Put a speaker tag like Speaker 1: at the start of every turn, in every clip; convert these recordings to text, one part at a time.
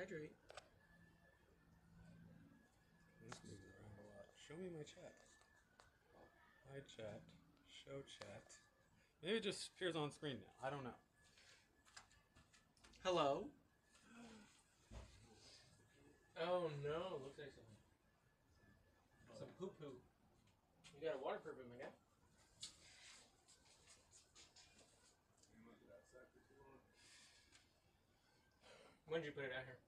Speaker 1: Hydrate.
Speaker 2: This moves around a lot. Show me my chat. Hi chat. Show chat. Maybe it just appears on screen now. I don't know.
Speaker 1: Hello. Oh no! Looks like some some poo poo. You got a waterproof it, my guy. When did you put it out here?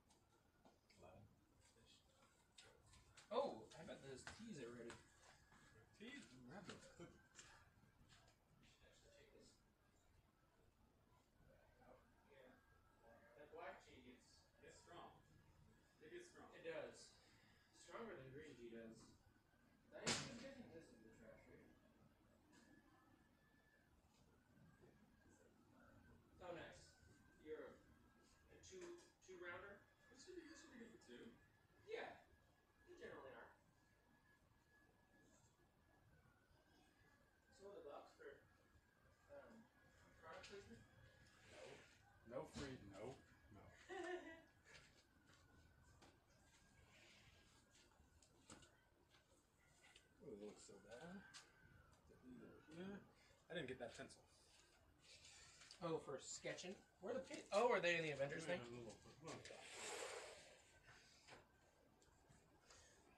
Speaker 1: Oh, I bet those teas are ready.
Speaker 2: Teas, grab those cookies.
Speaker 1: That black tea gets
Speaker 2: It's strong. It gets strong.
Speaker 1: it does stronger than green tea does. I am guessing this is the trash right? Oh, nice. You're a two two rounder.
Speaker 2: It should be, it should be good for two.
Speaker 1: Yeah, they generally are. Some of the box for um, product placement.
Speaker 2: No free. No. No. It looks so bad. Yeah. I didn't get that pencil.
Speaker 1: oh, for sketching. Where are the pin? Oh, are they in the Avengers thing?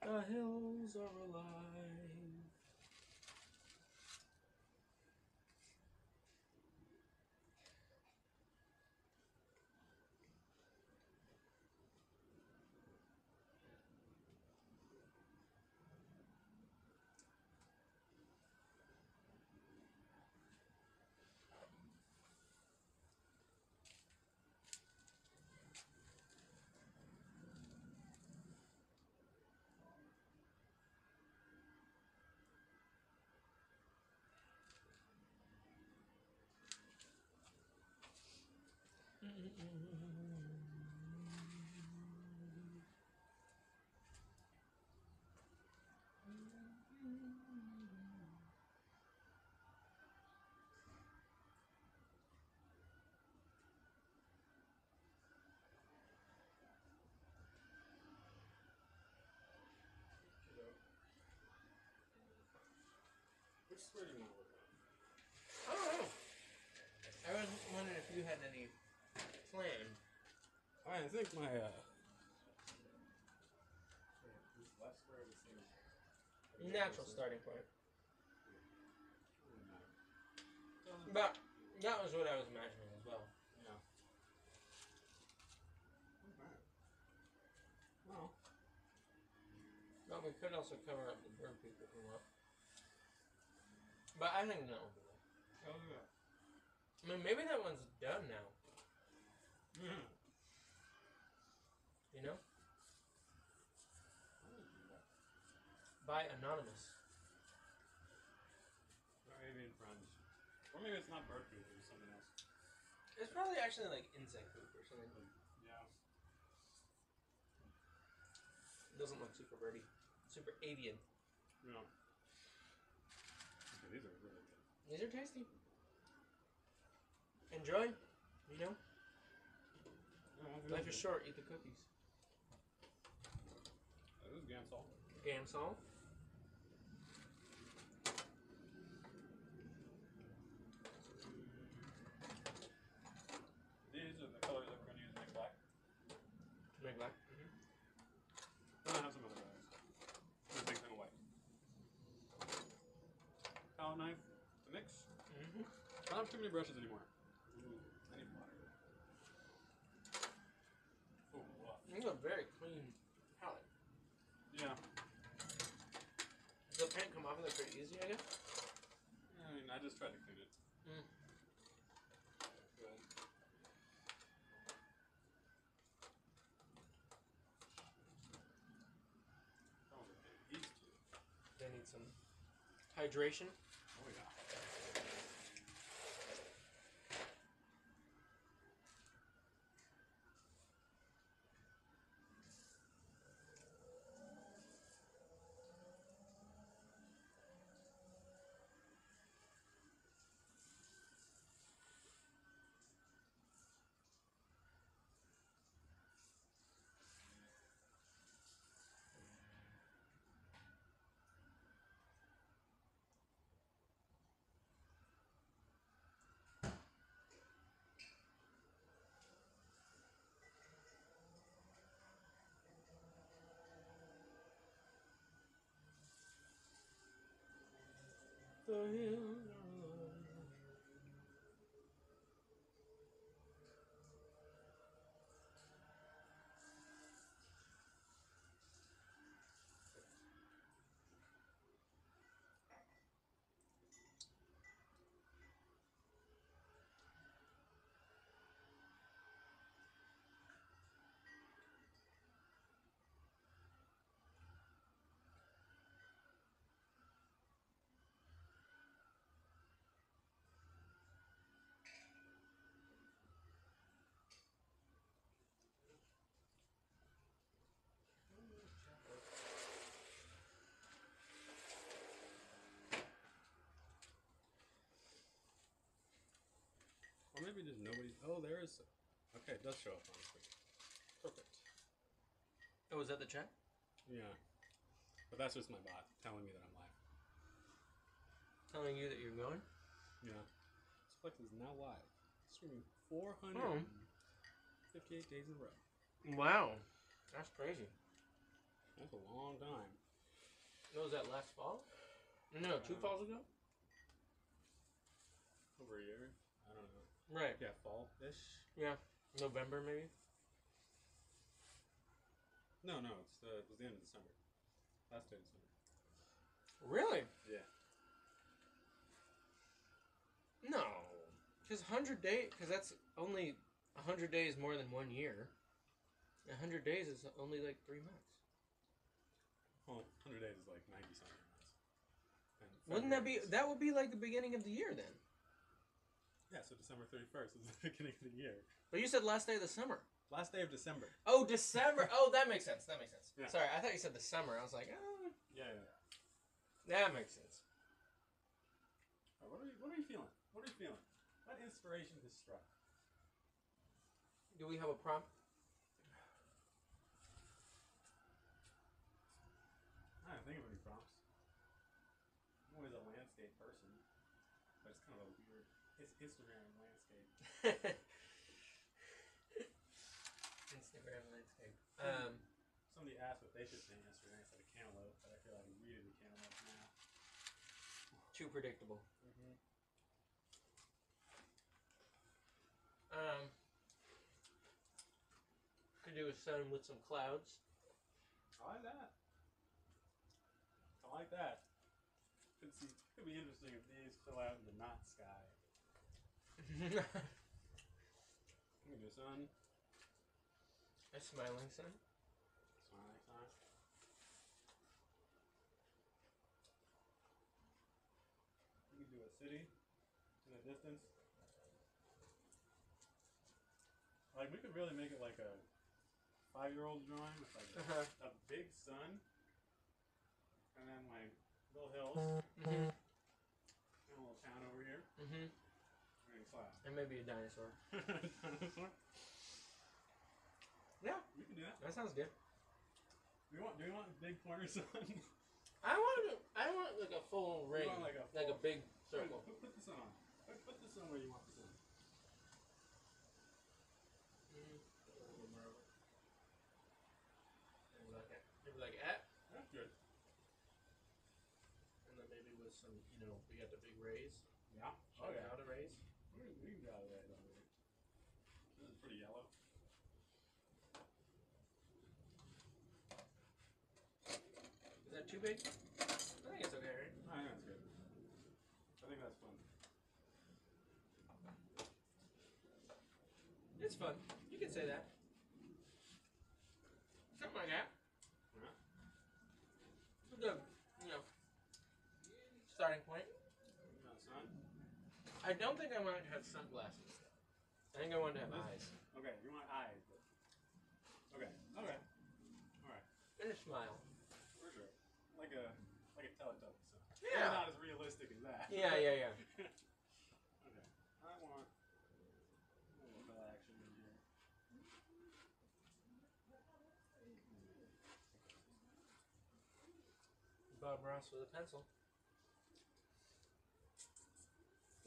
Speaker 1: The hills are alive.
Speaker 2: Which square do you want to work on?
Speaker 1: I don't know. I was wondering if you had any plan.
Speaker 2: I think my uh. This left square is the same.
Speaker 1: Natural starting point. But that was what I was imagining as well.
Speaker 2: Yeah. Well,
Speaker 1: But we could also cover up the bird people if we want. But I think no.
Speaker 2: oh yeah.
Speaker 1: I mean, maybe that one's done now.
Speaker 2: Mm.
Speaker 1: You know, by anonymous.
Speaker 2: Or maybe friends. Or maybe it's not bird food, it's something else.
Speaker 1: It's probably actually like insect poop or something.
Speaker 2: Yeah.
Speaker 1: It doesn't look super birdy, super avian.
Speaker 2: No. Okay, these are really good.
Speaker 1: These are tasty. Enjoy. You know,
Speaker 2: Yeah, it
Speaker 1: life is short. Eat the cookies.
Speaker 2: This is Gansol.
Speaker 1: Gamsol.
Speaker 2: These are the colors that we're going to use to make black.
Speaker 1: Make black.
Speaker 2: Then I have some other. This big thing of white. Palette knife to mix.
Speaker 1: Mm-hmm.
Speaker 2: I don't have too many brushes anymore. Ooh, I need water. Ooh, wow.
Speaker 1: You have a very clean palette.
Speaker 2: Yeah.
Speaker 1: Does the paint come off of it pretty easy, I guess?
Speaker 2: I mean, I just tried to clean it.
Speaker 1: Mm.
Speaker 2: Good. Okay. These two.
Speaker 1: They need some hydration. The hills are low.
Speaker 2: Or maybe there's nobody. Oh, there is. Okay, it does show up on the screen. Perfect.
Speaker 1: Oh, is that the chat?
Speaker 2: Yeah. But that's just my bot telling me that I'm live.
Speaker 1: Telling you that you're going?
Speaker 2: Yeah. Simplexis is now live. Streaming 458 days in a row.
Speaker 1: Wow. That's crazy.
Speaker 2: That's a long time.
Speaker 1: What was that last fall? No, two
Speaker 2: Uh,
Speaker 1: falls ago?
Speaker 2: Over a year. I don't know.
Speaker 1: Right.
Speaker 2: Yeah, fall ish.
Speaker 1: Yeah. November, maybe?
Speaker 2: No, no, it's the, it was the end of December. Last day of December.
Speaker 1: Really?
Speaker 2: Yeah.
Speaker 1: No. Because 100 days, because that's only 100 days more than one year. 100 days is only like three months.
Speaker 2: Well, 100 days is like 90 something months.
Speaker 1: Wouldn't that be, that would be like the beginning of the year then?
Speaker 2: Yeah, so December 31st is the beginning of the year.
Speaker 1: But you said last day of the summer.
Speaker 2: Last day of December.
Speaker 1: Oh, December. Oh, that makes sense. That makes sense.
Speaker 2: Yeah.
Speaker 1: Sorry, I thought you said the summer. I was like, oh,
Speaker 2: Yeah, yeah.
Speaker 1: that makes sense.
Speaker 2: Alright, what, are you, what are you feeling? What are you feeling? What inspiration has struck?
Speaker 1: Do we have a prompt?
Speaker 2: I don't think of any prompts. I'm always a landscape person, but it's kind of a weird. It's Instagram landscape.
Speaker 1: Instagram landscape. Um,
Speaker 2: Somebody asked what they should paint yesterday. I said a cantaloupe, but I feel like we did a cantaloupe now.
Speaker 1: too predictable.
Speaker 2: Mm-hmm.
Speaker 1: Um, could do a sun with some clouds.
Speaker 2: I like that. I like that. Could see. Could be interesting if these fill out in the not sky. Do sun,
Speaker 1: a smiling sun.
Speaker 2: smiling sun. We can do a city in the distance. Like we could really make it like a five-year-old drawing with like a,
Speaker 1: Uh-huh.
Speaker 2: a big sun, and then like little hills,
Speaker 1: Mm-hmm.
Speaker 2: and a little town over here,
Speaker 1: Mm-hmm.
Speaker 2: and.
Speaker 1: And maybe a dinosaur.
Speaker 2: Dinosaur?
Speaker 1: Yeah,
Speaker 2: can do that.
Speaker 1: that sounds good.
Speaker 2: Do we want? Do we want a big pointer sun?
Speaker 1: I want it- I want like a full ring,
Speaker 2: want like a
Speaker 1: like a big circle.
Speaker 2: Put, put the sun on. Put, put the sun where you want the sun.
Speaker 1: Mhm. Like a, maybe like at,
Speaker 2: That's good.
Speaker 1: and then maybe with some, you know, we got the big rays.
Speaker 2: Yeah.
Speaker 1: Shout out a rays.
Speaker 2: We can, we can draw that over here. This is pretty yellow.
Speaker 1: Is that too big? I think it's okay, right?
Speaker 2: I think that's good. I think that's fun.
Speaker 1: It's fun. You can say that. Something like that.
Speaker 2: Yeah.
Speaker 1: It's a good, you know, starting point.
Speaker 2: You got sun?
Speaker 1: I don't think I want to have sunglasses. I think I want to have
Speaker 2: This-
Speaker 1: eyes
Speaker 2: Okay, you want eyes. But... Okay. Okay.
Speaker 1: and a smile.
Speaker 2: For sure. Like a like a Teletubby sun.
Speaker 1: Yeah.
Speaker 2: Not as realistic as that.
Speaker 1: Yeah, yeah, yeah.
Speaker 2: okay. I want a little bit in here.
Speaker 1: Bob Ross with a pencil.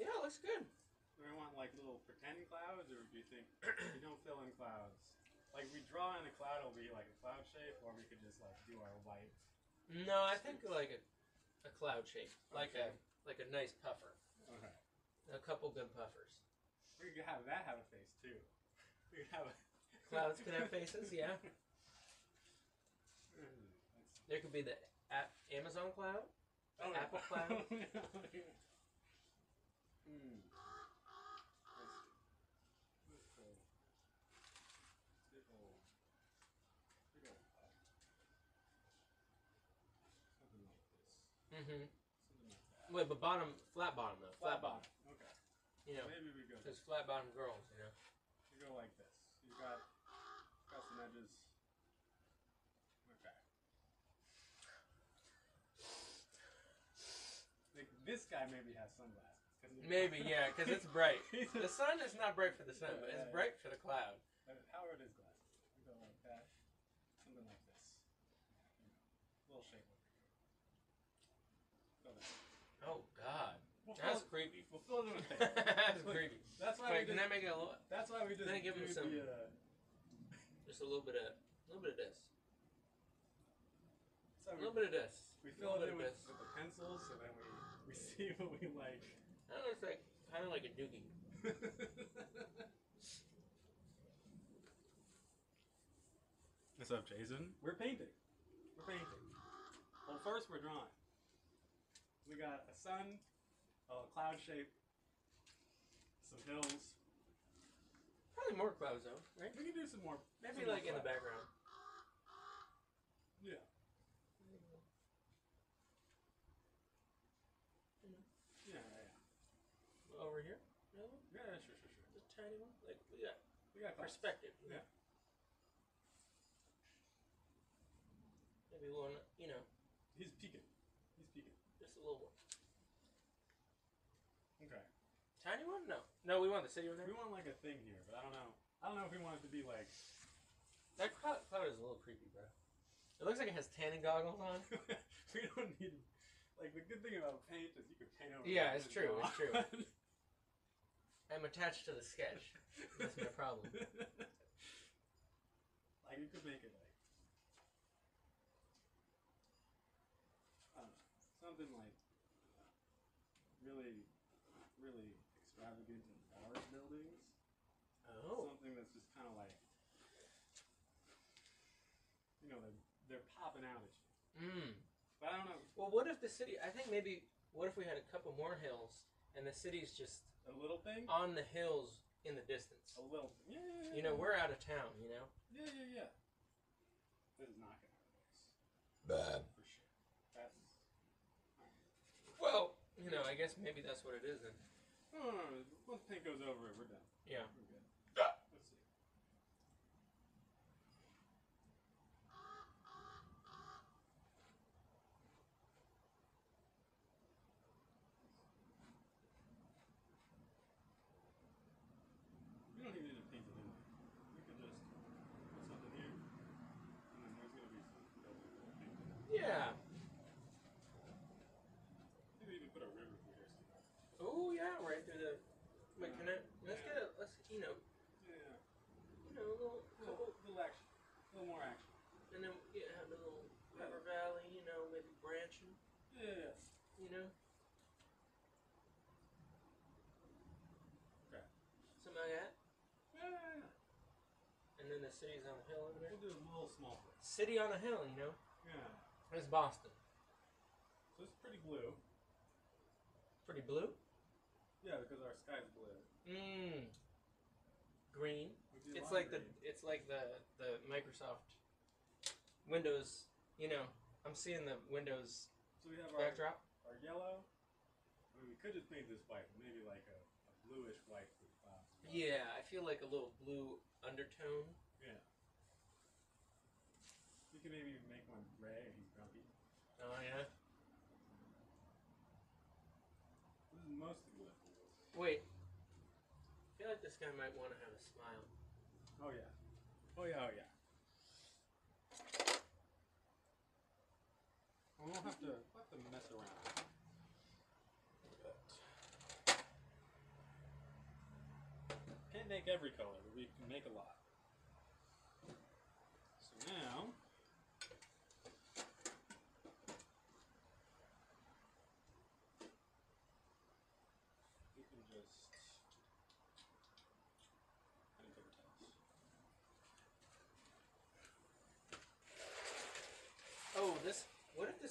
Speaker 1: Yeah, it looks good.
Speaker 2: Do we want like little pretend clouds, or do you think you don't fill in clouds? Like we draw in a cloud, it'll be like a cloud shape, or we could just like do our white.
Speaker 1: No, I think like a, a cloud shape, like a like a nice puffer,
Speaker 2: Okay.
Speaker 1: a couple good puffers.
Speaker 2: We could have that have a face too. We could have a
Speaker 1: Clouds can have faces, yeah.
Speaker 2: That's-
Speaker 1: There could be the a- Amazon cloud.
Speaker 2: Oh,
Speaker 1: Apple cloud?
Speaker 2: Hmm. Let's see. Big old, big old pop. Something like this.
Speaker 1: Mm-hmm.
Speaker 2: Something like that.
Speaker 1: Wait, but bottom, flat bottom though. Flat, bottom.
Speaker 2: Okay.
Speaker 1: You know,
Speaker 2: Maybe we go.
Speaker 1: because flat bottom girls, you know.
Speaker 2: We go like this. You've got, got some edges. Okay. Like this guy maybe has sunglasses.
Speaker 1: Maybe, yeah, because it's bright. The sun is not bright for the sun, but it's bright for the cloud.
Speaker 2: Uh, How are his glasses? We go like that. Something like this. You know, little shape over here. Go there.
Speaker 1: Oh God,
Speaker 2: We'll
Speaker 1: that's
Speaker 2: fill,
Speaker 1: creepy.
Speaker 2: we'll fill it in with paint.
Speaker 1: that's
Speaker 2: Look,
Speaker 1: creepy.
Speaker 2: That's why
Speaker 1: Wait,
Speaker 2: we
Speaker 1: can
Speaker 2: just,
Speaker 1: I make it a little,
Speaker 2: That's why we just
Speaker 1: Then give him some-
Speaker 2: the, uh,
Speaker 1: just a little bit of, a little bit of this,
Speaker 2: that's why
Speaker 1: a
Speaker 2: we,
Speaker 1: little bit of this.
Speaker 2: we fill it in with, with the pencils, and then we, we see what we like.
Speaker 1: I don't know, it's like kind of like a doogie.
Speaker 2: What's up, Jason? We're painting. We're painting. Well, first we're drawing. We got a sun, a cloud shape, some hills.
Speaker 1: Probably more clouds though, right?
Speaker 2: We can do some more.
Speaker 1: Maybe
Speaker 2: some more
Speaker 1: like in the background.
Speaker 2: Yeah. Yeah, yeah, yeah.
Speaker 1: Over here, no,
Speaker 2: Yeah, yeah, sure, sure, sure.
Speaker 1: the tiny one. Like we got
Speaker 2: We got
Speaker 1: perspective.
Speaker 2: Yeah.
Speaker 1: Maybe one, you know,
Speaker 2: He's peeking. He's peeking.
Speaker 1: just a little one.
Speaker 2: Okay.
Speaker 1: Tiny one? No, no. We want the city one there.
Speaker 2: We want like a thing here, but I don't know. I don't know if we want it to be like.
Speaker 1: That cloud, cloud is a little creepy, bro. It looks like it has tanning goggles on.
Speaker 2: we don't need. Like the good thing about paint is you can paint over.
Speaker 1: Yeah, it's true, it's true. I'm attached to the sketch. That's my problem.
Speaker 2: like you could make it like. I don't know, something like really, really extravagant and large buildings.
Speaker 1: Oh.
Speaker 2: Something that's just kind of like, you know, they're, they're popping out at you.
Speaker 1: Mm.
Speaker 2: But I don't know,
Speaker 1: Well, what if the city? I think maybe. What if we had a couple more hills and the city's just
Speaker 2: a little thing,
Speaker 1: on the hills in the distance?
Speaker 2: a little, yeah, yeah, yeah.
Speaker 1: You know, we're out of town. You know.
Speaker 2: yeah, yeah, yeah. This is not gonna work for sure. That's.
Speaker 1: Well, you know, I guess maybe that's what it is. Then.
Speaker 2: No, no, no. Once paint goes over it, we're done.
Speaker 1: Yeah. Hmm.
Speaker 2: We're good. Let's see. We don't even need to paint it in there. We could just put something here, and then there's gonna be some building we'll paint in.
Speaker 1: Yeah.
Speaker 2: Maybe even put a river through here somewhere.
Speaker 1: Oh yeah, right through the. Wait, can I? Let's get a. Let's you know.
Speaker 2: Yeah.
Speaker 1: You know, a little.
Speaker 2: A little, little action. A little more action.
Speaker 1: And then yeah, have a little river valley. You know, maybe branching.
Speaker 2: Yeah.
Speaker 1: You know.
Speaker 2: Okay.
Speaker 1: Something like that.
Speaker 2: Yeah.
Speaker 1: And then the city's on the hill over there.
Speaker 2: We'll do a little small thing.
Speaker 1: City on a hill, you know.
Speaker 2: Yeah.
Speaker 1: It's Boston.
Speaker 2: So it's pretty blue.
Speaker 1: Pretty blue.
Speaker 2: Yeah, because our sky's blue.
Speaker 1: Mmm. Green.
Speaker 2: We do a
Speaker 1: It's like
Speaker 2: of
Speaker 1: the it's like the the Microsoft Windows. You know, I'm seeing the Windows
Speaker 2: So we have our,
Speaker 1: backdrop.
Speaker 2: our yellow. I mean, we could just paint this white, maybe like a, a bluish white.
Speaker 1: Yeah, I feel like a little blue undertone.
Speaker 2: You can maybe make one gray and he's grumpy.
Speaker 1: Oh yeah.
Speaker 2: This is mostly blue.
Speaker 1: Wait. I feel like this guy might want to have a smile.
Speaker 2: Oh yeah. Oh yeah, oh yeah. We won't have to, we'll have to mess around. Can't make every color, but we can make a lot. So now,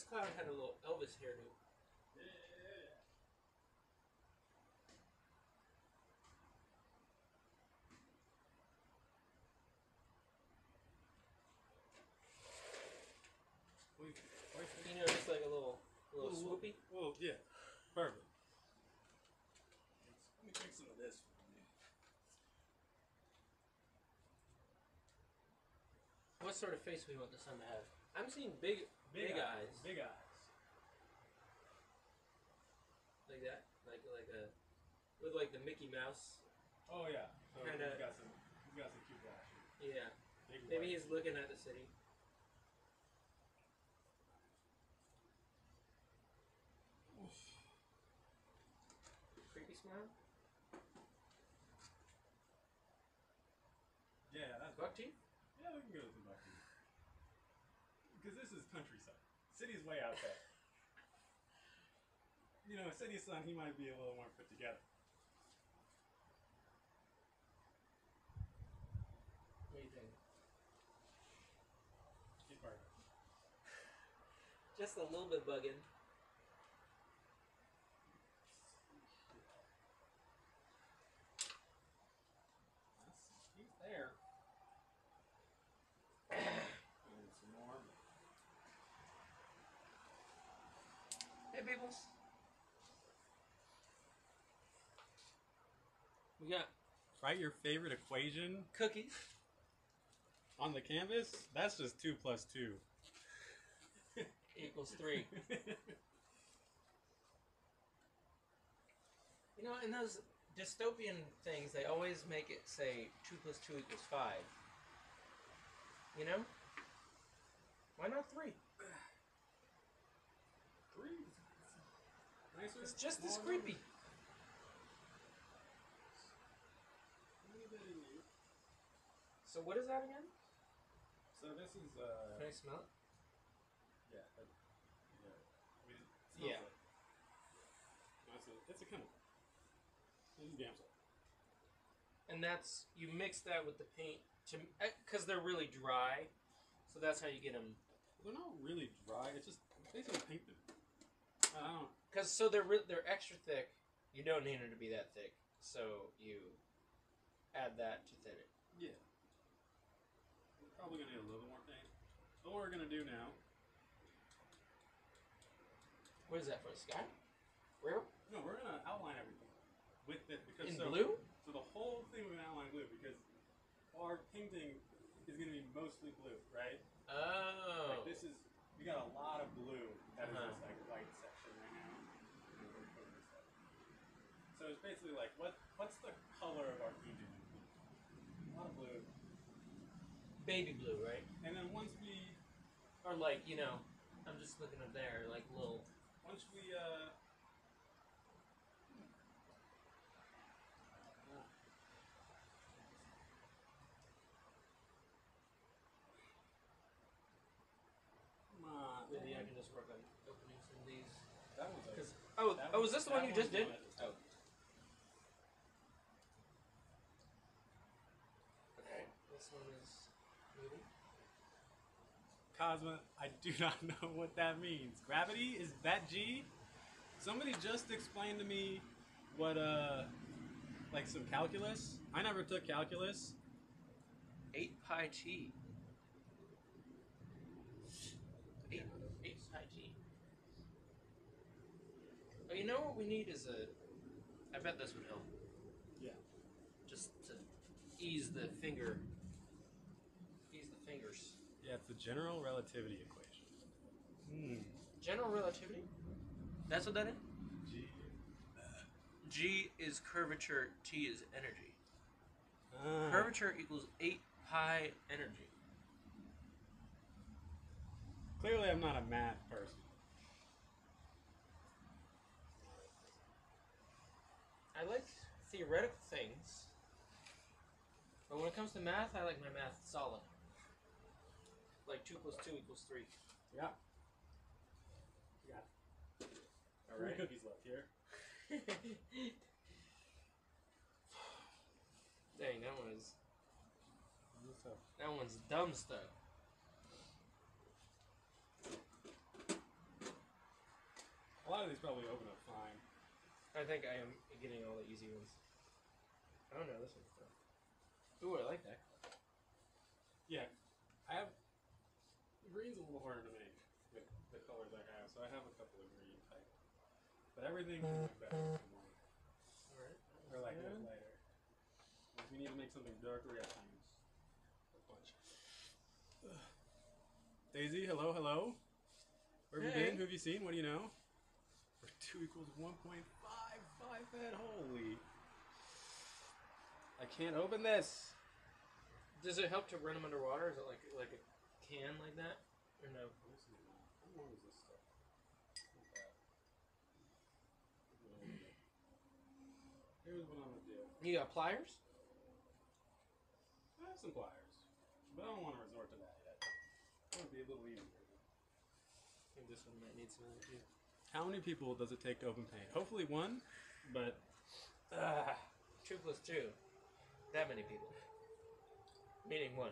Speaker 1: cloud had a little Elvis hairdo.
Speaker 2: Wait,
Speaker 1: You know, just like a little, little
Speaker 2: Little-
Speaker 1: swoopy.
Speaker 2: Well, yeah, perfect. Let me take some of this.
Speaker 1: What sort of face we want the sun to have? I'm seeing big, big, eyes.
Speaker 2: Big eyes.
Speaker 1: Like that, like like a, with like the Mickey Mouse.
Speaker 2: Oh yeah. So
Speaker 1: Kinda-
Speaker 2: he's got some. He's got some cute glasses.
Speaker 1: Yeah,
Speaker 2: Big
Speaker 1: maybe
Speaker 2: white.
Speaker 1: he's looking at the city. Creepy smile.
Speaker 2: Yeah, that's.
Speaker 1: Buck teeth.
Speaker 2: Yeah, we can go with to Timbuktu. Because this is countryside. City's way out there. You know, city son, he might be a little more put together.
Speaker 1: What do you think?
Speaker 2: He's.
Speaker 1: Just a little bit bugging.
Speaker 2: That's, he's there. and some more.
Speaker 1: Hey, peoples. We got
Speaker 2: Write your favorite equation
Speaker 1: cookies.
Speaker 2: on the canvas. That's just two plus two.
Speaker 1: Equals three. You know, in those dystopian things, they always make it say two plus two equals five. You know? Why not three?
Speaker 2: Three. Nicer.
Speaker 1: It's just as creepy.
Speaker 2: Leave it in you.
Speaker 1: So what is that again?
Speaker 2: So this is uh
Speaker 1: Can I smell it?
Speaker 2: yeah. that- yeah. I mean, it smells
Speaker 1: Yeah.
Speaker 2: like- No, it's a it's a chemical. It's Gamsol.
Speaker 1: And that's you mix that with the paint to because they're really dry, so that's how you get them.
Speaker 2: They're not really dry. It's just basically paint them. I don't.
Speaker 1: Because so they're re- they're extra thick. You don't need them to be that thick, so you add that to thin it.
Speaker 2: Yeah. Probably gonna need a little more paint. So what we're gonna do now?
Speaker 1: What is that for the sky? Where
Speaker 2: No, we're gonna outline everything with it because
Speaker 1: in
Speaker 2: so,
Speaker 1: blue?
Speaker 2: So the whole thing we're gonna outline blue because our painting is gonna be mostly blue, right?
Speaker 1: Oh,
Speaker 2: Like this is we got a lot of blue that is
Speaker 1: Uh-huh.
Speaker 2: this like white section right now. And we're putting this up. So it's basically like what what's the color of our painting? A lot of blue.
Speaker 1: Baby blue, right?
Speaker 2: And then once we
Speaker 1: Or like you know, I'm just looking up there, like little.
Speaker 2: once we uh Come on,
Speaker 1: Maybe I can just work on opening some of these.
Speaker 2: That was a,
Speaker 1: Cause oh,
Speaker 2: That
Speaker 1: oh,
Speaker 2: one-
Speaker 1: is this the one you just
Speaker 2: one's
Speaker 1: did?
Speaker 2: one I just
Speaker 1: Oh.
Speaker 2: did.
Speaker 1: Okay, this one is moving.
Speaker 2: Cosma, I do not know what that means. Gravity is that G? Somebody just explained to me what uh like some calculus. I never took calculus.
Speaker 1: Eight pi t. Eight, eight pi t. Oh, you know what we need is a. I bet this would help.
Speaker 2: Yeah.
Speaker 1: Just to ease the finger. Ease the fingers.
Speaker 2: Yeah, it's the general relativity equation. Hmm.
Speaker 1: General relativity. That's what that is.
Speaker 2: G.
Speaker 1: G is curvature. T is energy.
Speaker 2: Ah.
Speaker 1: Curvature equals eight pi energy.
Speaker 2: Clearly, I'm not a math person.
Speaker 1: I like theoretical things, but when it comes to math, I like my math solid. Like two plus two equals three.
Speaker 2: Yeah. Yeah.
Speaker 1: All
Speaker 2: Three cookies left here.
Speaker 1: Dang, that one is that one's dumb stuff.
Speaker 2: A lot of these probably open up fine.
Speaker 1: I think I am getting all the easy ones. I don't know this one's tough. Ooh, I like that.
Speaker 2: Yeah, I have green's a little harder to make with the colors I have, so I have a couple of green type. But everything can look better with the white.
Speaker 1: Alright.
Speaker 2: Or like look lighter. If we need to make something darker, we have to use a bunch. Daisy, hello, hello. Where have you been? Who have you seen? What do you know? For two equals one point five five head. Holy! I can't open this.
Speaker 1: Does it help to run them underwater? Is it like like a can like that? Or no?
Speaker 2: How long is this stuff? Here's what I'm gonna do.
Speaker 1: You got pliers?
Speaker 2: I have some pliers, but I don't want to resort to that yet. It would be a little easier.
Speaker 1: I think this one might need some of too.
Speaker 2: How many people does it take to open paint? Hopefully one, but
Speaker 1: Ah, two plus two. That many people. Meaning one.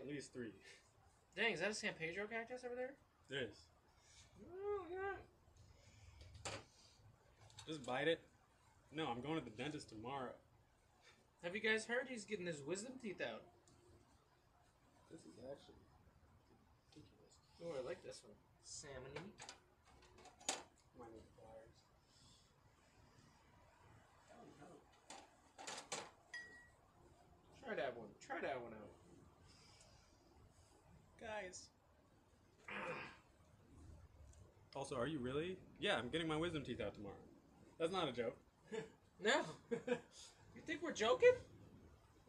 Speaker 2: At least three.
Speaker 1: Dang, is that a San Pedro cactus over there?
Speaker 2: There is.
Speaker 1: Oh, yeah.
Speaker 2: Just bite it. No, I'm going to the dentist tomorrow.
Speaker 1: Have you guys heard he's getting his wisdom teeth out?
Speaker 2: This is actually ridiculous.
Speaker 1: Oh, I like this one. Salmony.
Speaker 2: Might need pliers. Oh, no.
Speaker 1: Try that one. Try that one out.
Speaker 2: Guys. Also, are you really? Yeah, I'm getting my wisdom teeth out tomorrow. That's not a joke.
Speaker 1: No. you think we're joking?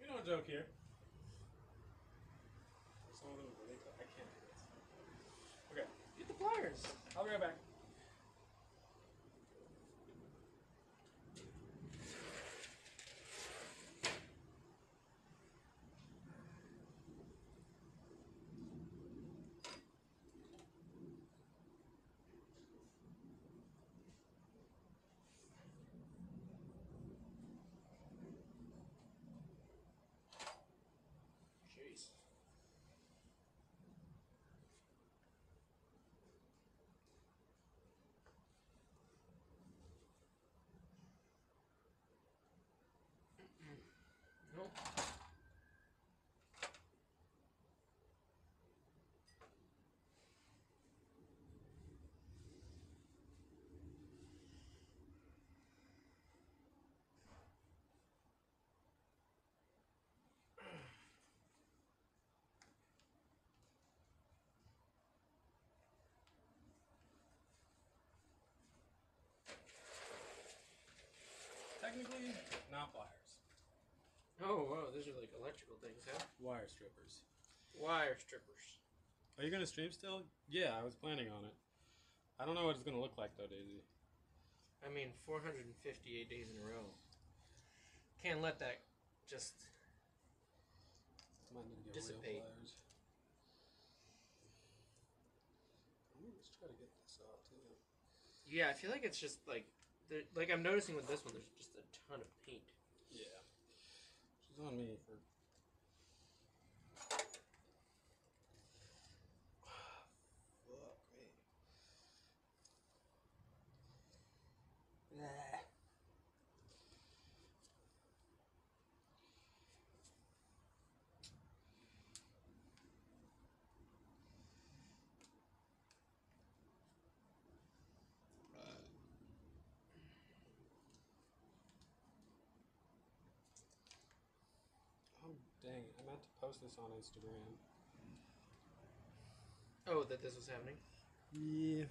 Speaker 2: We don't joke here. Some of them are really I can't do this. Okay,
Speaker 1: Get the pliers.
Speaker 2: I'll be right back.
Speaker 1: Nope.
Speaker 2: Technically, not pliers.
Speaker 1: Oh, wow, those are like electrical things, huh?
Speaker 2: Wire strippers.
Speaker 1: Wire strippers.
Speaker 2: Are you gonna stream still? Yeah, I was planning on it. I don't know what it's gonna look like though, Daisy.
Speaker 1: I mean, 458 days in a row. Can't let that just.
Speaker 2: To
Speaker 1: Dissipate.
Speaker 2: Let's try to get this out too.
Speaker 1: Yeah, I feel like it's just like. Like, I'm noticing with this one, there's just a ton of paint.
Speaker 2: She's on me for. Fuck me. Oh dang! I meant to post this on Instagram.
Speaker 1: Oh, that this was happening?
Speaker 2: Yeah.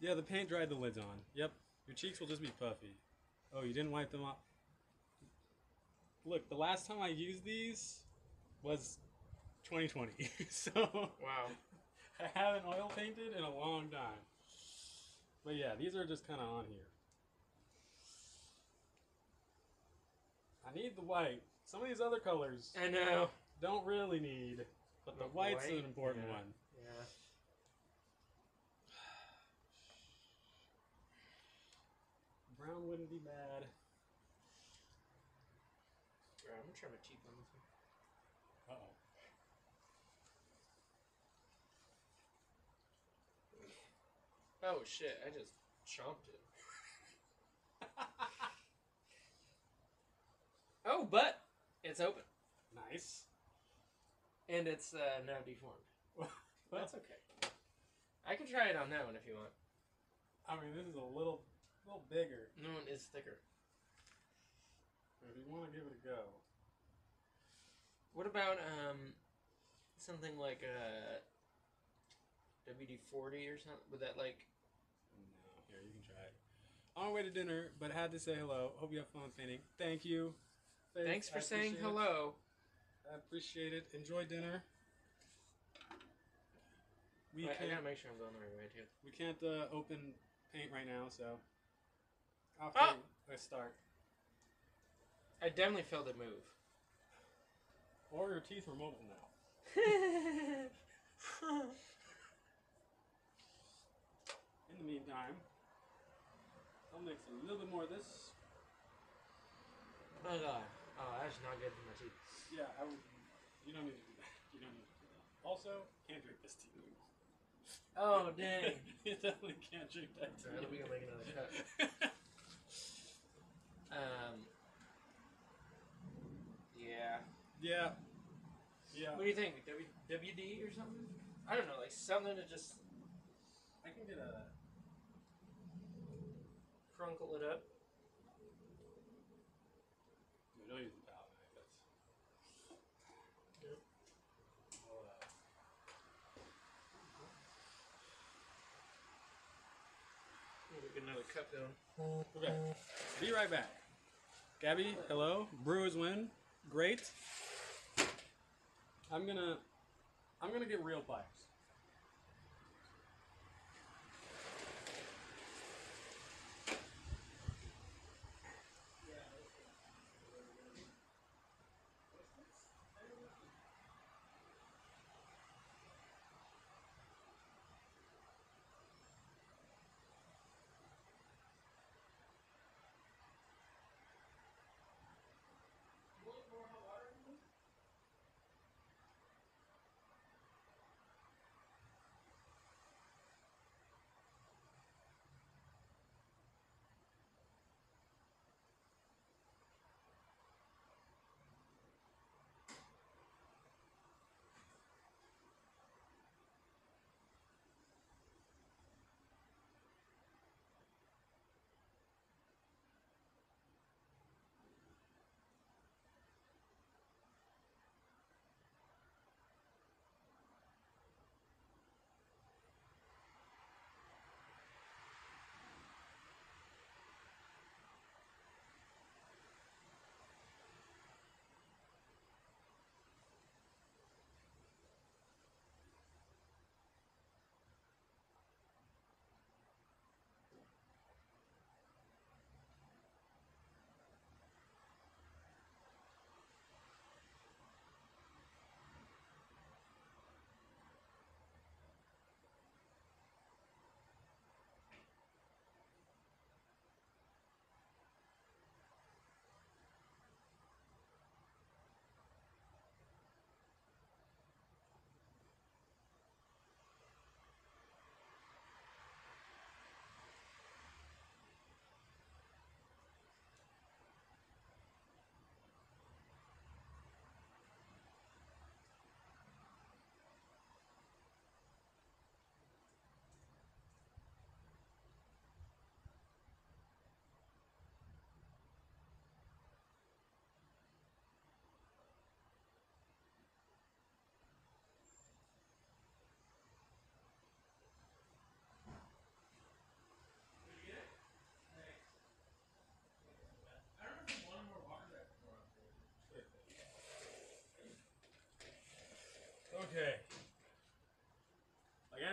Speaker 2: Yeah, the paint dried the lids on. Yep. Your cheeks will just be puffy. Oh, you didn't wipe them off. Look, the last time I used these was 2020. so
Speaker 1: Wow.
Speaker 2: I haven't oil painted in a long time. But yeah, these are just kind of on here. I need the white. Some of these other colors
Speaker 1: I know.
Speaker 2: don't really need, but the white's
Speaker 1: white?
Speaker 2: an important
Speaker 1: Yeah.
Speaker 2: one.
Speaker 1: Yeah.
Speaker 2: Brown wouldn't be bad.
Speaker 1: Alright, I'm gonna try my this one.
Speaker 2: Uh oh.
Speaker 1: Oh shit! I just chomped it. Oh, but it's open
Speaker 2: nice.
Speaker 1: and it's uh, now deformed. Well, That's okay. I can try it on that one if you want.
Speaker 2: I mean, this is a little, little bigger.
Speaker 1: No one is thicker.
Speaker 2: If you want to give it a go.
Speaker 1: What about um something like a WD forty or something? Would that like?
Speaker 2: No, here you can try it. On our way to dinner, but I had to say hello. Hope you have fun painting. Thank you. Faith,
Speaker 1: Thanks for
Speaker 2: I
Speaker 1: saying
Speaker 2: appreciate it.
Speaker 1: hello.
Speaker 2: I appreciate it. Enjoy dinner. We
Speaker 1: Wait,
Speaker 2: can't.
Speaker 1: gotta make sure I'm going the right way too.
Speaker 2: We can't uh, open paint right now, so. I'll
Speaker 1: Ah!
Speaker 2: let's start.
Speaker 1: I definitely felt it move.
Speaker 2: Or your teeth are mobile now. In the meantime, I'll mix a little bit more of this.
Speaker 1: oh god. Oh, that's not good for my teeth.
Speaker 2: Yeah, I would. You don't need to do that. You don't need to do that. Also, can't drink this tea.
Speaker 1: Oh dang.
Speaker 2: you definitely can't drink that tea.
Speaker 1: Alright, we can make another cup. Um. Yeah.
Speaker 2: yeah. Yeah.
Speaker 1: What do you think? W- WD or something? I don't know, like something to just
Speaker 2: I can get a.
Speaker 1: crunkle it up.
Speaker 2: No, don't use the palette knife. That's.
Speaker 1: Yep.
Speaker 2: I'll, uh,
Speaker 1: We'll get another cup going.
Speaker 2: Okay. Be right back. Gabby, hello. Brewers win. Great. I'm gonna I'm gonna get real pipes.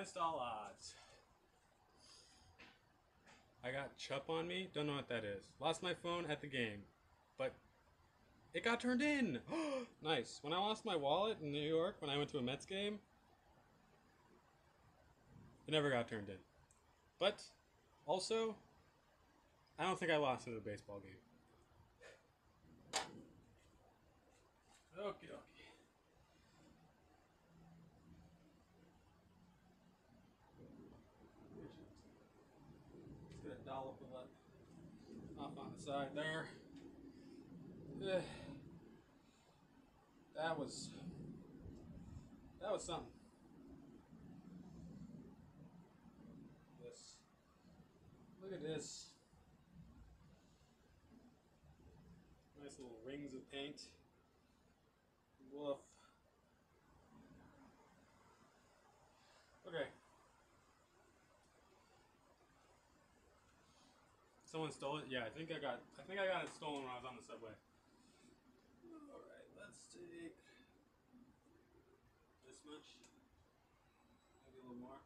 Speaker 2: Against all odds. I got Chup on me. Don't know what that is. Lost my phone at the game. But it got turned in. nice. When I lost my wallet in New York when I went to a Mets game, it never got turned in. But also, I don't think I lost it at a baseball game. Okie dokie. Side there. Eh. That was that was something. This. Look at this. Nice little rings of paint. Woof. Okay. Someone stole it? Yeah, I think I got I think I got it stolen when I was on the subway. Alright, let's take this much. Maybe a little more.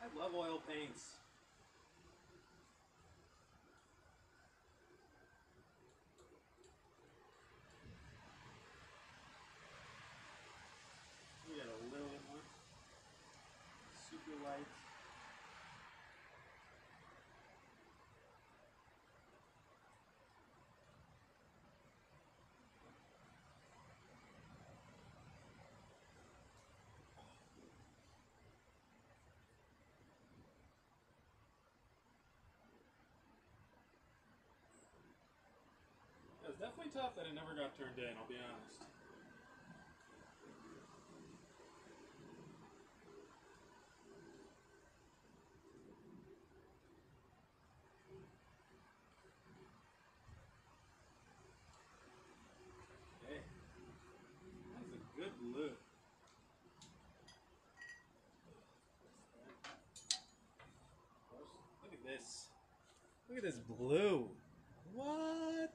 Speaker 2: I love oil paints. We got a little bit more. Super light. It was definitely tough that it never got turned in, I'll be honest. Okay. That's a good blue. Look at this. Look at this blue. What?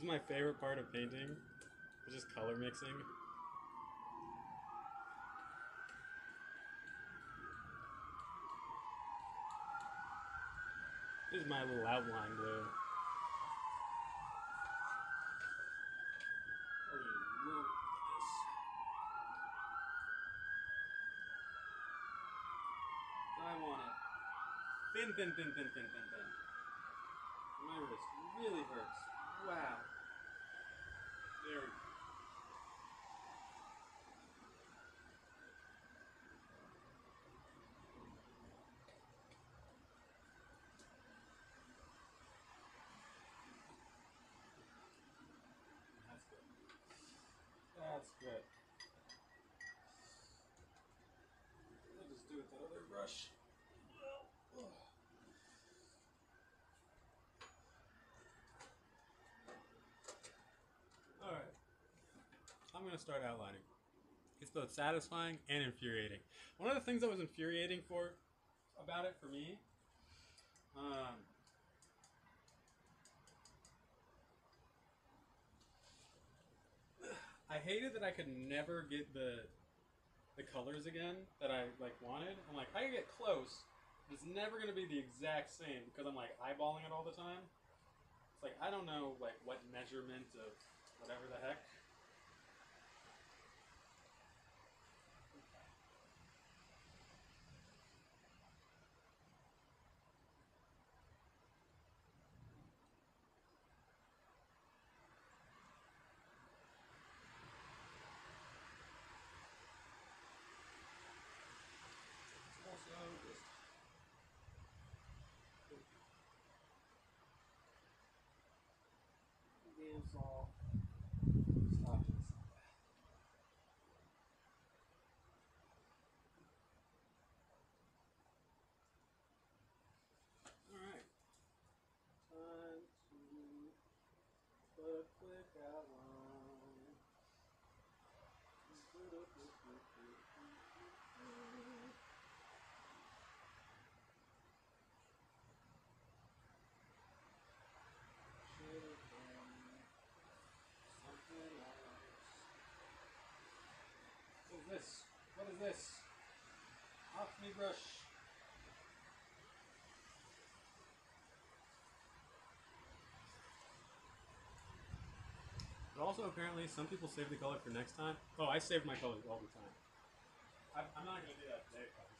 Speaker 2: This is my favorite part of painting. It's just color mixing. This is my little outline oh, at this. I want it. Thin, thin, thin, thin, thin, thin, thin. My wrist really hurts. Wow. There we go. That's good. That's good. I'll just do it that other brush. Alright. I'm going to start outlining. It's both satisfying and infuriating. One of the things that was infuriating for about it for me, um, I hated that I could never get the the colors again that I like wanted. I'm like, I can get close, but it's never gonna be the exact same because I'm like eyeballing it all the time. It's like I don't know like what measurement of whatever the heck. Also just The side. Alright. Time to quick outline. Put a quick, quick, quick, quick, quick. Should have done something else. What is this? What is this? Off me brush. But also, apparently, some people save the color for next time. Oh, I save my colors all the time. I'm, I'm not going to do that today, obviously.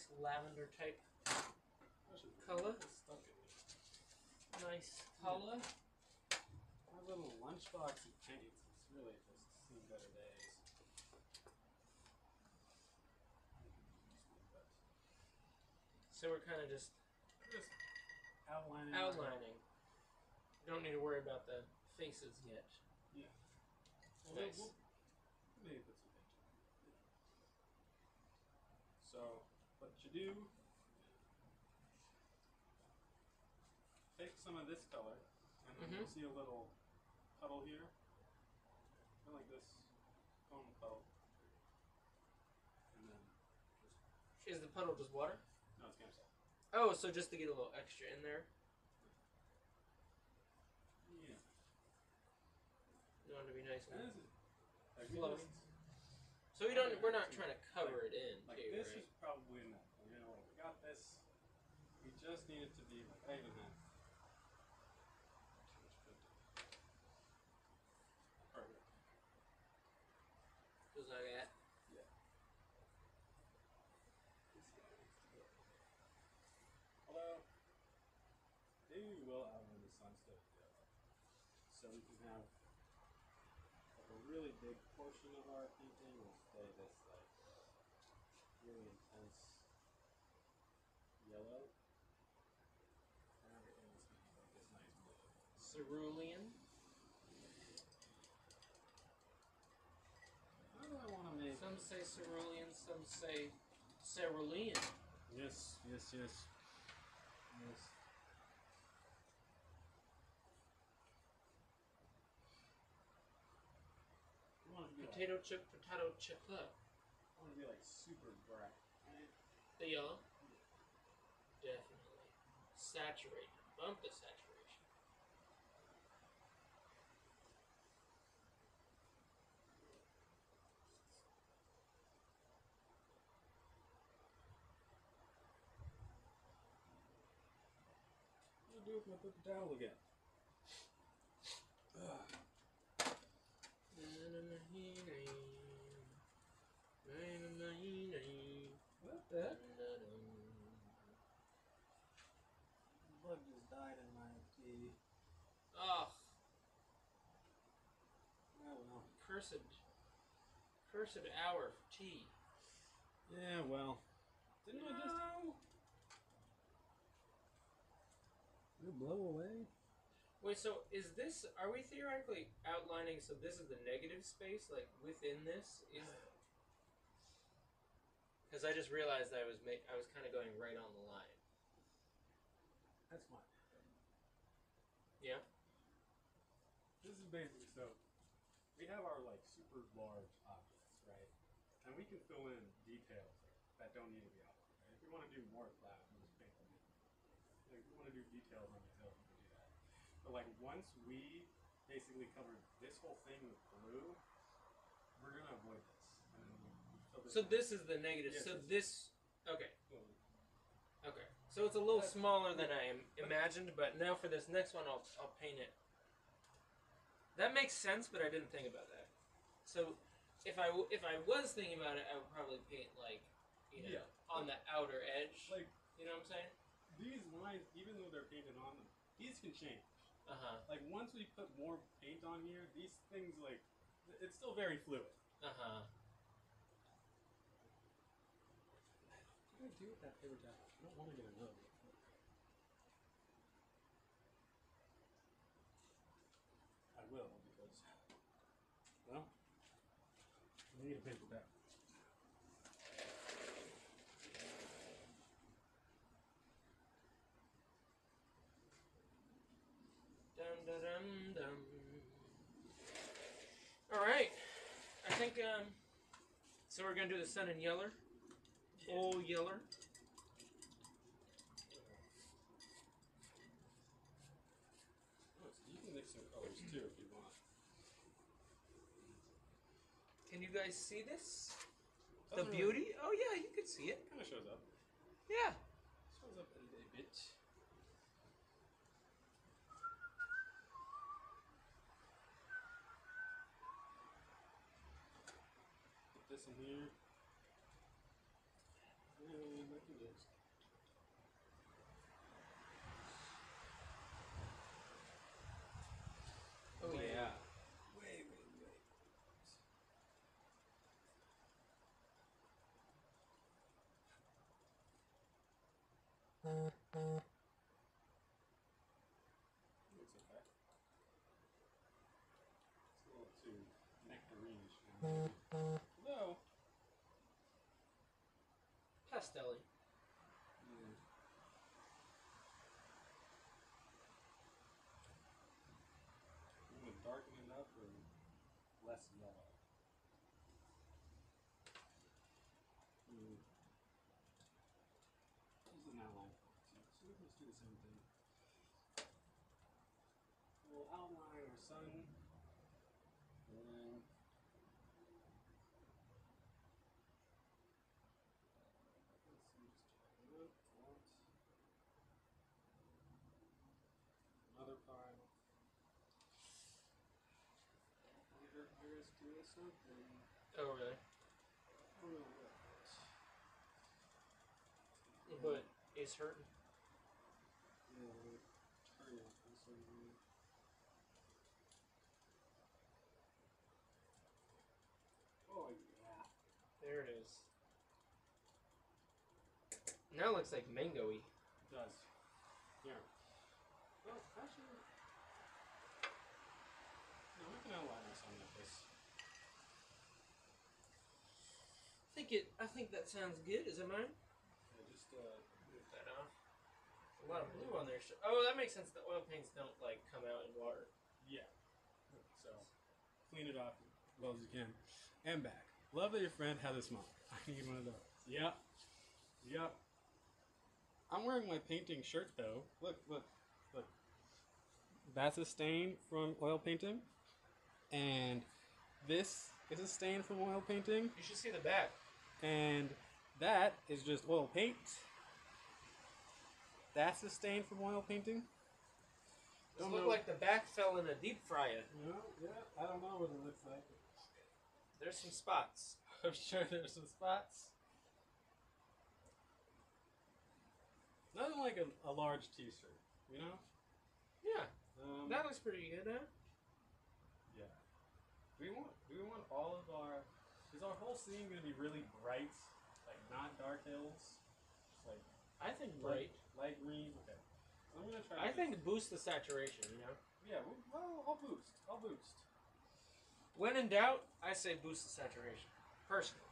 Speaker 1: Nice lavender type Color?
Speaker 2: it's stuck in me.
Speaker 1: nice color.
Speaker 2: My little lunchbox of paints has really just seen better days.
Speaker 1: So we're kind of just
Speaker 2: just outlining.
Speaker 1: outlining. Don't need to worry about the faces yet.
Speaker 2: Yeah.
Speaker 1: Nice.
Speaker 2: We'll, we'll maybe put some pictures. So, what you do? Take some of this color, and then you'll
Speaker 1: Mhm.
Speaker 2: see a little puddle here. Kind like this foam puddle. And then just
Speaker 1: Is the puddle just water?
Speaker 2: no, it's salt.
Speaker 1: Oh, so just to get a little extra in there.
Speaker 2: Yeah.
Speaker 1: You want to be nice
Speaker 2: And like we
Speaker 1: So we don't. We're not trying to cover it in,
Speaker 2: Like
Speaker 1: too,
Speaker 2: this
Speaker 1: right?
Speaker 2: is probably enough. You know, like we got this. We just need it to be like I even have. Perfect.
Speaker 1: Just like that.
Speaker 2: Although, maybe we will outline the sun instead of yellow. So we can have like a really big portion of our painting will stay this like really intense yellow. And everything else can be like this nice blue.
Speaker 1: Cerulean.
Speaker 2: How do I want to make
Speaker 1: Some say cerulean. Some say cerulean.
Speaker 2: Yes, yes, yes. Yes. I want to be like,
Speaker 1: Potato chip. Potato chip.
Speaker 2: I want to be like super bright. Right?
Speaker 1: The yellow. Definitely. Saturate. Bump the saturation.
Speaker 2: What do if I put the towel again? What the heck? Bug just died in my tea.
Speaker 1: Oh,
Speaker 2: Oh well.
Speaker 1: cursed, cursed hour for tea.
Speaker 2: Yeah, well. Didn't I just. It'll blow away?
Speaker 1: Wait, so is this? Are we theoretically outlining? So this is the negative space, like within this is. Because I just realized I was make I was kind of going right on the line.
Speaker 2: That's fine.
Speaker 1: Yeah.
Speaker 2: This is basically so. We have our like super large objects, right? And we we can fill in details that don't need to be outlined. Right? If we want to do more clouds, we just paint them in. Like, we want to do details on the hill, we can do that. But like once we basically cover this whole thing with blue, we're gonna avoid this. And then we, we this
Speaker 1: So this is the negative.
Speaker 2: Yes,
Speaker 1: so this. Okay. Okay. So it's a little
Speaker 2: That's-
Speaker 1: smaller than I imagined, but now for this next one, I'll I'll paint it. That makes sense, but I didn't think about that. So if I if I was thinking about it, I would probably paint like you know
Speaker 2: Yeah.
Speaker 1: on the outer edge.
Speaker 2: like
Speaker 1: you know what I'm saying?
Speaker 2: these lines, even though they're painted on them, these can change.
Speaker 1: Uh huh.
Speaker 2: Like once we put more paint on here, these things like it's still very fluid.
Speaker 1: Uh huh.
Speaker 2: What do I do with that paper towel? I don't want to get another. one. I will because well, I need a paper towel.
Speaker 1: Dum dum dum dum. All right. I think um. So we're gonna do the sun and yeller. Oh yeller.
Speaker 2: Oh, so you can mix some colors too if you want.
Speaker 1: Can you guys see this? The
Speaker 2: Doesn't really-
Speaker 1: beauty? Oh yeah, you can see it.
Speaker 2: Kind of shows up.
Speaker 1: Yeah.
Speaker 2: Shows up a, a bit. Put this in here. And I can just.
Speaker 1: Oh
Speaker 2: Way-
Speaker 1: yeah.
Speaker 2: Way, way, way. Looks okay. It's a little too nectarine. Although,
Speaker 1: Pastelly.
Speaker 2: yeah. You want darken it up or less yellow? Hmm. Use an outline for it too. So we can just do the same thing. We'll outline our sun. And then Let's see, just check it out. Font. Another pile. Doing something.
Speaker 1: Oh really?
Speaker 2: I don't know what.
Speaker 1: But it's hurting.
Speaker 2: Yeah, like, turn it some reason. Oh yeah.
Speaker 1: There it is. Now it looks like mangoey.
Speaker 2: It does. Here. Well, actually. No, we can outline this on like this.
Speaker 1: I think it. I think that sounds good. Is it mine?
Speaker 2: Yeah, just uh.
Speaker 1: Move that off. A lot of blue on there. Oh, that makes sense. The oil paints don't like come out in water.
Speaker 2: Yeah. So, clean it off as well as you can. And back. Love that your friend had a smile. I need one of those. Yep. Yep. I'm wearing my painting shirt though. Look, look, look. That's a stain from oil painting. And this is a stain from oil painting.
Speaker 1: You should see the back.
Speaker 2: And that is just oil paint. That's the stain from oil painting.
Speaker 1: Does
Speaker 2: Don't
Speaker 1: look like the back fell in a deep fryer.
Speaker 2: No, yeah, I don't know what it looks like.
Speaker 1: There's some spots.
Speaker 2: I'm sure there's some spots. Nothing like a, a large t-shirt, you know?
Speaker 1: Yeah,
Speaker 2: Um,
Speaker 1: that looks pretty good, huh?
Speaker 2: yeah. Do we want do we want all of our is our whole scene gonna be really bright? Like not dark hills? Just like
Speaker 1: I think bright.
Speaker 2: light green? Okay. I'm gonna try
Speaker 1: I
Speaker 2: to-
Speaker 1: think boost the saturation. You know.
Speaker 2: Yeah, well, well I'll boost. I'll boost.
Speaker 1: When in doubt, I say boost the saturation. Personally.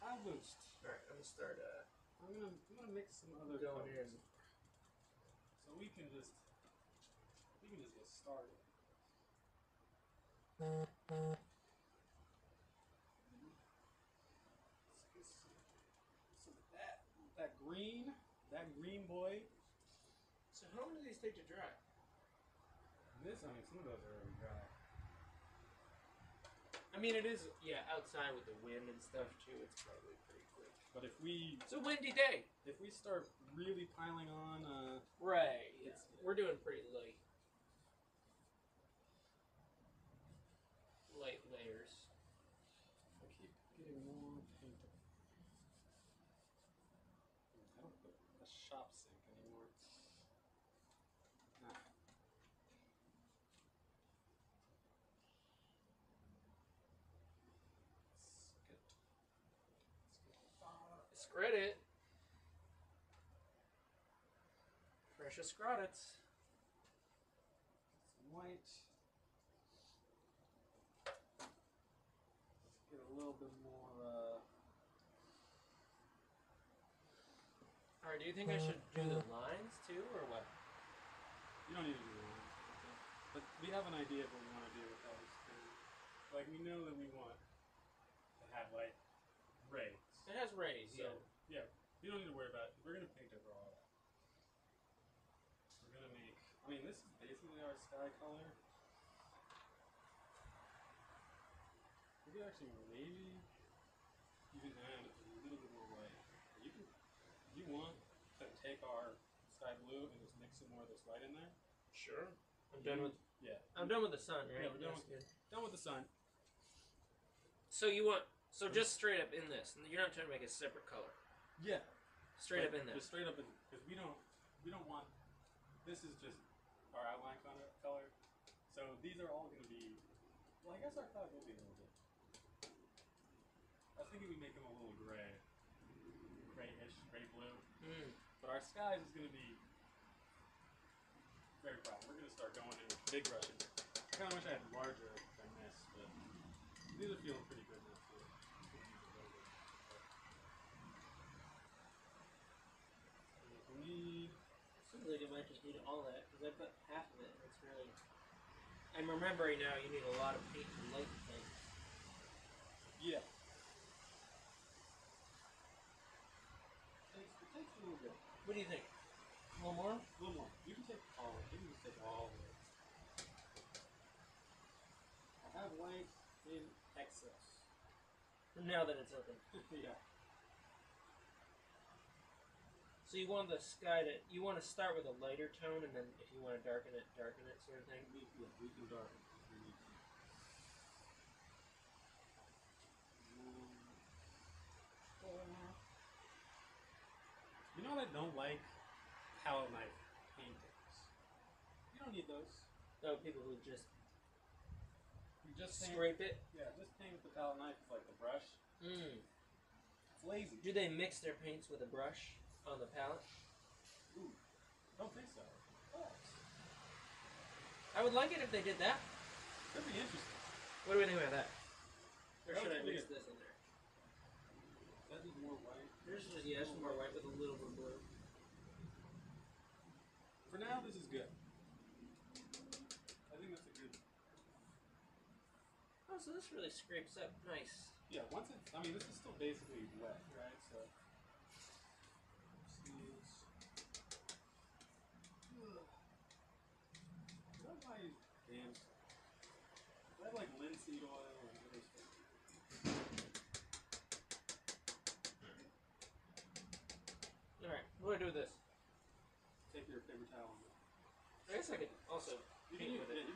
Speaker 2: I'll boost.
Speaker 1: All right, I'm gonna start uh,
Speaker 2: I'm gonna I'm gonna mix some other
Speaker 1: going
Speaker 2: colors.
Speaker 1: in.
Speaker 2: So we can just we can just get started. that green, that green boy.
Speaker 1: So how long do these take to dry?
Speaker 2: This, I mean, some of those are already dry.
Speaker 1: I mean, it is yeah outside with the wind and stuff too. It's probably pretty quick.
Speaker 2: But if we
Speaker 1: It's a windy day.
Speaker 2: if we start really piling on, uh,
Speaker 1: Right.
Speaker 2: Yeah.
Speaker 1: We're doing pretty light. Light layers.
Speaker 2: I keep getting more paint. I don't put a shop sink anymore. Ah. Let's get, let's get
Speaker 1: Spread it. Precious credits.
Speaker 2: some white. Let's get a little bit more. Uh,
Speaker 1: All right. Do you think I should do the lines too, or what?
Speaker 2: You don't need to do that. But we have an idea of what we want to do with those. too. Like we know that we want to have like rays.
Speaker 1: It has rays.
Speaker 2: So
Speaker 1: yeah.
Speaker 2: Yeah, we don't need to worry about. We're gonna paint over all that. We're gonna make. I mean, this is basically our sky color. We could actually maybe even add a little bit more white. You can, if you want to take our sky blue and just mix some more of this white in there.
Speaker 1: Sure. I'm done with.
Speaker 2: Yeah.
Speaker 1: I'm done with the sun, right?
Speaker 2: Yeah, we're done
Speaker 1: That's
Speaker 2: with-
Speaker 1: good.
Speaker 2: Done with the sun.
Speaker 1: So you want? So just straight up in this. You're not trying to make a separate color.
Speaker 2: Yeah.
Speaker 1: Straight
Speaker 2: Like,
Speaker 1: up in there.
Speaker 2: Just straight up in because we don't we don't want this is just our outline color color. So these are all gonna be well I guess our cloud will be a little bit. I was thinking we make them a little gray. Grayish, gray blue.
Speaker 1: Mm.
Speaker 2: But our skies is gonna be very bright. We're gonna start going in with big brushes. I kinda wish I had larger than this, but these are feeling pretty good now too. We need
Speaker 1: Seems like I might just need all that because I put half of it, and it's really. I'm remembering now. You need a lot of paint to light things.
Speaker 2: Yeah. Takes, it takes a little bit.
Speaker 1: What do you think? A little more?
Speaker 2: A little more. You can take all. You can just take all of it. I have white in excess.
Speaker 1: Now that it's open.
Speaker 2: yeah.
Speaker 1: So you want the sky to you want to start with a lighter tone, and then if you want to darken it, darken it, sort of thing.
Speaker 2: We, yeah, we can darken if we need to. You know what I don't like? Palette knife paintings. You don't need those.
Speaker 1: Oh, people who just
Speaker 2: You just paint,
Speaker 1: scrape it.
Speaker 2: yeah, just paint with the palette knife with like the brush.
Speaker 1: Mm.
Speaker 2: It's lazy.
Speaker 1: Do they mix their paints with a brush on the palette?
Speaker 2: Ooh, don't think so. Oh,
Speaker 1: I would like it if they did that.
Speaker 2: could be interesting.
Speaker 1: What do we think about that? Or
Speaker 2: That
Speaker 1: should I
Speaker 2: be
Speaker 1: mix
Speaker 2: good.
Speaker 1: this in there?
Speaker 2: That is more white.
Speaker 1: Here's just yeah, some more white with a little bit of blue.
Speaker 2: For now, this is good. I think that's a good.
Speaker 1: Oh, so this really scrapes up nice.
Speaker 2: Yeah, once it's. I mean, this is still basically wet, right? So. Seeds. Ugh. I don't buy damn. I have like linseed oil and other stuff.
Speaker 1: All right, what do I do with this?
Speaker 2: Take your paper towel. and-
Speaker 1: I guess I could also
Speaker 2: You can
Speaker 1: with it.
Speaker 2: you with it. You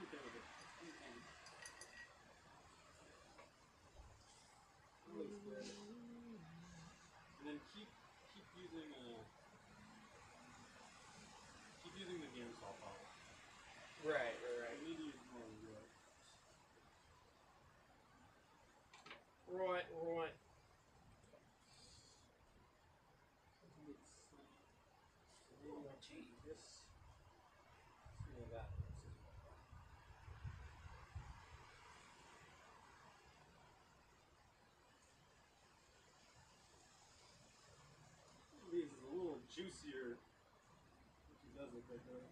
Speaker 2: juicier. She does look like that.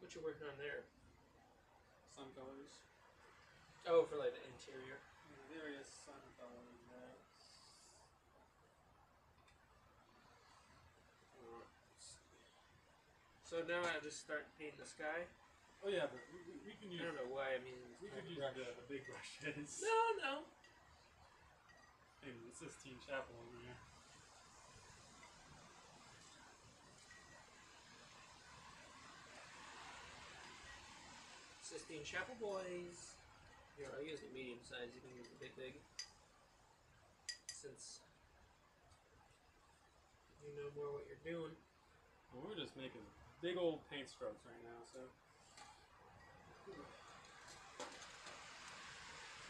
Speaker 1: What you working on there?
Speaker 2: Sun colors.
Speaker 1: Oh, for like the interior.
Speaker 2: There is sun colors there.
Speaker 1: Uh, so now I just start painting the sky.
Speaker 2: Oh yeah, but we, we, can use.
Speaker 1: I don't know why. I mean,
Speaker 2: we
Speaker 1: can
Speaker 2: use
Speaker 1: brush.
Speaker 2: the, the big brushes.
Speaker 1: No, no.
Speaker 2: Hey, the Sistine Chapel over here.
Speaker 1: Sistine Chapel boys. Here, I'll use the medium size. You can use the big, big. Since you know more what you're doing.
Speaker 2: Well, we're just making big old paint strokes right now, so.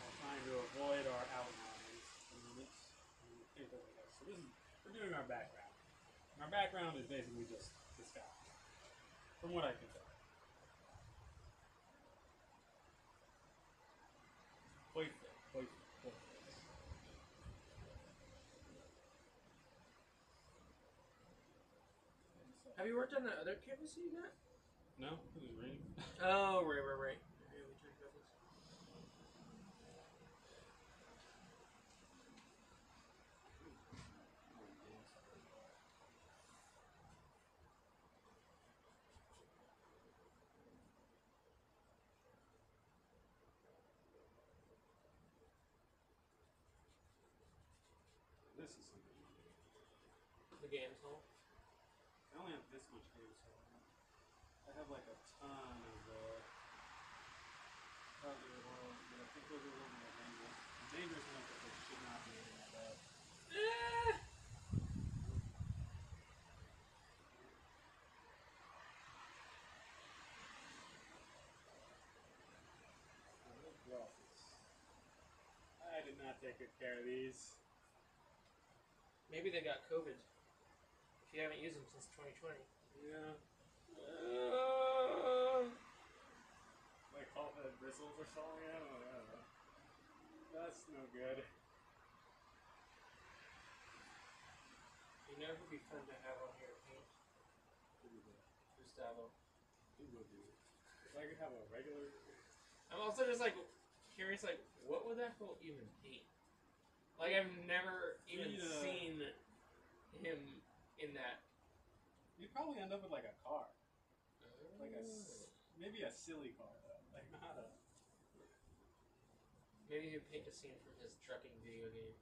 Speaker 2: While trying to avoid our outlines for the moment. and paint over there. So this is we're doing our background. And our background is basically just the sky. From what I can tell. Wait wait wait.
Speaker 1: Have you worked on that other canvas you got?
Speaker 2: No? It was raining.
Speaker 1: Oh, right, right, right. Yeah, we talked about this.
Speaker 2: This is something.
Speaker 1: The Gamsol.
Speaker 2: I only have this much game, so I have like a ton of uh, other ones, but I think those are a little more dangerous. The dangerous ones that they should not be to have.
Speaker 1: Eh.
Speaker 2: I did not take good care of these.
Speaker 1: Maybe they got COVID. If you haven't used them since 2020.
Speaker 2: Yeah. Uh, like all the bristles are falling out. I don't know. That's no good.
Speaker 1: You know who'd be fun to have on here to paint? Gustavo.
Speaker 2: It would be. If I could have a regular.
Speaker 1: I'm also just like curious, like what would that fool even paint? Like I've never even
Speaker 2: He, uh,
Speaker 1: seen him in that.
Speaker 2: You'd probably end up with like a car. Like a. Oh. s- Maybe a silly car, though. Like, not a.
Speaker 1: Maybe he'd paint a scene from his trucking video game.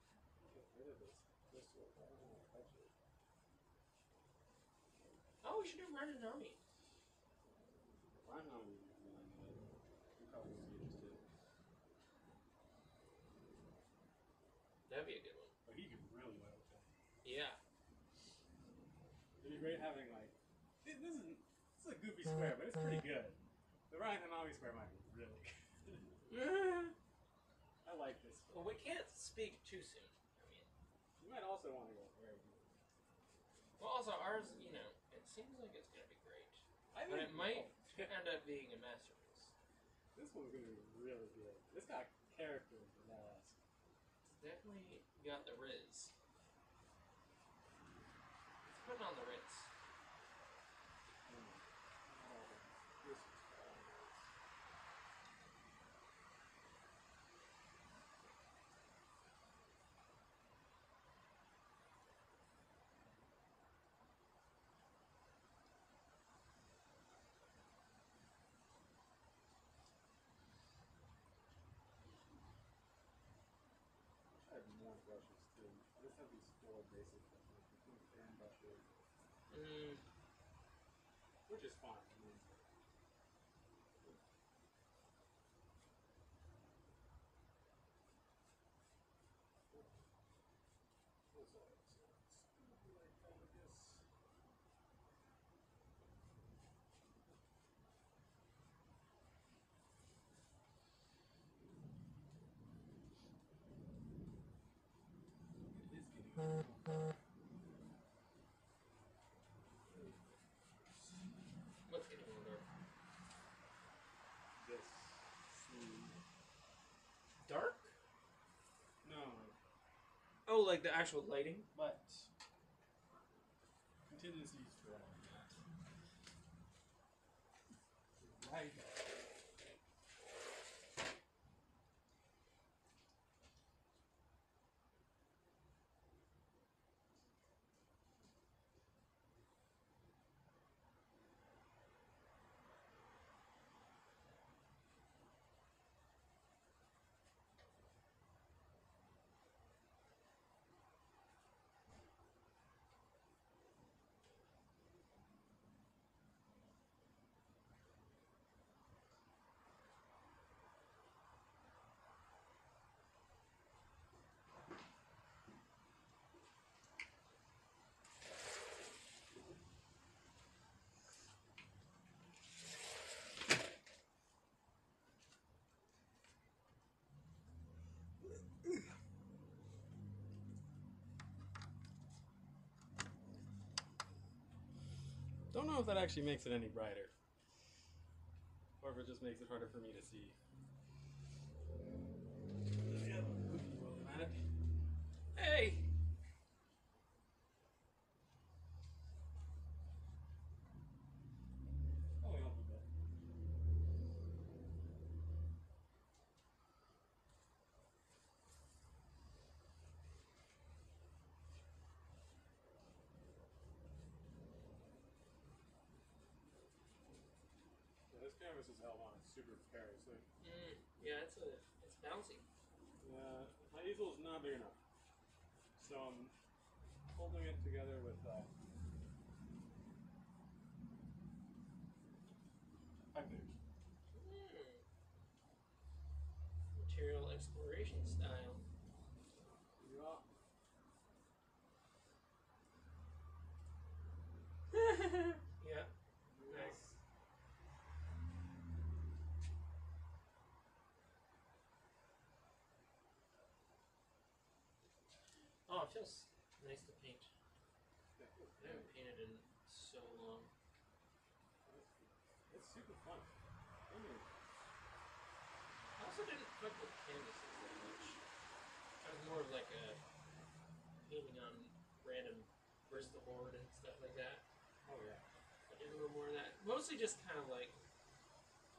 Speaker 2: Get rid of this. This one. I don't wanna touch it.
Speaker 1: Oh, we should do Ren and Nami.
Speaker 2: I'm not really really good. You probably won't be interested.
Speaker 1: That'd be a good one.
Speaker 2: But he can really well paint.
Speaker 1: Yeah.
Speaker 2: It'd be great having like this this is this is a goofy square, but it's pretty good. The Ryan Hanami square might be really good. I like this.
Speaker 1: well, we can't speak too soon. I mean,
Speaker 2: You might also want to go very good.
Speaker 1: well, also ours, you know, it seems like it's gonna be great,
Speaker 2: I
Speaker 1: but it might
Speaker 2: oh,
Speaker 1: end up being a masterpiece.
Speaker 2: this one's gonna be really good. This got character for that.
Speaker 1: It's definitely got the Riz. It's putting on the Ritz.
Speaker 2: This is fine. I have more brushes too. Just have these four basic brushes. Between fan brushes,
Speaker 1: Mm,
Speaker 2: which is fine. I mean, what's all that stuff? It's like that, I guess. It is getting
Speaker 1: what's getting older?
Speaker 2: this scene.
Speaker 1: Dark?
Speaker 2: No,
Speaker 1: Oh, like the actual lighting?
Speaker 2: but contingencies for all of Right.
Speaker 3: know if that actually makes it any brighter. Or if it just makes it harder for me to see.
Speaker 1: Hey!
Speaker 2: Yeah, is held on super precariously.
Speaker 1: Mm, yeah, it's a it's bouncy.
Speaker 2: Uh, my easel is not big enough, so I'm holding it together with. Uh, pipe cleaners.
Speaker 1: Mm. Material exploration style.
Speaker 2: Yeah.
Speaker 1: yeah, nice. Feels nice to paint. I haven't painted in so long.
Speaker 2: it's super fun. I
Speaker 1: I also didn't fuck with canvases that much. I was more of like a painting on random Bristol board and stuff like that.
Speaker 2: oh yeah.
Speaker 1: I did a little more of that. Mostly just kind of like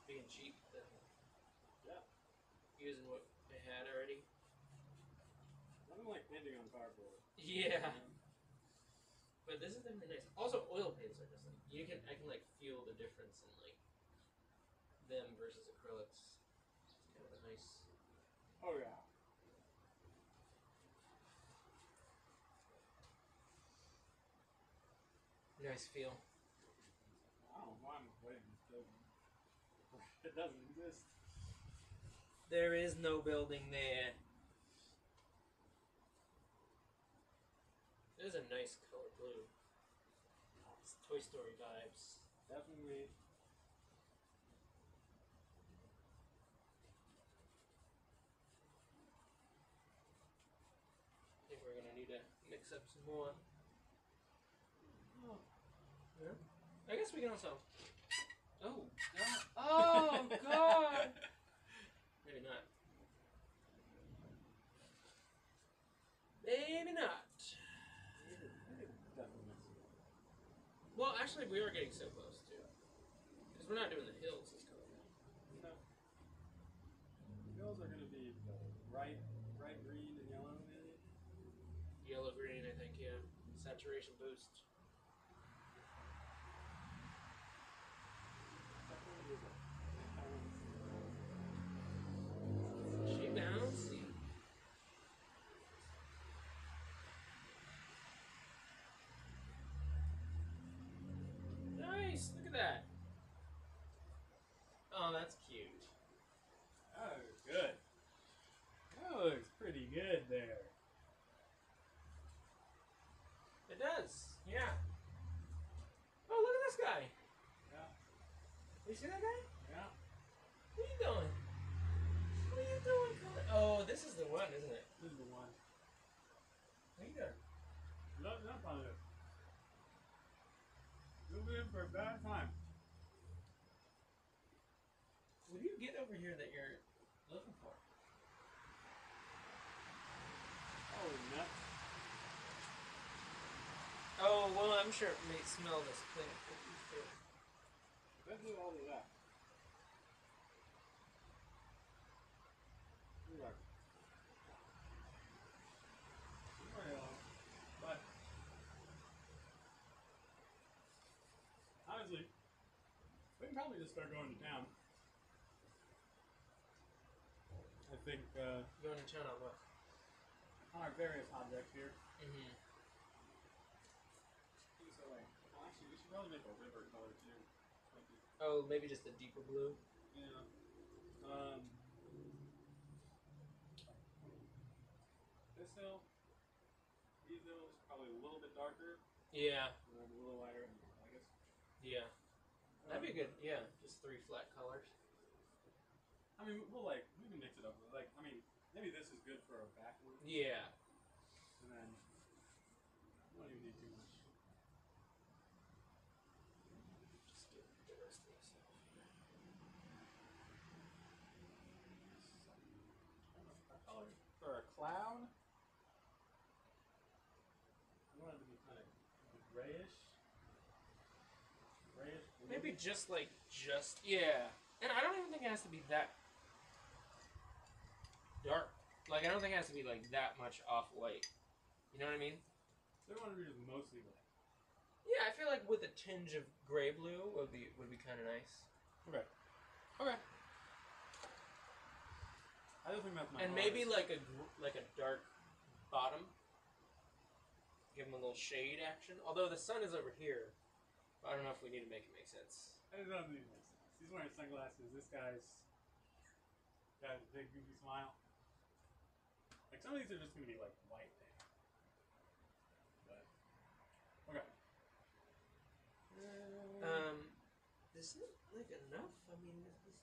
Speaker 1: being cheap than
Speaker 2: Yeah.
Speaker 1: using what I had already.
Speaker 2: Nothing like painting on cardboard.
Speaker 1: Yeah. Um, but this is definitely nice. Also, oil paints are just like you can I can like feel the difference in like them versus acrylics. It's kind of a nice.
Speaker 2: Oh yeah.
Speaker 1: Nice feel.
Speaker 2: I don't know why I'm this building. It doesn't exist.
Speaker 1: There is no building there. It is a nice color blue. It's Toy Story vibes.
Speaker 2: Definitely.
Speaker 1: I think we're gonna need to mix up some more.
Speaker 2: Oh.
Speaker 1: Yeah. I guess we can also. Oh God! Oh God! Maybe not. Maybe not.
Speaker 2: Definitely mix it up.
Speaker 1: Well, actually, we are getting so close too, because we're not doing the hills this color.
Speaker 2: No. The hills are gonna be bright, bright green and yellow, maybe.
Speaker 1: Yellow green, I think. Yeah. Saturation boost.
Speaker 2: Definitely is a-
Speaker 1: She bouncy. Nice. Look at that. Oh, that's cute.
Speaker 3: Oh, good. That looks pretty good there.
Speaker 1: It does. Yeah. Oh, look at this guy.
Speaker 2: Yeah,
Speaker 1: You see that guy?
Speaker 2: yeah.
Speaker 1: What are you doing? What are you doing? Oh, this is the one, isn't it?
Speaker 2: This is the one.
Speaker 1: What are you doing?
Speaker 2: Not on it. You'll be in for a bad time.
Speaker 1: What do you get over here that you're looking for?
Speaker 2: Oh, nuts.
Speaker 1: Oh, well, I'm sure it may smell this plant cookies too.
Speaker 2: Eventually, all of that. But honestly, we can probably just start going to town. I think uh,
Speaker 1: Going to town on what?
Speaker 2: on our various objects here.
Speaker 1: Mm-hmm.
Speaker 2: So like, well, actually, we should probably make a river color too. Like,
Speaker 1: Oh, maybe just a deeper blue.
Speaker 2: Yeah. Um. This hill, these hills probably a little bit darker,
Speaker 1: Yeah,
Speaker 2: and then a little lighter. I guess.
Speaker 1: yeah. That'd be good. Yeah, just three flat colors.
Speaker 2: I mean, we'll like we can mix it up. Like, I mean, Maybe this is good for a backward.
Speaker 1: Yeah.
Speaker 2: And then I don't even need too much.
Speaker 1: Just get the rest of myself here.
Speaker 2: A color for a clown. I want it to be kind of grayish. Grayish. Blue.
Speaker 1: Maybe just like just yeah. And I don't even think it has to be that dark. Like I don't think it has to be like that much off white. You know what I mean?
Speaker 2: They want to be mostly black.
Speaker 1: Yeah, I feel like with a tinge of gray blue would be would be kind of nice.
Speaker 2: Okay. Okay. I don't think that's my.
Speaker 1: and maybe
Speaker 2: hardest.
Speaker 1: like a like a dark bottom. Give him a little shade action. Although the sun is over here, I don't know if we need to make it make sense.
Speaker 2: It doesn't even make sense. He's wearing sunglasses. This guy's got a big goofy smile. Like some of these are just gonna be like white thing. But okay.
Speaker 1: Um, is it like enough? I mean, this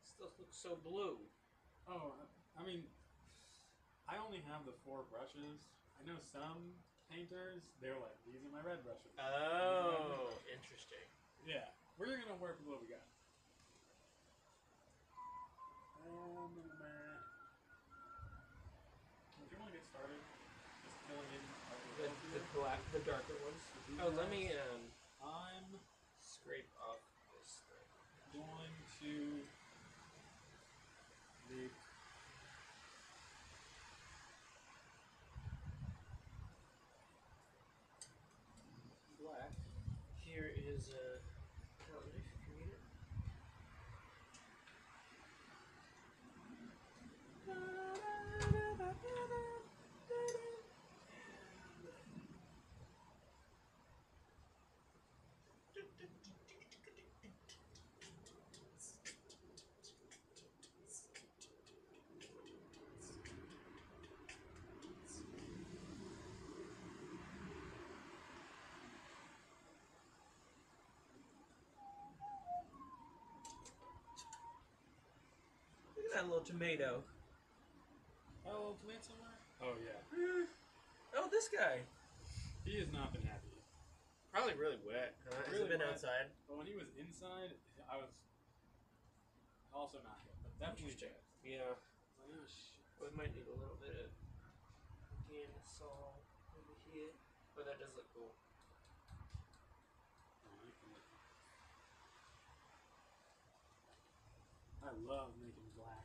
Speaker 1: this still looks so blue.
Speaker 2: Oh, I mean, I only have the four brushes. I know some painters, they're like, these are my red brushes.
Speaker 1: Oh, interesting.
Speaker 2: Yeah, we're gonna work with what we got. If you want to get started, just filling in
Speaker 1: The,
Speaker 2: the
Speaker 1: the black, the darker ones. Oh, let me um
Speaker 2: I'm
Speaker 1: scrape off this thing.
Speaker 2: going to make black.
Speaker 1: Here is a palette knife if you need it. Look at that little tomato.
Speaker 2: Oh, tomato somewhere? Oh yeah. Eh.
Speaker 1: Oh, this guy.
Speaker 2: He has not been happy.
Speaker 1: Probably really wet. Huh? Has
Speaker 2: Really
Speaker 1: it been
Speaker 2: wet.
Speaker 1: outside?
Speaker 2: But when he was inside, I was also not good. But definitely
Speaker 1: Interesting.
Speaker 2: good.
Speaker 1: Yeah.
Speaker 2: Like, oh shit.
Speaker 1: We might need a little bit of Gamsol over here. But oh, that does look cool.
Speaker 2: I can- I love making black.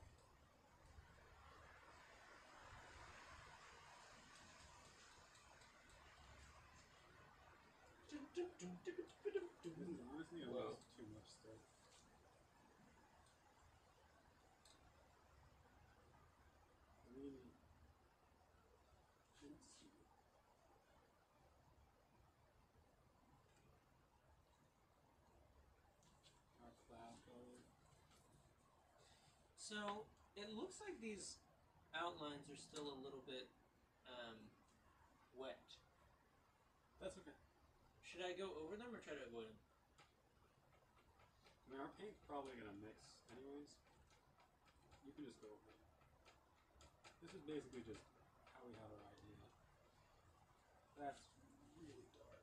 Speaker 2: Cloud color.
Speaker 1: So it looks like these outlines are still a little bit um, wet.
Speaker 2: That's okay.
Speaker 1: Should I go over them or try to avoid them?
Speaker 2: I mean, our paint's probably gonna mix anyways. You can just go over it. This is basically just how we have our idea. That's really dark.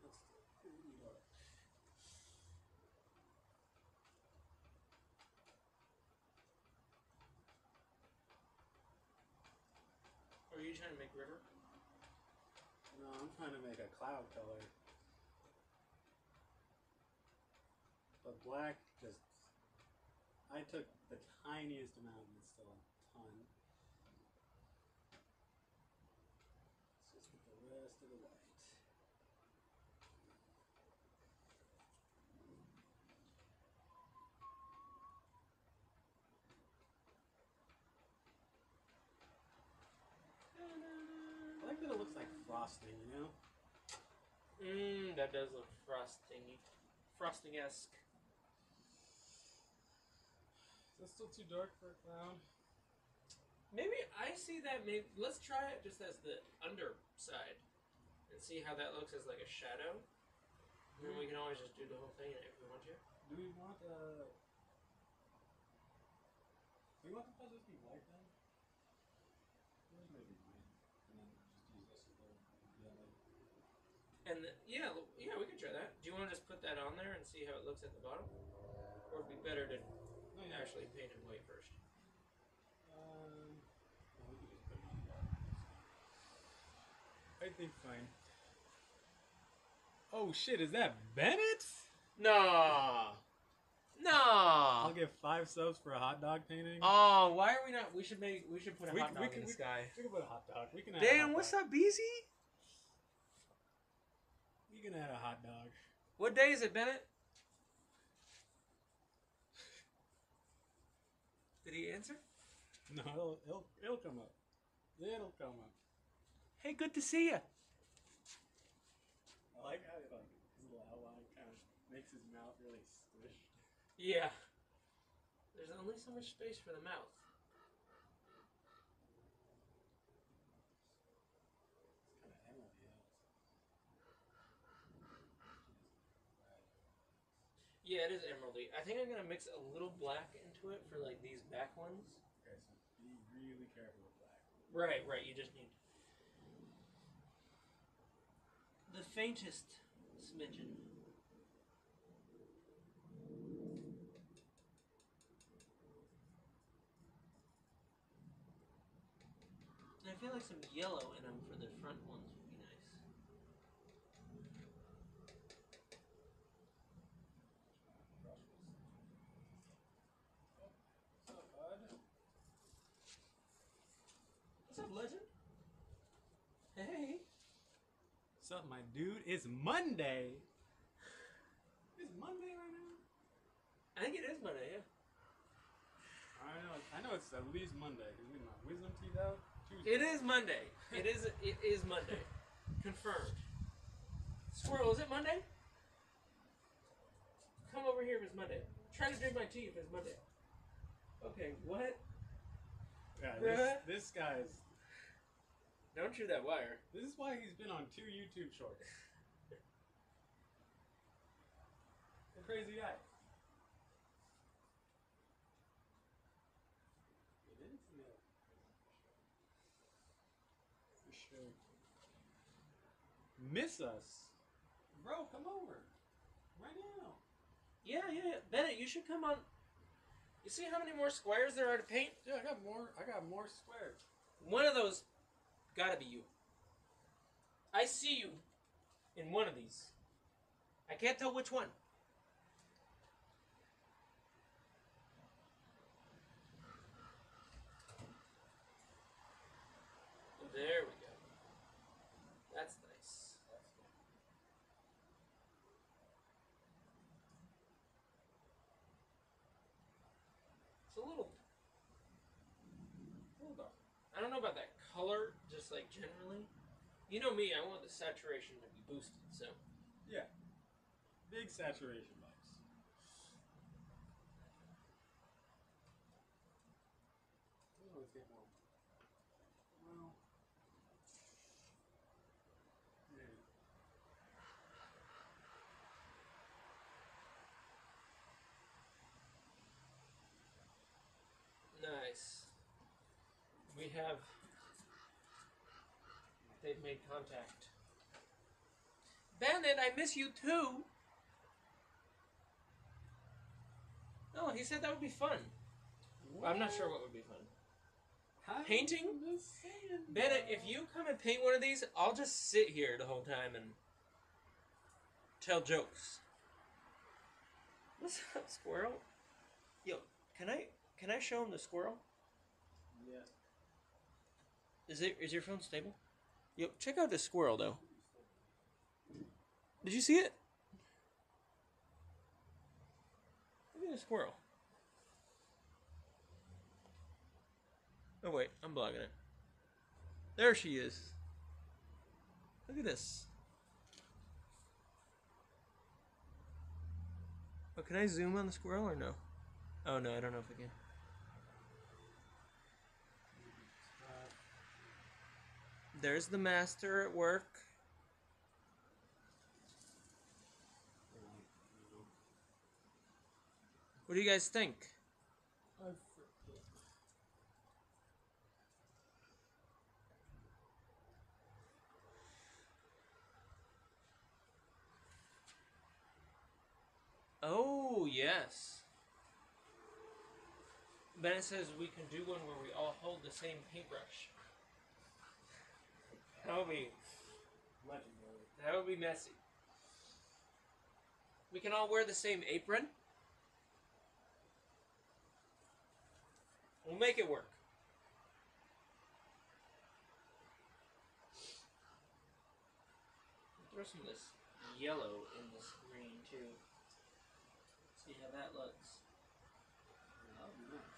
Speaker 2: That's really dark.
Speaker 1: Or are you trying to make river?
Speaker 2: No, I'm trying to make a cloud color. But black just. I took the tiniest amount and it's still a ton. Let's just get the rest of the white. I like that it looks like frosting, you know?
Speaker 1: Mmm, that does look frosting frosting esque.
Speaker 2: Is that still too dark for a cloud?
Speaker 1: Maybe I see that. Maybe let's try it just as the underside, and see how that looks as like a shadow. And then we can always just do the whole thing if we want to.
Speaker 2: Do we want uh? Do we want the puzzles to be white then? Yours may be white, and then just use this as the yellow.
Speaker 1: And the, yeah, l- yeah, we can try that. Do you want to just put that on there and see how it looks at the bottom, or it'd be better to
Speaker 2: No, yeah.
Speaker 1: actually paint it white first?
Speaker 2: Um, well, we could just put it on the I think fine. Oh shit! Is that Bennett?
Speaker 1: No, no,
Speaker 2: I'll
Speaker 1: no.
Speaker 2: give five subs for a hot dog painting.
Speaker 1: Oh, why are we not? We should make. We should put a
Speaker 2: We
Speaker 1: hot dog
Speaker 2: we
Speaker 1: in
Speaker 2: can-
Speaker 1: the
Speaker 2: we-
Speaker 1: sky.
Speaker 2: We can put a hot dog. We can. Add a hot
Speaker 1: what's
Speaker 2: dog.
Speaker 1: up, Beezy?
Speaker 2: We can add a hot dog.
Speaker 1: What day is it, Bennett? Did he answer?
Speaker 2: No, it'll, it'll, it'll come up. It'll come up.
Speaker 1: Hey, good to see you.
Speaker 2: I like how he, like his little outline kind of makes his mouth really squish.
Speaker 1: Yeah. There's only so much space for the mouth.
Speaker 2: It's kind of emerald, yeah.
Speaker 1: Yeah, it is emeraldy. I think I'm gonna mix a little black into it for like these back ones.
Speaker 2: Okay, so be really careful with black.
Speaker 1: Right, right. You just need the faintest smidgen. And I feel like some yellow in them for the front ones would be nice.
Speaker 2: What's up, bud?
Speaker 1: What's up, legend? Hey.
Speaker 2: What's up, my dude? It's Monday. It's Monday right now.
Speaker 1: I think it is Monday, yeah.
Speaker 2: I know. I know it's at least Monday because we my wisdom teeth out. Tuesday.
Speaker 1: It is Monday. It is it is Monday. Confirmed. Squirrel, is it Monday? Come over here if it's Monday. Try to drink my tea if it's Monday. Okay, what?
Speaker 2: Yeah, this, this guy's.
Speaker 1: Don't chew that wire.
Speaker 2: This is why he's been on two YouTube shorts. The crazy guy. See that. For sure. Miss us, bro. Come over right now.
Speaker 1: Yeah, yeah, yeah. Bennett, you should come on. You see how many more squares there are to paint?
Speaker 2: Yeah, I got more. I got more squares.
Speaker 1: One of those gotta be you. I see you in one of these. I can't tell which one. There we go. That's nice. It's a little. Hold on. I don't know about that color, like generally. You know me, I want the saturation to be boosted, so.
Speaker 2: Yeah. Big saturation bucks. Let's get more. Well. Yeah.
Speaker 1: Nice. We have. Made contact. Bandit, I miss you too. No, he said that would be fun. I'm not sure what would be fun. Painting?
Speaker 2: I'm just saying,
Speaker 1: Bennett, if you come and paint one of these, I'll just sit here the whole time and tell jokes. What's up, squirrel? Yo, can I can I show him the squirrel?
Speaker 2: Yeah.
Speaker 1: Is it is your phone stable? Yo, check out this squirrel though. Did you see it? Look at the squirrel. Oh wait, I'm blocking it. There she is. Look at this. Oh, can I zoom on the squirrel or no? Oh no, I don't know if I can. There's the master at work. What do you guys think? Oh, yes. Bennett says we can do one where we all hold the same paintbrush. That would be
Speaker 2: Legendary.
Speaker 1: that would be messy. We can all wear the same apron. We'll make it work. Throw some of this yellow in this green too. See how that looks.
Speaker 2: That would be nice.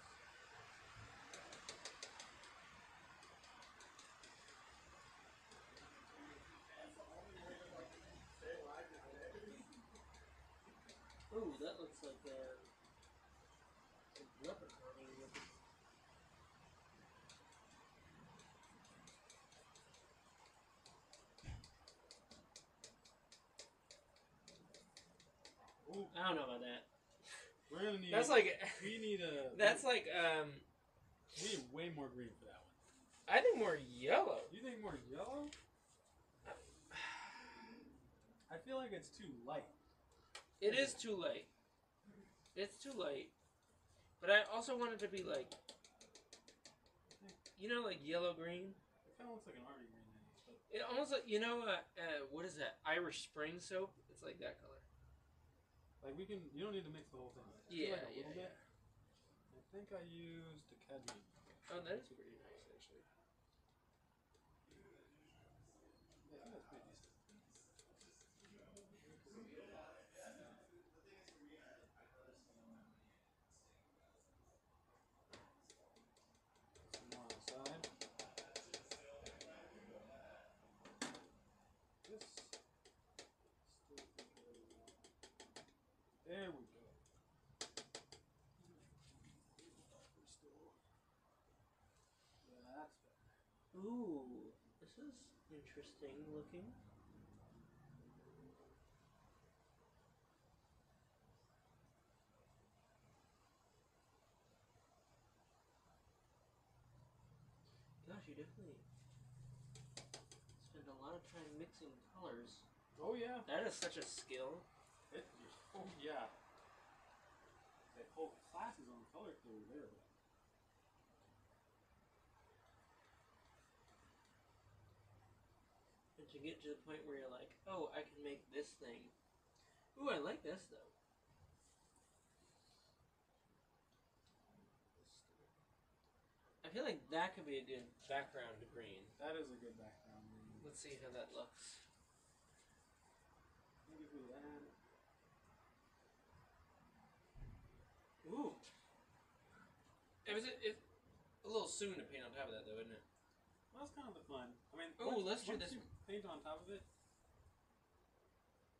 Speaker 1: Ooh, that looks like a, a leprechaun looking.
Speaker 2: Ooh,
Speaker 1: I don't know about that.
Speaker 2: we're gonna need.
Speaker 1: That's like
Speaker 2: We need a.
Speaker 1: that's like um.
Speaker 2: We need way more green for that one.
Speaker 1: I think more yellow.
Speaker 2: You think more yellow? I feel like it's too light.
Speaker 1: It is too late. It's too light. But I also want it to be like, you know, like yellow green.
Speaker 2: It kind of looks like an arty green,
Speaker 1: It almost like you know, uh, uh, what is that? Irish Spring soap. It's like that color.
Speaker 2: Like we can. You don't need to mix the whole thing.
Speaker 1: Yeah,
Speaker 2: like a
Speaker 1: yeah,
Speaker 2: little
Speaker 1: yeah.
Speaker 2: bit. I think I used the cadmium.
Speaker 1: Oh, that is pretty nice actually.
Speaker 2: Yeah, I think that's pretty decent. Some more on the side. This. Still think I want- There we go. Yeah, that's better.
Speaker 1: Ooh, this is interesting looking. Gosh, you definitely spend a lot of time mixing colors.
Speaker 2: Oh yeah.
Speaker 1: That is such a skill.
Speaker 2: It, oh yeah. That whole class is on color theory there. But
Speaker 1: And to get to the point where you're like, oh, I can make this thing. Ooh, I like this though. I feel like that could be a good background green.
Speaker 2: that is a good background. green.
Speaker 1: Let's see how that looks.
Speaker 2: Maybe if we add.
Speaker 1: Ooh. It was it, it, a little soon to paint on top of that though, isn't it?
Speaker 2: Well, that's kind of the fun. I mean, once,
Speaker 1: let's
Speaker 2: once
Speaker 1: this
Speaker 2: you paint on top of it.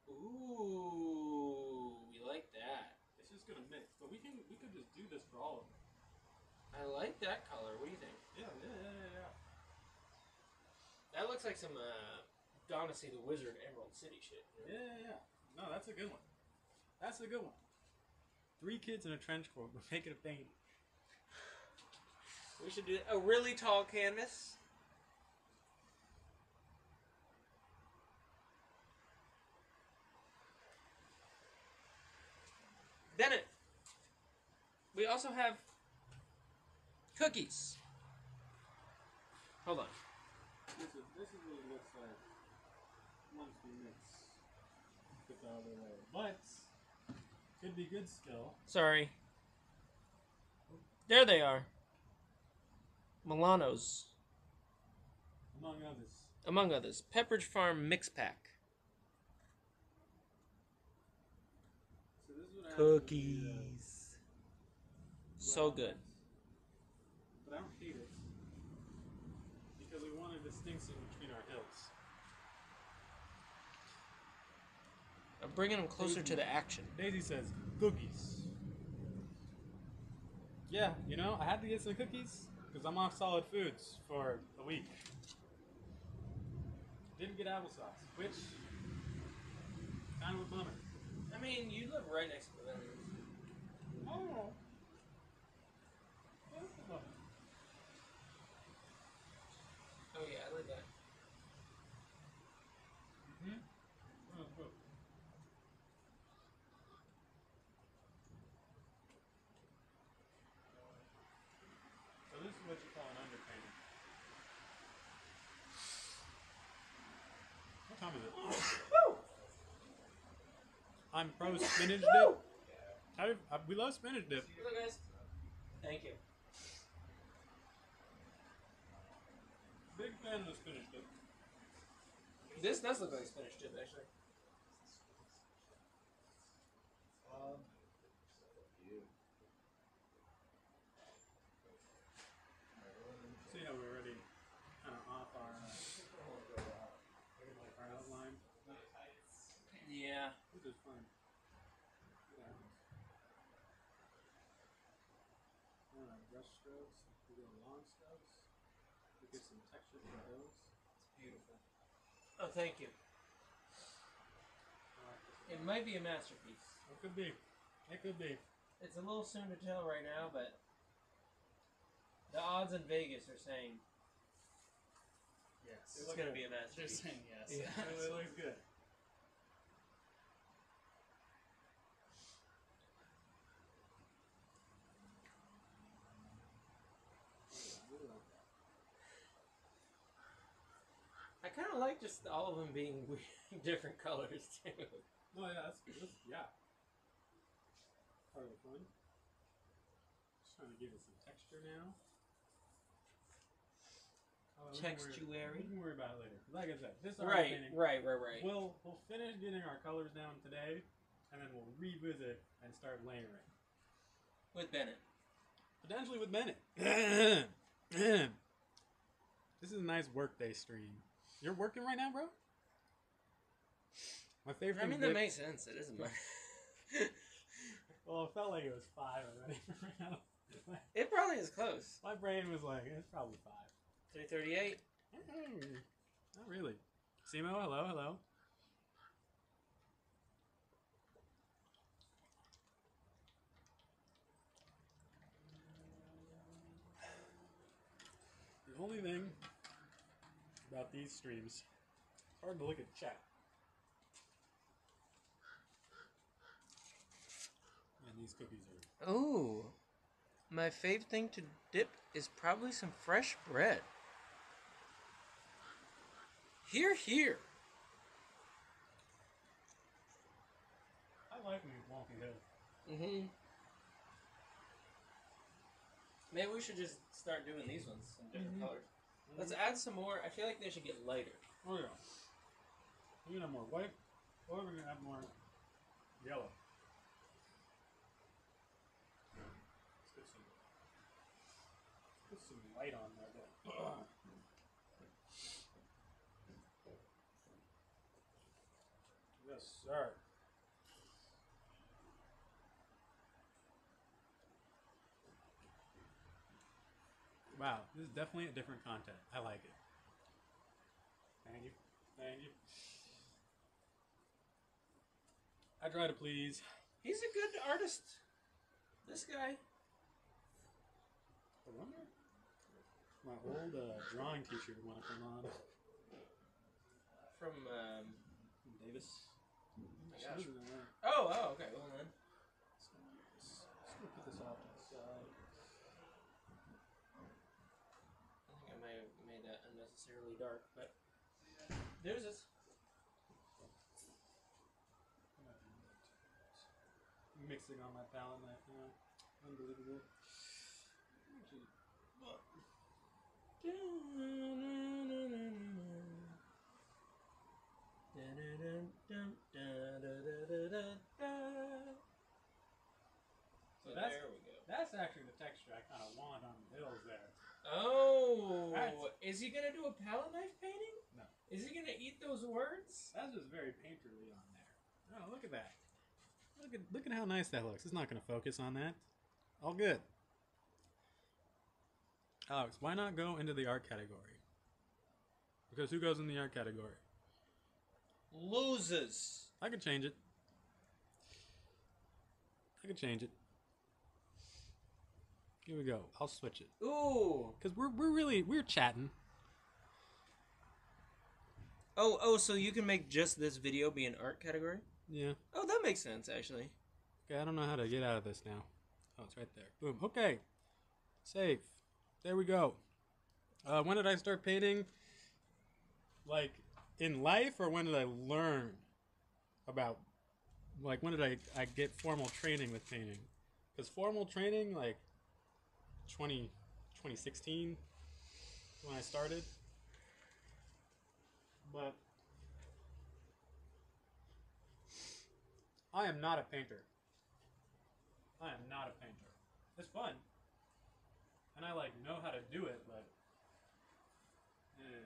Speaker 1: Ooh, we like that.
Speaker 2: It's just gonna mix. But we can we could just do this for all of them.
Speaker 1: I like that color. What do you think?
Speaker 2: Yeah, yeah, yeah, yeah. yeah.
Speaker 1: That looks like some uh, Donacy the Wizard Emerald City shit. you know?
Speaker 2: Yeah, yeah, yeah. No, that's a good one. That's a good one. Three kids in a trench coat. We're making a painting.
Speaker 1: We should do a really tall canvas. Bennett, we also have cookies. Hold on.
Speaker 2: This is this is what it looks like once we mix with the other layer. But could be good still.
Speaker 1: Sorry. There they are. Milanos,
Speaker 2: Among others.
Speaker 1: among others. Pepperidge Farm Mix Pack.
Speaker 2: So this is what I have to do, uh,
Speaker 1: Cookies. So good.
Speaker 2: But I don't hate it. Because we want a distinction between our hills.
Speaker 1: I'm bringing them closer to the action.
Speaker 2: Daisy says, cookies. Yeah, you know, I had to get some cookies because I'm off solid foods for a week. Didn't get applesauce, which kind of a bummer.
Speaker 1: I mean, you live right next to Pavilion.
Speaker 2: Oh. That's a bummer.
Speaker 1: Oh yeah, I live that.
Speaker 2: Mhm. Oh, oh. So this is what you call an underpainting. What time is it? I'm pro spinach dip. How do, uh, we love spinach dip.
Speaker 1: Hello guys. Thank you.
Speaker 2: Big fan of the spinach dip.
Speaker 1: This does look like spinach dip, actually.
Speaker 4: Um, you.
Speaker 2: See how we're already kind of off our, uh, our outline,
Speaker 1: Yeah.
Speaker 2: which is fun. Yeah. Alright, brush strokes. We go long strokes. We get some texture to those.
Speaker 1: Beautiful. Oh, thank you.
Speaker 2: I like this.
Speaker 1: It might be a masterpiece.
Speaker 2: It could be. It could be.
Speaker 1: It's a little soon to tell right now, but the odds in Vegas are saying
Speaker 4: Yes.
Speaker 1: it's going to be a masterpiece.
Speaker 4: They're
Speaker 1: masterpiece.
Speaker 4: saying yes.
Speaker 1: Yeah.
Speaker 2: it looks good.
Speaker 1: I kind of like just all of them being weird, different colors too.
Speaker 2: Oh yeah, that's, that's yeah. Part of the fun. Just trying to give it some texture now. Oh, we can worry-
Speaker 1: Textuary.
Speaker 2: We can worry about it later. Like I said, this art
Speaker 1: Right,
Speaker 2: painting.
Speaker 1: right, right, right.
Speaker 2: We'll we'll finish getting our colors down today, and then we'll revisit and start layering.
Speaker 1: With Bennett.
Speaker 2: Potentially with Bennett. this is a nice workday stream. You're working right now, bro. My favorite.
Speaker 1: I mean,
Speaker 2: to
Speaker 1: that
Speaker 2: dip-
Speaker 1: makes sense. It isn't mine.
Speaker 2: Well, it felt like it was five already.
Speaker 1: it probably is close.
Speaker 2: My brain was like, it's probably five.
Speaker 1: 338.
Speaker 2: Mm, Not really. Simo, hello, hello. The only thing about these streams, it's hard to look at chat. And these cookies are.
Speaker 1: Ooh. My fave thing to dip is probably some fresh bread. Here, here.
Speaker 2: I like me Wonky Hill.
Speaker 1: Mm-hmm. Maybe we should just start doing these ones in different
Speaker 2: Mhm.
Speaker 1: colors. Let's add some more. I feel like they should get lighter.
Speaker 2: Oh yeah. We're gonna have more white, or we're gonna have more yellow. Let's get some, put some light on there. But, yes, sir. Wow, this is definitely a different content. I like it. Thank you. Thank you. I try to please.
Speaker 1: He's a good artist. This guy.
Speaker 2: I wonder. My old uh, drawing teacher want to come on.
Speaker 1: From, um.
Speaker 2: Davis.
Speaker 1: my gosh. Oh, oh, okay. Well then.
Speaker 2: Just gonna- just gonna put this off to the side.
Speaker 1: I think I may have made that unnecessarily dark, but. There's this.
Speaker 2: Mixing on my palette knife now. Unbelievable. Actually,
Speaker 1: So
Speaker 2: that's-
Speaker 1: there we go.
Speaker 2: That's actually the texture I kind of want on the hills there.
Speaker 1: Oh,
Speaker 2: That's-
Speaker 1: is he gonna do a palette knife painting?
Speaker 2: No.
Speaker 1: Is he gonna eat those words?
Speaker 2: That's just very painterly on there. Oh, look at that. Look at look at how nice that looks. It's not going to focus on that. All good. Alex, why not go into the art category? Because who goes in the art category?
Speaker 1: loses.
Speaker 2: I could change it. I could change it. Here we go. I'll switch it
Speaker 1: Ooh.
Speaker 2: because we're we're really we're chatting.
Speaker 1: Oh, oh, so you can make just this video be an art category?
Speaker 2: Yeah.
Speaker 1: Oh, that makes sense, actually.
Speaker 2: Okay. I don't know how to get out of this now. Oh, it's right there. Boom. Okay. Save. There we go. Uh, when did I start painting? Like in life, or when did I learn about? Like when did I I get formal training with painting? Because formal training, like 20, 2016, when I started. But I am not a painter. I am not a painter. It's fun. And I like know how to do it, but eh.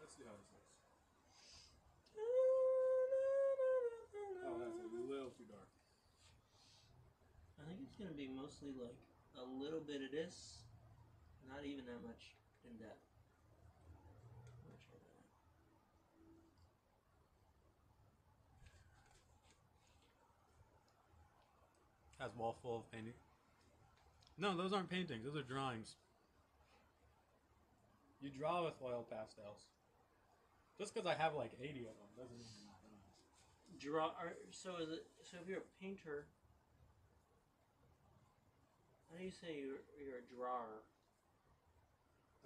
Speaker 2: Let's see how this looks. Oh, that's a little too dark.
Speaker 1: I think it's gonna be mostly like a little bit of this, not even that much in depth. I'm gonna try that out.
Speaker 2: Has wall full of painting. No, those aren't paintings. Those are drawings. You draw with oil pastels. Just because I have like 80 of them doesn't mean they're not drawings.
Speaker 1: Draw. Are, so is it? So if you're a painter, how do you say you're you're a drawer?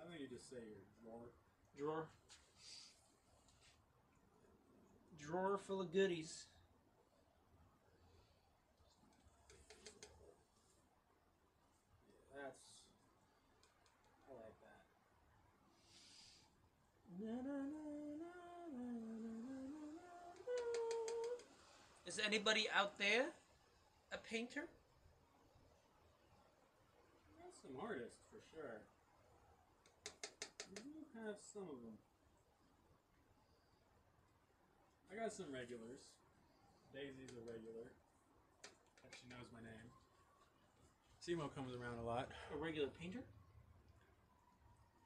Speaker 2: I think you just say your drawer.
Speaker 1: Drawer. Drawer full of goodies.
Speaker 2: That's. I like that.
Speaker 1: Is anybody out there a painter?
Speaker 2: Artists for sure. We do have some of them. I got some regulars. Daisy's a regular. She knows my name. Simo comes around a lot.
Speaker 1: A regular painter?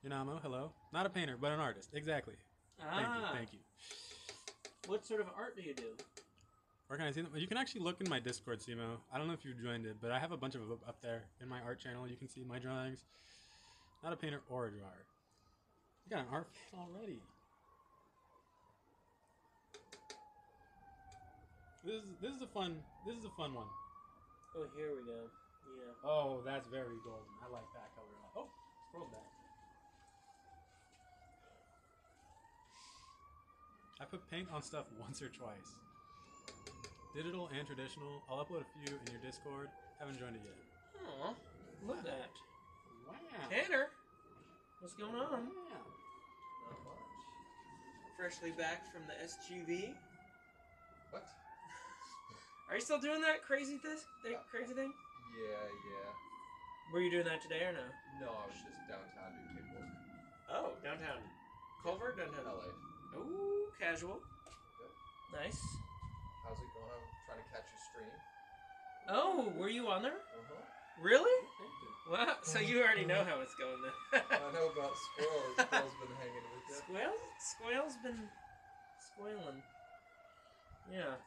Speaker 2: Yanamo, hello. Not a painter, but an artist. Exactly. Thank you.
Speaker 1: Ah.
Speaker 2: Thank you.
Speaker 1: What sort of art do you do?
Speaker 2: Where can I see them? You can actually look in my Discord, Simo. I don't know if you've joined it, but I have a bunch of them up there in my art channel. You can see my drawings. Not a painter or a drawer. You got an art fan already. This is this is a fun this is a fun one.
Speaker 1: Oh, here we go. Yeah.
Speaker 2: Oh, that's very golden. I like that color. a lot. Oh, scroll back. I put paint on stuff once or twice. Digital and traditional. I'll upload a few in your Discord. Haven't joined it yet.
Speaker 1: Aw, look at that.
Speaker 2: Wow.
Speaker 1: Tanner, what's going on?
Speaker 2: Wow.
Speaker 4: Not much.
Speaker 1: Freshly back from the SGV.
Speaker 4: What?
Speaker 1: Are you still doing that crazy this that
Speaker 4: Yeah.
Speaker 1: crazy thing?
Speaker 4: Yeah, yeah.
Speaker 1: Were you doing that today or no?
Speaker 4: No, I was just downtown doing paperwork.
Speaker 1: Oh, downtown. Culver, downtown.
Speaker 4: LA.
Speaker 1: Ooh, casual. Nice.
Speaker 4: How's it going? I'm trying to catch a stream.
Speaker 1: Oh, were you on there?
Speaker 4: Uh-huh.
Speaker 1: Really? Wow. So you already know how it's going then.
Speaker 4: I know about squirrels. Squirrels been hanging with you.
Speaker 1: Squails? Squails been squealing. Yeah.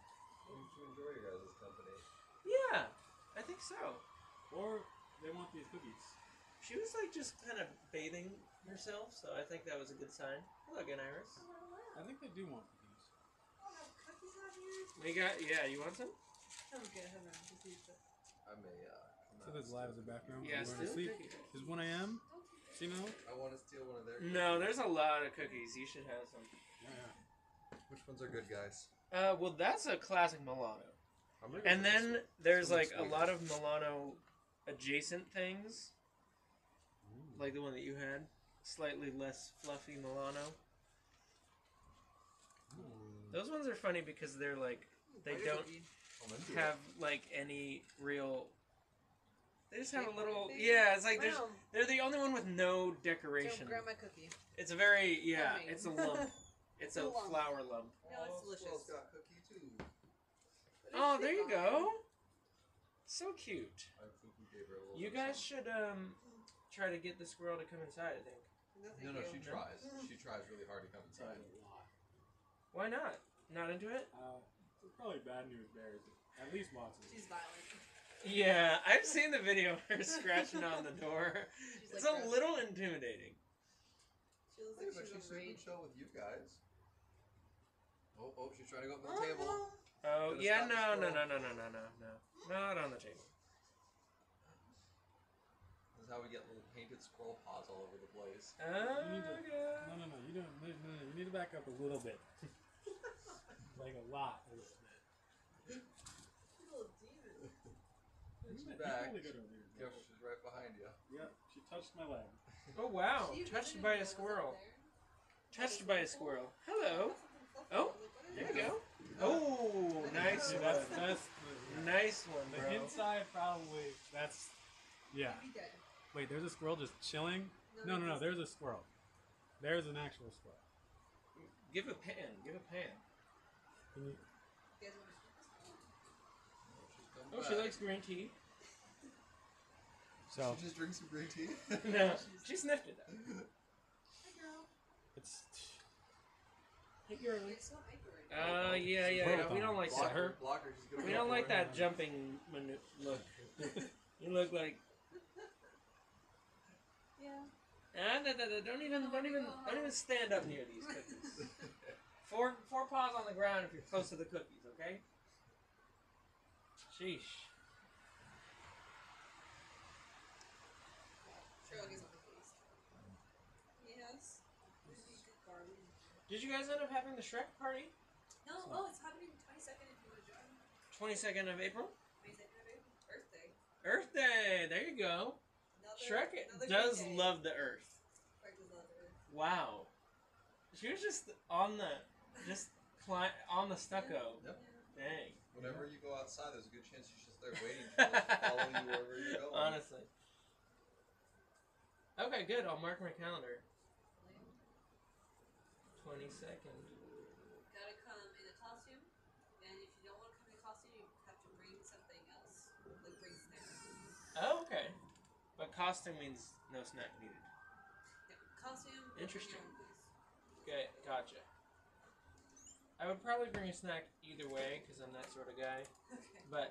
Speaker 4: Seem to enjoy your guys' company.
Speaker 1: Yeah, I think so.
Speaker 2: Or they want these cookies.
Speaker 1: She was like just kind of bathing herself, so I think that was a good sign. Hello again, Iris.
Speaker 2: I think they do want cookies.
Speaker 5: Cookies out here?
Speaker 1: We got yeah. You want some?
Speaker 5: Oh, good. Hold on. Just use the.
Speaker 4: I may uh, come
Speaker 2: So
Speaker 4: out
Speaker 2: there's
Speaker 4: and
Speaker 2: live
Speaker 4: steal
Speaker 2: as a background.
Speaker 1: Yeah,
Speaker 2: I'm going to
Speaker 1: still
Speaker 2: sleep.
Speaker 1: cookies.
Speaker 2: It's 1 a.m. Simo?
Speaker 4: I want to steal one of their.
Speaker 1: No,
Speaker 4: cookies.
Speaker 1: there's a lot of cookies. You should have some.
Speaker 2: Yeah.
Speaker 4: Which ones are good, guys?
Speaker 1: Uh, well, that's a classic Milano.
Speaker 4: I'm gonna go
Speaker 1: And
Speaker 4: for this
Speaker 1: then
Speaker 4: one.
Speaker 1: there's
Speaker 4: This
Speaker 1: like
Speaker 4: looks
Speaker 1: a
Speaker 4: weird.
Speaker 1: lot of Milano adjacent things, like the one that you had. Slightly less fluffy Milano.
Speaker 4: Mm,
Speaker 1: Those ones are funny because they're like they don't
Speaker 4: I'm
Speaker 1: have like any real. They just have a little.
Speaker 5: it?
Speaker 1: Yeah, it's like there's.
Speaker 5: Wow.
Speaker 1: They're the only one with no decoration.
Speaker 5: Don't grab my cookie.
Speaker 1: It's a very yeah.
Speaker 5: Yummy.
Speaker 1: It's a lump. It's a
Speaker 5: A lump.
Speaker 1: flour lump.
Speaker 5: No, it's
Speaker 4: Oh,
Speaker 5: delicious.
Speaker 4: Got cookie too.
Speaker 1: Oh, there you go. So cute.
Speaker 4: I think we gave her a little
Speaker 1: You
Speaker 4: bit of
Speaker 1: guys
Speaker 4: something.
Speaker 1: should um try to get the squirrel to come inside. I think.
Speaker 5: No,
Speaker 4: No, no, she tries. She tries really hard to come inside.
Speaker 2: A lot.
Speaker 1: Why not? Not into it?
Speaker 2: Uh, it's probably bad news bears. At least Watson.
Speaker 5: She's violent.
Speaker 1: Yeah, I've seen the video of her scratching on the door.
Speaker 5: She's
Speaker 1: It's
Speaker 5: like
Speaker 1: a
Speaker 5: gross.
Speaker 1: little intimidating.
Speaker 5: She looks like
Speaker 4: but
Speaker 5: she's
Speaker 4: she's sleeping chill with you guys. Oh, oh, she's trying to go up on the table.
Speaker 1: Oh yeah, no, no, no, no, no, no, no, no, not on the table.
Speaker 4: This is how we get little painted squirrel paws all over the place.
Speaker 1: Oh,
Speaker 2: You need to-
Speaker 1: okay.
Speaker 2: No, no, no. You don't. No, no, no. You need to back up a little bit. like a lot. A little bit.
Speaker 5: Little demon.
Speaker 4: She's
Speaker 2: You
Speaker 4: back.
Speaker 2: probably go to weird
Speaker 4: Yep, she's right behind you.
Speaker 2: Yep. She touched my leg.
Speaker 1: Oh wow,
Speaker 5: She
Speaker 1: touched by a
Speaker 5: knows what's up
Speaker 1: squirrel. Touched by a squirrel. Hello. Oh,
Speaker 5: I was like, what is
Speaker 1: There you go. Oh, nice
Speaker 2: See,
Speaker 1: one.
Speaker 2: that's that's
Speaker 1: Nice one, bro.
Speaker 2: the inside probably. That's yeah. Wait, there's a squirrel just chilling. No, no, no. There's a squirrel. There's an actual squirrel.
Speaker 1: Give a pan. Give a pan.
Speaker 2: Can you,
Speaker 5: You guys wanna shoot this
Speaker 4: She's coming
Speaker 1: Oh, she likes green tea.
Speaker 2: so
Speaker 4: She just drinks some green tea.
Speaker 1: No, she sniffed it. Though.
Speaker 5: one? Girl.
Speaker 2: it's
Speaker 1: Hey, girlie.
Speaker 5: It's so hyper right now.
Speaker 1: Uh, yeah, yeah, yeah. We don't like
Speaker 4: block
Speaker 1: that.
Speaker 4: her. Block her. She's gonna
Speaker 1: We don't like that jumping manu- look. You look like.
Speaker 5: Yeah.
Speaker 1: Ah, no, no, no, don't even, don't even, don't even stand up near these cookies. Four, four paws on the ground if you're close to the cookies, okay? Sheesh.
Speaker 5: Is on the face. Yes.
Speaker 1: Did you guys end up having the Shrek party?
Speaker 5: No, oh, it's happening 22nd if you want to join.
Speaker 1: 22nd of April?
Speaker 5: 22nd of April. Birthday.
Speaker 1: Earth Day! There you go.
Speaker 5: Another,
Speaker 1: Shrek
Speaker 5: another
Speaker 1: does love the Earth.
Speaker 5: Shrek does love the Earth.
Speaker 1: Wow. She was just on the, just cli- on the stucco.
Speaker 4: Yep.
Speaker 1: Dang.
Speaker 4: Whenever you go outside, there's a good chance she's just there waiting for us to follow you wherever you're going.
Speaker 1: Honestly. Okay, good. I'll mark my calendar. 22nd.
Speaker 5: Gotta come in a costume, and if you don't want to come in a costume, you have to bring something else. Like bring snacks.
Speaker 1: Oh, okay. But costume means no snack needed.
Speaker 5: Yeah, costume.
Speaker 1: Interesting. Okay, gotcha. I would probably bring a snack either way because I'm that sort of guy.
Speaker 5: Okay.
Speaker 1: But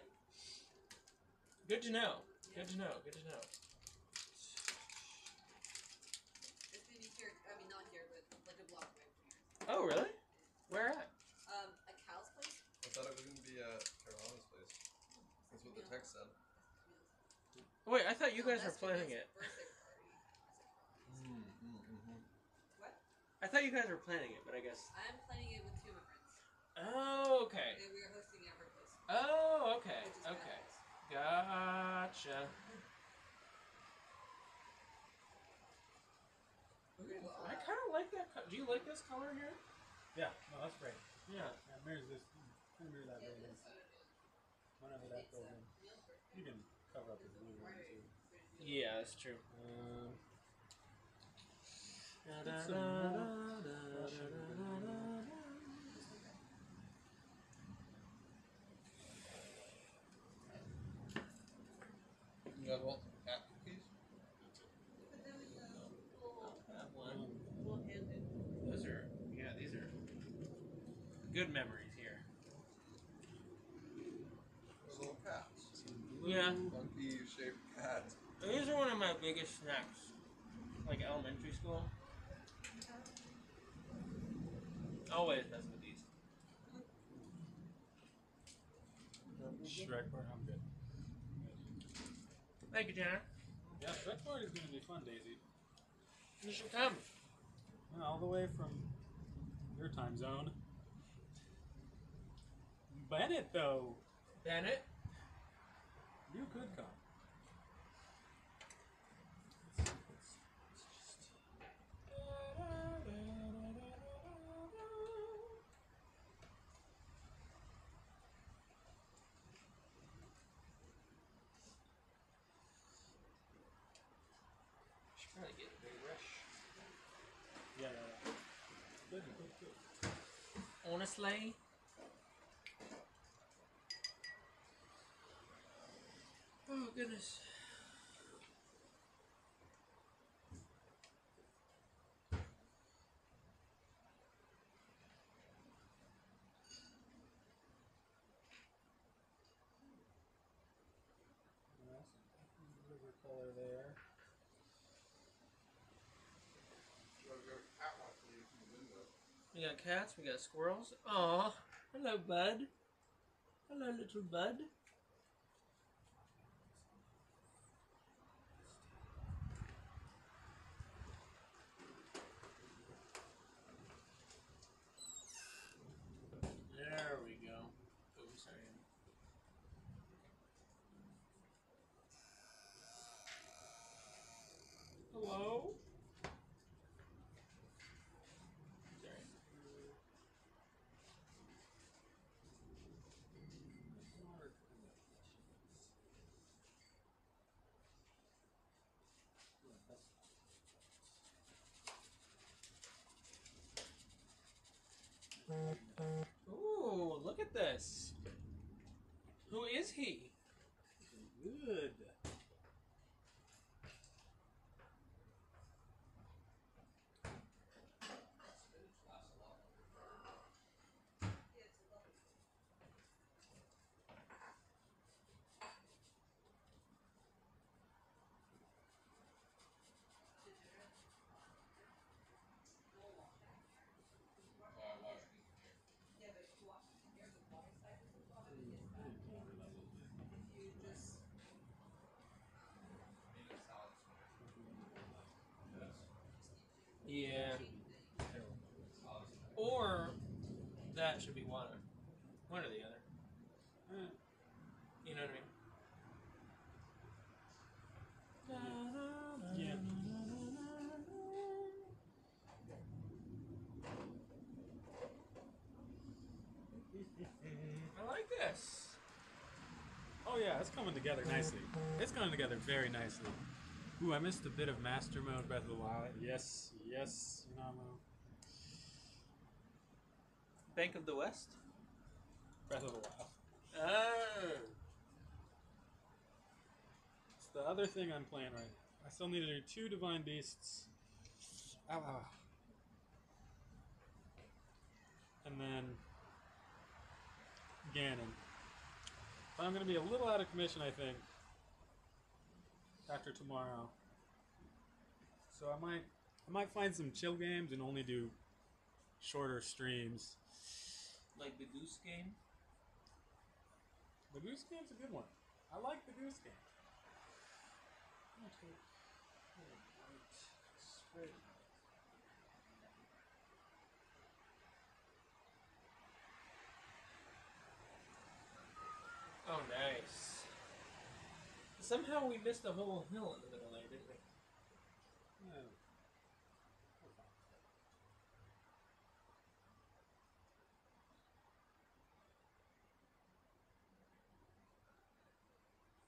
Speaker 1: good to know. Good to know. Good to know.
Speaker 5: It's gonna be here. I mean, not here, but like a block away from here.
Speaker 1: Oh, really? Where at?
Speaker 5: Um, a cow's place.
Speaker 4: I thought it was gonna be at Carolina's place. That's what the text said.
Speaker 1: Wait, I thought you guys were planning it.
Speaker 5: Birthday party. That's a
Speaker 4: Mm, mm, mm-hmm.
Speaker 5: What?
Speaker 1: I thought you guys were planning it, but I guess.
Speaker 5: I'm planning it with two of my friends.
Speaker 1: Oh, okay.
Speaker 5: And we are hosting it at her place.
Speaker 1: Oh, okay. Okay.
Speaker 5: badass.
Speaker 1: Gotcha. Ooh, I kind of like that. Co- Do you like this color here?
Speaker 2: yeah. No, that's great.
Speaker 1: Yeah.
Speaker 2: Yeah, mirrors this. Kind of mirror that building.
Speaker 5: that's what it is.
Speaker 2: Whenever that
Speaker 5: It's,
Speaker 2: building.
Speaker 5: Camille's birthday.
Speaker 2: You can cover up the blue one too.
Speaker 1: Yeah, that's true.
Speaker 2: Um,
Speaker 1: Da,
Speaker 2: some
Speaker 1: da, da, da, da, da, da, da.
Speaker 4: You got all cat cookies?
Speaker 5: Put them in the little,
Speaker 1: That one.
Speaker 5: little handed.
Speaker 1: Those are, yeah, these are good memories here.
Speaker 4: Those little cats.
Speaker 1: Yeah.
Speaker 4: Monkey shaped cats.
Speaker 1: These are one of my biggest snacks, like elementary school. Always mess with these.
Speaker 2: Shrek part. I'm good.
Speaker 1: Thank you, Tanner.
Speaker 2: Yeah, Shrek part is gonna be fun, Daisy.
Speaker 1: You should come.
Speaker 2: Yeah, all the way from your time zone. Bennett, though,
Speaker 1: Bennett.
Speaker 2: you could come.
Speaker 1: Get a big rush.
Speaker 2: Yeah, yeah, yeah. Good, good, good.
Speaker 1: Honestly. We got cats, we got squirrels. Aw, hello, bud. Hello, little bud. This. Who is he?
Speaker 2: Good.
Speaker 1: Yeah. Or that should be water. One or the other.
Speaker 2: Eh,
Speaker 1: You know what I mean?
Speaker 2: Yeah.
Speaker 1: I like this.
Speaker 2: Oh yeah, it's coming together nicely. It's coming together very nicely. Ooh, I missed a bit of Master Mode Breath of the Wild. Yes, yes, Namo.
Speaker 1: Bank of the West?
Speaker 2: Breath of the Wild.
Speaker 1: Oh.
Speaker 2: It's the other thing I'm playing right now. I still need to do two Divine Beasts. Ow, ow. And then Ganon. But I'm going to be a little out of commission, I think, after tomorrow. So I might, I might find some chill games and only do shorter streams.
Speaker 1: Like the Goose Game?
Speaker 2: The Goose Game's a good one. I like the Goose Game.
Speaker 1: Oh, nice. Somehow we missed a whole hill in the middle there, didn't we?
Speaker 2: Yeah.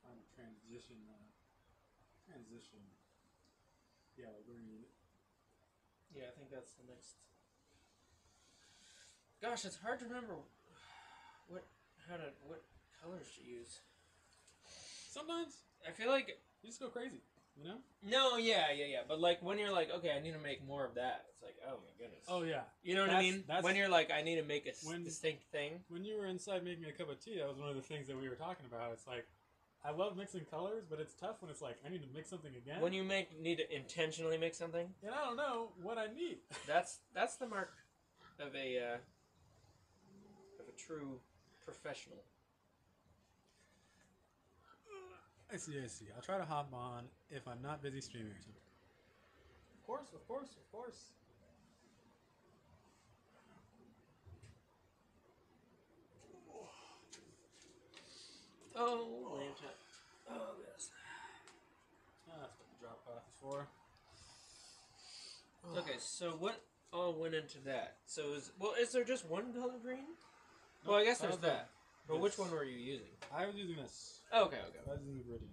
Speaker 2: Find a transition, uh, transition yellow green.
Speaker 1: Yeah, I think that's the next. Gosh, it's hard to remember what how to what colors to use.
Speaker 2: Sometimes
Speaker 1: I feel like
Speaker 2: you just go crazy, you know?
Speaker 1: no, yeah, yeah, yeah. But like when you're like, okay, I need to make more of that. It's like, oh my goodness.
Speaker 2: Oh yeah.
Speaker 1: you know what I mean?
Speaker 2: that's-
Speaker 1: when you're like, I need to make a
Speaker 2: When-
Speaker 1: distinct thing.
Speaker 2: When you were inside making a cup of tea, that was one of the things that we were talking about. It's like I love mixing colors, but it's tough when it's like I need to mix something again.
Speaker 1: When you make need to intentionally make something,
Speaker 2: and I don't know what I need.
Speaker 1: that's that's the mark of a uh, of a true professional.
Speaker 2: I see, I see. I'll try to hop on if I'm not busy streaming or something. Of course, of course, of course.
Speaker 1: Oh, lantern. Oh, this.
Speaker 2: Ah, that's what the drop path is for.
Speaker 1: Okay, so what all went into that? So is well, is there just one color green? well, I guess there's
Speaker 2: was the-
Speaker 1: that. But which one were you using?
Speaker 2: I was using this.
Speaker 1: Oh, okay, okay.
Speaker 2: I was using the Viridian.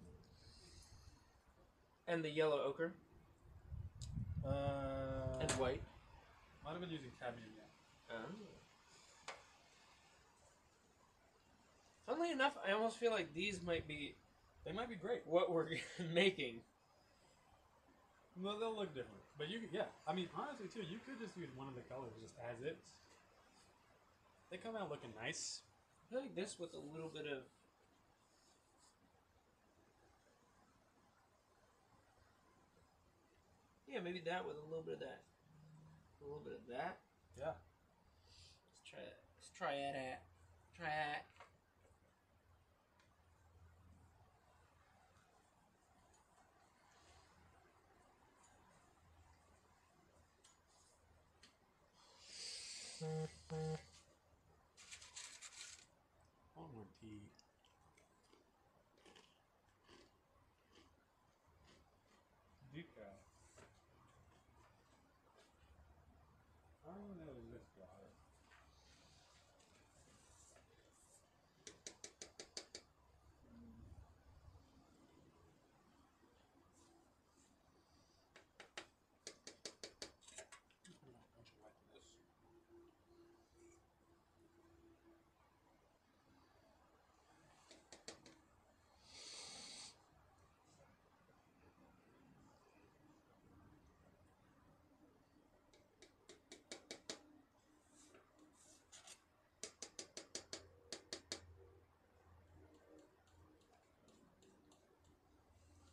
Speaker 1: And the yellow ochre
Speaker 2: Uh,
Speaker 1: and white.
Speaker 2: Might have been using cadmium. Yeah.
Speaker 1: Oh. Funnily enough, I almost feel like these might be
Speaker 2: They might be great.
Speaker 1: what we're making.
Speaker 2: Well, they'll look different. But you could, yeah. I mean, honestly, too, you could just use one of the colors just as is. They come out looking nice.
Speaker 1: I feel like this with a little bit of Yeah, maybe that with a little bit of that. A little bit of that.
Speaker 6: Yeah.
Speaker 1: Let's try it. Let's try it at. Try it.
Speaker 6: Longhorn tea.
Speaker 2: Decal. I don't know if this guy.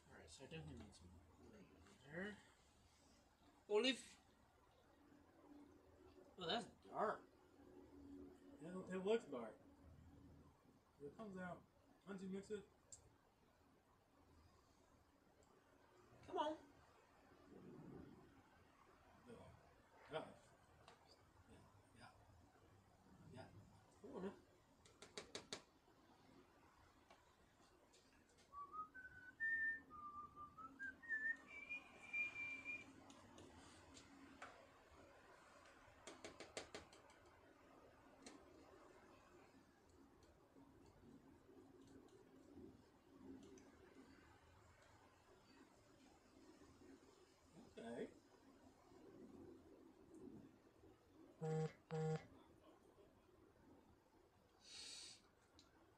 Speaker 1: Alright, so I definitely need some later. Olive. Oh, that's dark.
Speaker 2: It, it looks dark. It comes out. Once you mix it,
Speaker 1: Come on.
Speaker 2: yeah.
Speaker 1: Come on now.
Speaker 2: Okay.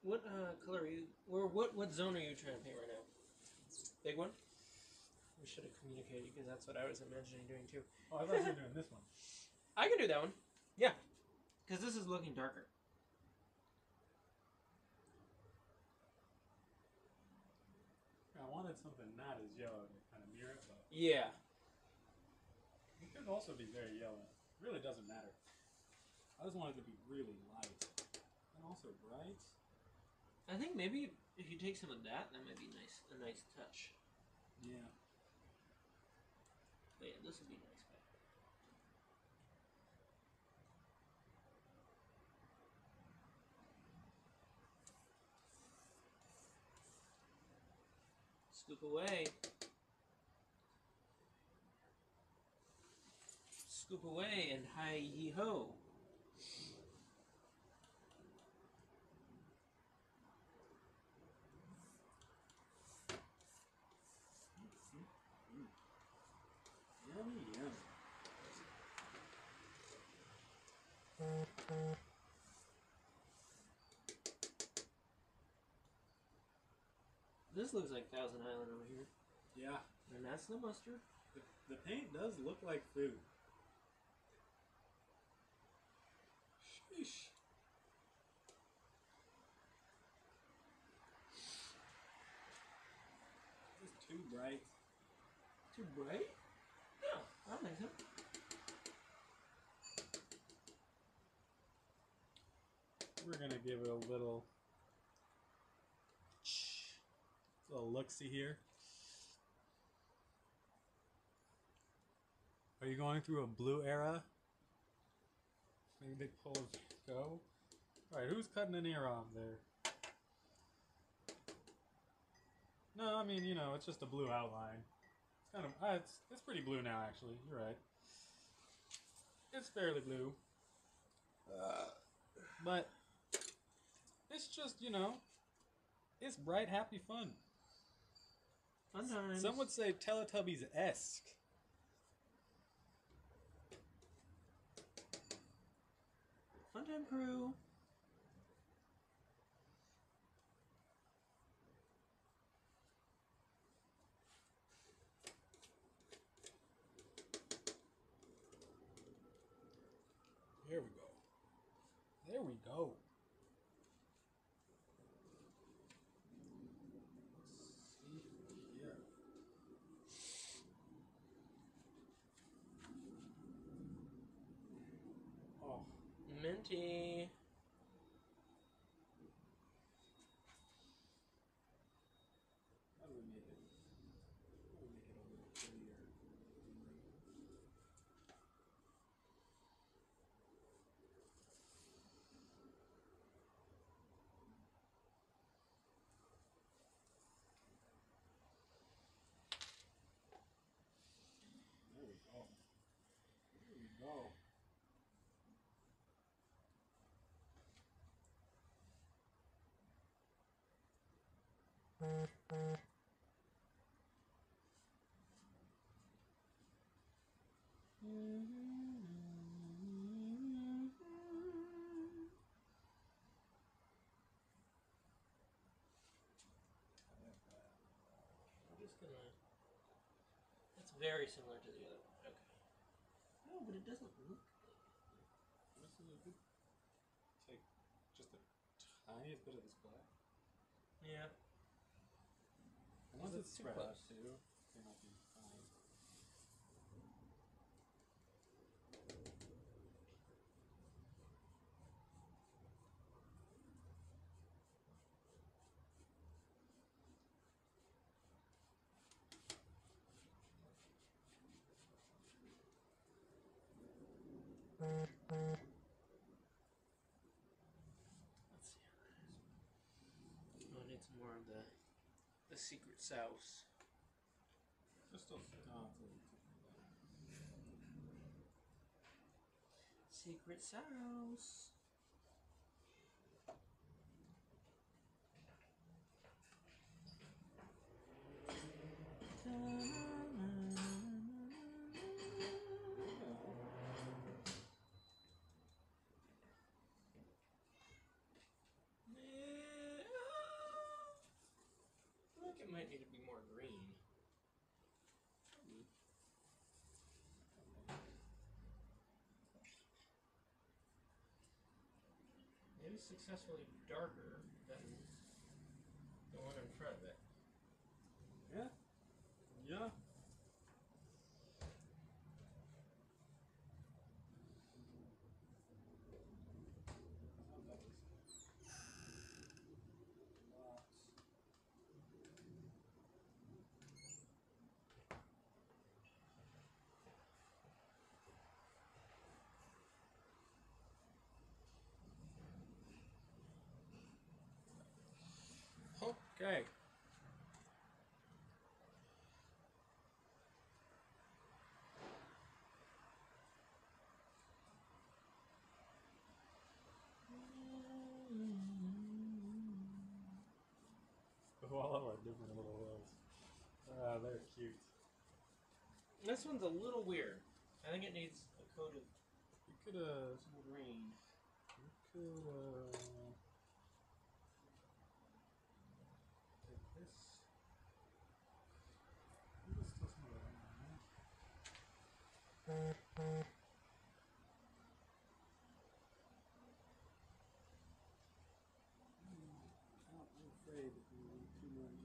Speaker 1: What uh, color are you? Or what what zone are you trying to paint right now? Big one. We should have communicated because that's what I was imagining doing too.
Speaker 2: Oh, I thought you were doing this one.
Speaker 1: I can do that one. Yeah, because this is looking darker.
Speaker 2: I wanted something not as yellow to kind of mirror it, but
Speaker 1: Yeah.
Speaker 2: it could also be very yellow. It really doesn't matter. I just wanted it to be really light and also bright.
Speaker 1: I think maybe if you take some of that, that might be nice. A nice touch.
Speaker 2: Yeah.
Speaker 1: But yeah, this would be nice. Scoop away. Scoop away and hi ye ho.
Speaker 2: Yummy, yummy.
Speaker 1: This looks like Thousand Island over here.
Speaker 2: Yeah.
Speaker 1: And that's the mustard.
Speaker 2: The, the paint does look like food. Sheesh. Just too bright.
Speaker 1: Too bright? No, I don't think so.
Speaker 2: We're gonna give it a little, see here. Are you going through a blue era? Maybe they pull go. All right, who's cutting an ear off there? No, I mean you know it's just a blue outline. It's kind of uh, it's it's pretty blue now actually. You're right. It's fairly blue. Uh. But it's just, you know, it's bright, happy fun.
Speaker 1: Fun times.
Speaker 2: Some would say Teletubbies esque.
Speaker 1: Fun time crew.
Speaker 2: There we go. There we go. Let's see here.
Speaker 1: Twenty.
Speaker 2: How do we make it? How do we make it a little prettier? There we go.
Speaker 1: Gonna. That's very similar to the other one. Okay. No, but it doesn't look.
Speaker 2: This is a good. Take just the tiniest bit of this black.
Speaker 1: Yeah.
Speaker 2: Once
Speaker 1: it's
Speaker 2: it's
Speaker 1: too
Speaker 2: spread
Speaker 1: close.
Speaker 2: out too, they might be fine.
Speaker 1: Let's see how that is. I need some more of the the secret sauce.
Speaker 2: Just still it's a little too
Speaker 1: Secret sauce. I think it might need to be more green. Maybe successfully darker than the one in front of it.
Speaker 2: Yeah. Yeah. Okay. All of our different little hills. Ah, they're cute.
Speaker 1: This one's a little weird. I think it needs a coat of
Speaker 2: We could have.
Speaker 1: some green.
Speaker 2: We could uh, take this. Let's toss some of that in there. I'm I'm afraid that we need too much.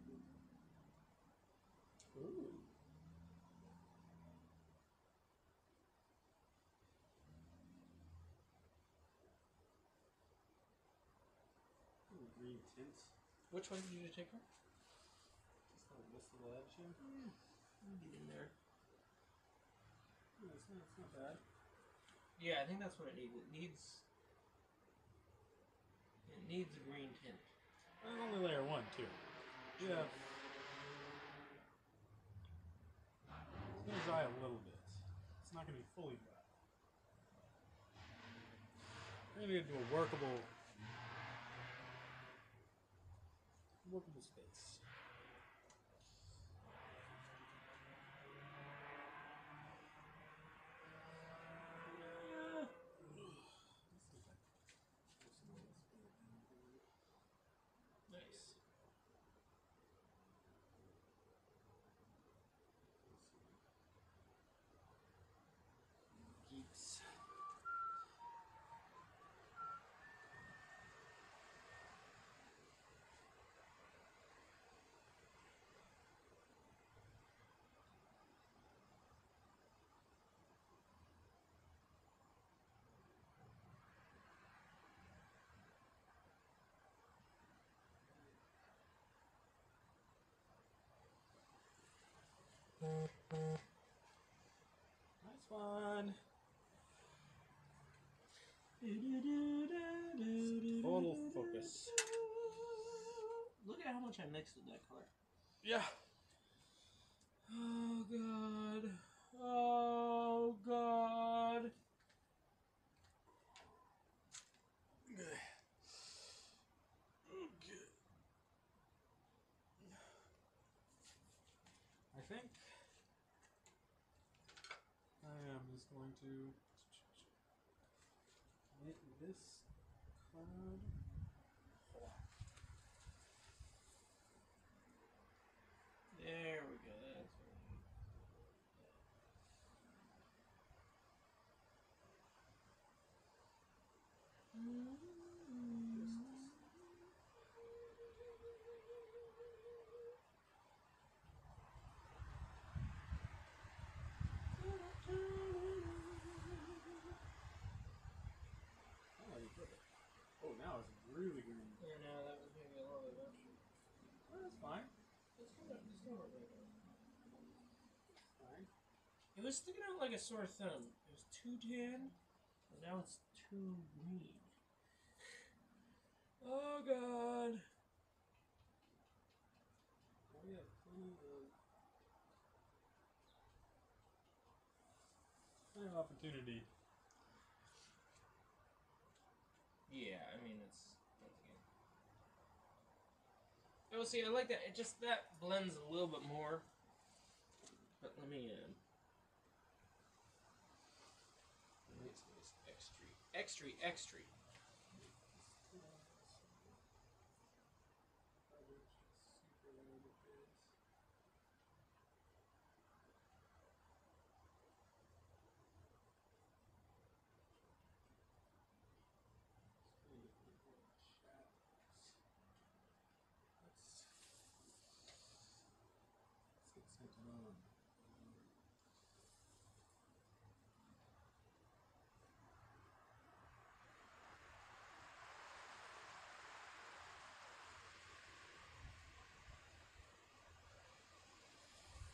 Speaker 2: Ooh. Ooh, green tints.
Speaker 1: Which one did you take from?
Speaker 2: Just like this little edge here.
Speaker 1: Get in there.
Speaker 2: Yeah, it's not, it's not bad.
Speaker 1: Yeah, I think that's what it needs. It needs. It needs a green tint.
Speaker 2: And only layer one, too. Yeah. It's gonna dry a little bit. It's not gonna be fully dry. We're gonna do a workable, workable space. Yeah.
Speaker 1: Nice.
Speaker 2: Geeks. God.
Speaker 1: Total focus. Look at how much I mixed with that color.
Speaker 2: Yeah.
Speaker 1: Oh god. Oh god.
Speaker 2: I think I am just going to make this cloud black.
Speaker 1: There we go. That's what we need.
Speaker 2: Oh, you put it. Oh, now it's really green.
Speaker 1: Yeah, no, that was maybe a little bit much.
Speaker 2: Oh, that's fine.
Speaker 1: It's gonna, it's gonna work right.
Speaker 2: Fine.
Speaker 1: It was sticking out like a sore thumb. It was too tan, and now it's too green. Oh god.
Speaker 2: Oh, yeah, plenty of uh, plenty of opportunity.
Speaker 1: Yeah, I mean it's once again. Oh, see, I like that. It just that blends a little bit more. But let me um. Nice, nice, extra, extra, extra.
Speaker 2: Let's get something on.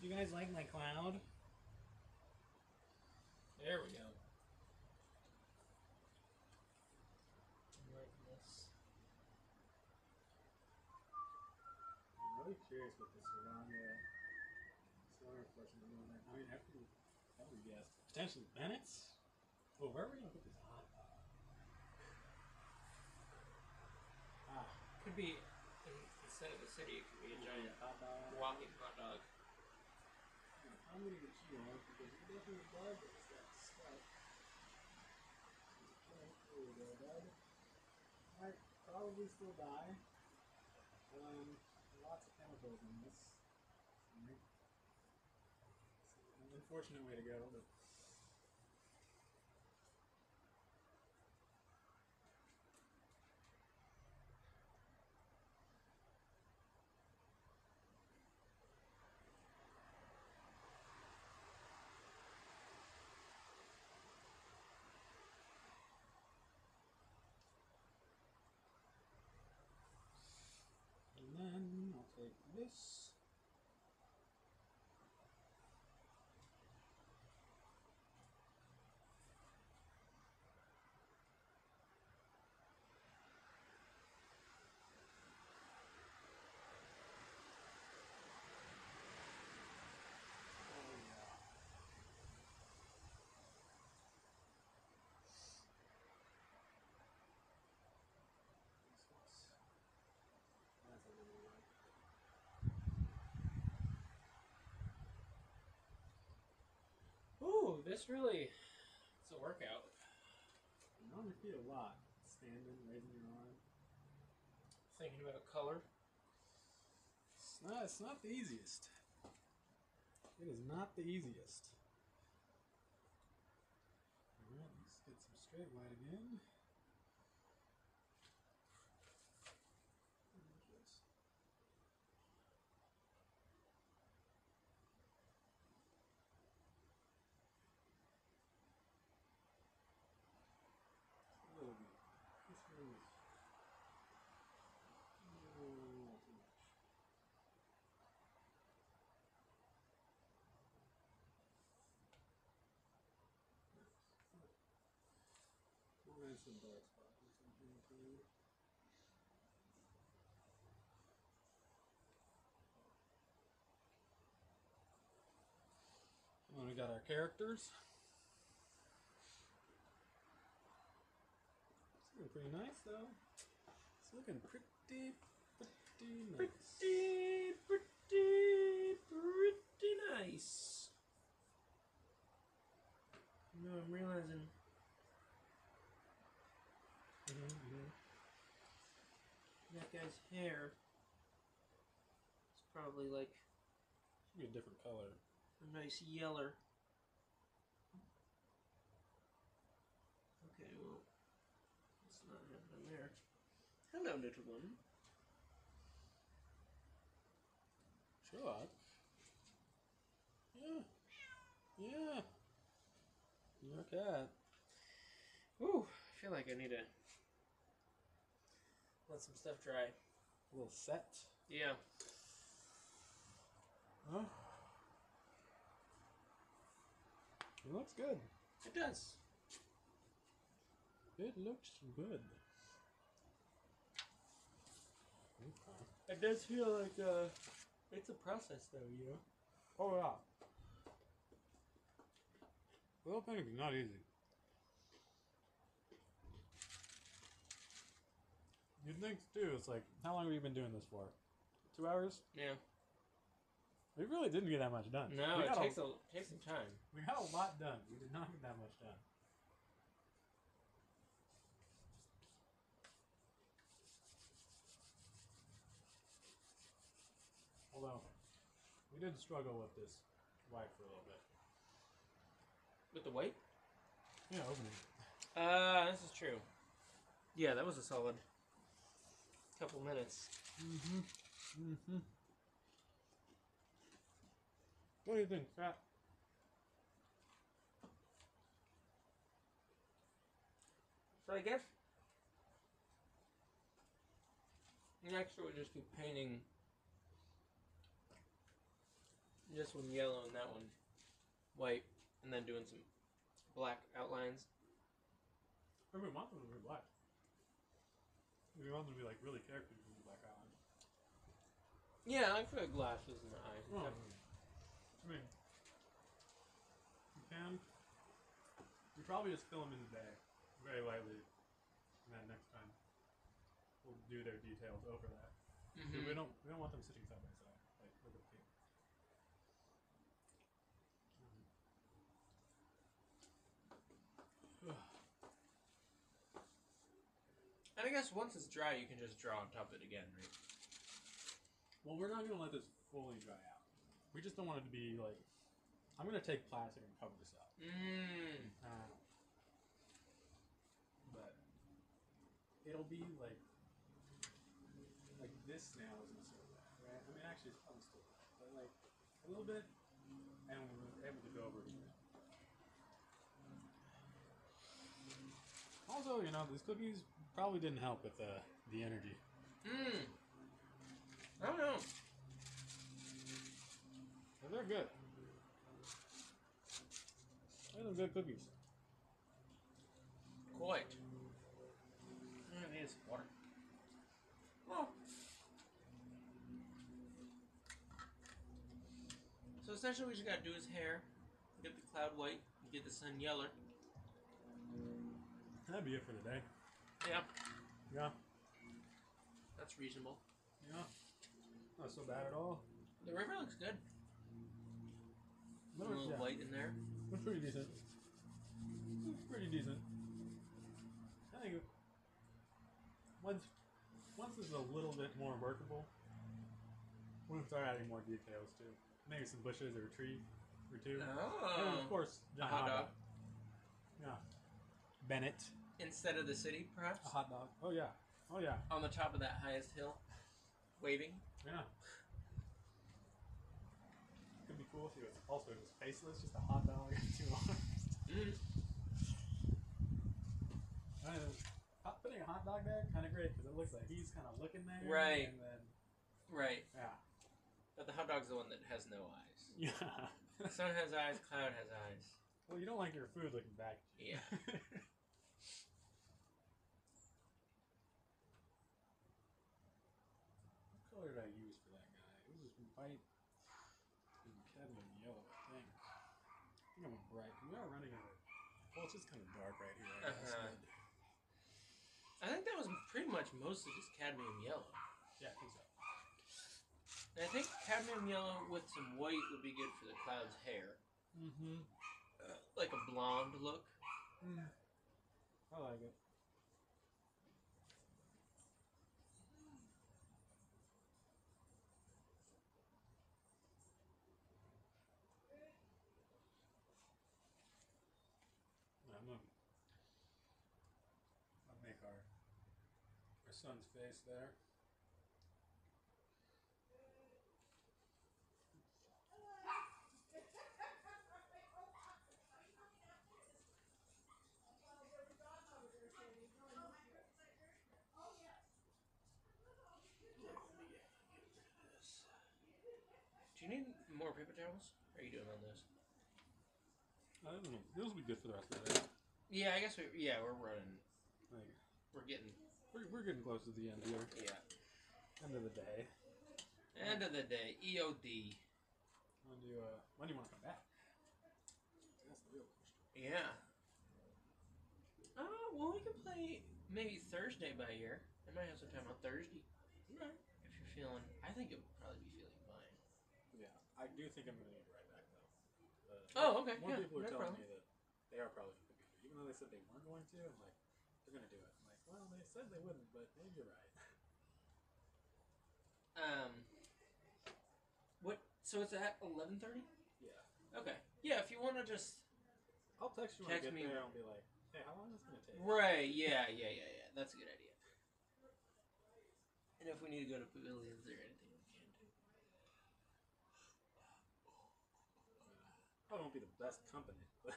Speaker 2: You guys like my cloud?
Speaker 1: There we go. Like this.
Speaker 2: I'm really curious what this Oranga solar enforcement movement. I mean, every, every guess. Potentially Bennett's? Well, where are we gonna put this hot dog? Ah,
Speaker 1: Could be in- instead of the city, it could be a giant
Speaker 2: hot dog.
Speaker 1: walking
Speaker 2: gonna get you one because you definitely love this that stuff. Okay, here we go, bud. Might probably still die. Um, lots of chemicals in this. Right. An unfortunate way to go, but. And then I'll take this.
Speaker 1: This really it's a workout.
Speaker 2: You're on your feet a lot. Standing, raising your arm.
Speaker 1: Thinking about a color.
Speaker 2: It's not, it's not the easiest. It is not the easiest. Alright, let's get some straight white again. And just- a little bit. This one is- Oh, not too much. Find some dark spots or something. too. Well, we got our characters. It's looking pretty nice, though. It's looking pretty, pretty nice.
Speaker 1: Pretty, pretty, pretty nice. No, I'm realizing
Speaker 2: Mhm,
Speaker 1: that guy's hair is probably like
Speaker 2: Should be a different color.
Speaker 1: a nice yeller. Okay, well, it's not happening there. Hello, little one.
Speaker 2: Up. Yeah. Yeah. You're a cat.
Speaker 1: Ooh, I feel like I need to let some stuff dry.
Speaker 2: A little set.
Speaker 1: Yeah.
Speaker 2: Huh? It looks good.
Speaker 1: It does.
Speaker 2: It looks good. Okay.
Speaker 1: It does feel like uh, it's a process, though. You know.
Speaker 2: Oh yeah. Wheel painting is not easy. You'd think too. It's like, how long have you been doing this for? Two hours?
Speaker 1: Yeah.
Speaker 2: We really didn't get that much done.
Speaker 1: No,
Speaker 2: we
Speaker 1: it takes
Speaker 2: a,
Speaker 1: a takes some time.
Speaker 2: we got a lot done. We did not get that much done. Although, we did struggle with this white for a little bit.
Speaker 1: With the weight?
Speaker 2: Yeah, opening.
Speaker 1: Uh, this is true. Yeah, that was a solid couple minutes.
Speaker 2: Mm-hmm. Mm-hmm. What do you think, Pat?
Speaker 1: So I guess next we'll just be painting this one yellow and that one white, and then doing some black outlines.
Speaker 2: We want them be black. We want them to be like really characters in the black island.
Speaker 1: Yeah, I put glasses in the eyes.
Speaker 2: Oh. I mean, you can. You probably just fill them in today, very lightly, and then next time we'll do their details over that.
Speaker 1: Mhm.
Speaker 2: We don't. We don't want them sitting side by side, like with the paint.
Speaker 1: And I guess once it's dry, you can just draw on top of it again, right?
Speaker 2: Well, we're not gonna let this fully dry out. We just don't want it to be like. I'm gonna take plastic and cover this up.
Speaker 1: Mmm.
Speaker 2: Uh, but it'll be like like this now isn't so bad, right? I mean, actually, it's probably still bad, but like a little bit, and we're able to go over it again. Also, you know, these cookies probably didn't help with the the energy.
Speaker 1: Mmm. I don't know.
Speaker 2: But they're good. They're some good cookies.
Speaker 1: Quite. I need some water. Oh. So essentially, what you gotta do is hair, get the cloud white, get the sun yeller.
Speaker 2: That'd be it for today.
Speaker 1: Yeah,
Speaker 2: Yeah,
Speaker 1: that's reasonable.
Speaker 2: yeah. Not so bad at all.
Speaker 1: The river looks good. A little white in there.
Speaker 2: It's pretty decent. It's pretty decent. I think once once it's a little bit more workable, we'll start adding more details too. Maybe some bushes or a tree or two. And
Speaker 1: Oh.
Speaker 2: of course,
Speaker 1: A
Speaker 2: giant
Speaker 1: hot dog.
Speaker 2: Yeah. Bennett.
Speaker 1: Instead of the city, perhaps?
Speaker 2: A hot dog. Oh yeah. Oh yeah.
Speaker 1: On the top of that highest hill, waving.
Speaker 2: Yeah. Could be cool if he was also it was faceless, just a hot dog and two arms.
Speaker 1: Mm.
Speaker 2: I don't know. Hot- Putting a hot dog there, kind of great because it looks like he's kind of looking there.
Speaker 1: Right.
Speaker 2: And then,
Speaker 1: Right.
Speaker 2: yeah.
Speaker 1: But the hot dog's the one that has no eyes.
Speaker 2: Yeah.
Speaker 1: Sun has eyes, cloud has eyes.
Speaker 2: well, you don't like your food looking back. at you.
Speaker 1: Yeah.
Speaker 2: what did I use for that guy? It was white and cadmium yellow, I think. I think I'm a bright. We are running out of. Well, it's just kind of dark right here. I guess,
Speaker 1: Uh-huh.
Speaker 2: but-
Speaker 1: I think that was pretty much mostly just cadmium yellow.
Speaker 2: Yeah, I think so.
Speaker 1: And I think cadmium yellow with some white would be good for the cloud's hair,
Speaker 2: Mm-hmm.
Speaker 1: like a blonde look. Mm.
Speaker 2: I like it. I'm gonna, I'll make our our son's face there.
Speaker 1: Do you need more paper towels? How are you doing on this?
Speaker 2: I don't know. Those will be good for the rest of the day.
Speaker 1: Yeah, I guess we. Yeah, we're running.
Speaker 2: Like,
Speaker 1: We're getting.
Speaker 2: We're, we're getting close to the end here.
Speaker 1: Yeah.
Speaker 2: End of the day.
Speaker 1: End of the day. E EOD.
Speaker 2: When do you, uh, when do you want to come back? That's the real question.
Speaker 1: Yeah. Oh well, we can play maybe Thursday by ear. I might have some time on Thursday
Speaker 2: Okay.
Speaker 1: if you're feeling. I think it would probably be feeling fine.
Speaker 2: Yeah, I do think I'm going to need to write back though. Uh,
Speaker 1: Oh, okay,
Speaker 2: More
Speaker 1: yeah,
Speaker 2: people are
Speaker 1: no
Speaker 2: telling
Speaker 1: problem.
Speaker 2: me that they are probably going to be here, even though they said they weren't going to. I'm like, they're going to do it. I'm like, well, they said they wouldn't, but maybe you're right.
Speaker 1: Um. What? So it's at eleven thirty.
Speaker 2: Yeah,
Speaker 1: Okay. Yeah, if you want to just.
Speaker 2: I'll text you when I
Speaker 1: Text
Speaker 2: get
Speaker 1: me.
Speaker 2: there. I'll be like, hey, how long is this going to take?
Speaker 1: Right. Yeah. Yeah. Yeah. Yeah. That's a good idea. And if we need to go to pavilions or anything, we can do.
Speaker 2: Probably won't be the best company, but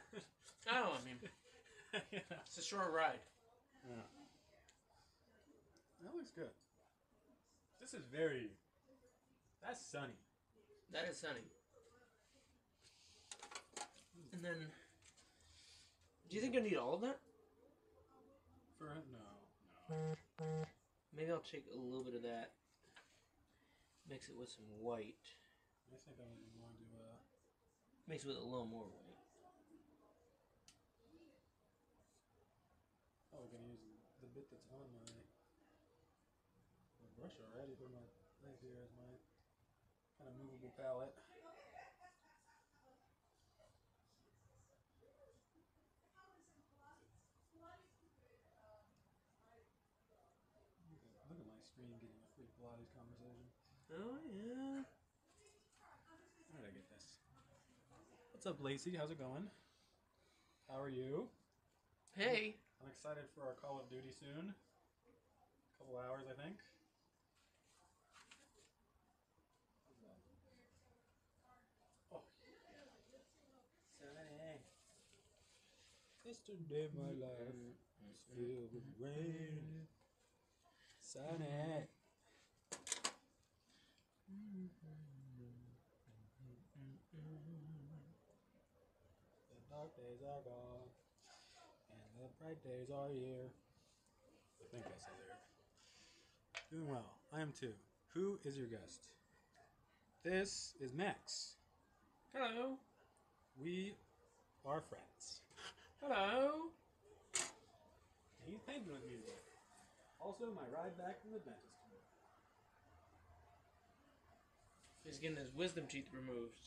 Speaker 1: Oh, I mean,
Speaker 2: yeah.
Speaker 1: it's a short ride.
Speaker 2: yeah. That looks good. This is very. That's sunny.
Speaker 1: That is sunny. And then, do you think I need all of that?
Speaker 2: For no, no.
Speaker 1: Maybe I'll take a little bit of that, mix it with some white,
Speaker 2: I think I'm going to. Uh,
Speaker 1: mix it with a little more white.
Speaker 2: Oh, we're gonna use the bit that's on my brush already, but my right here is my kind of movable palette. Look at, look at my screen getting a free Pilates conversation.
Speaker 1: Oh yeah.
Speaker 2: How did I get this? What's up, Lacey? How's it going? How are you?
Speaker 1: Hey.
Speaker 2: I'm excited for our Call of Duty soon. A couple hours, I think. Oh. Sunny. Yesterday my mm, life mm, mm, was filled with rain. Sunny. The dark days are gone. And the bright days are here. I think that's the lyric. Doing well. I am too. Who is your guest? This is Max.
Speaker 1: Hello.
Speaker 2: We are friends.
Speaker 1: Hello.
Speaker 2: He's painting with me today. Also, my ride back from the dentist.
Speaker 1: He's getting his wisdom teeth removed.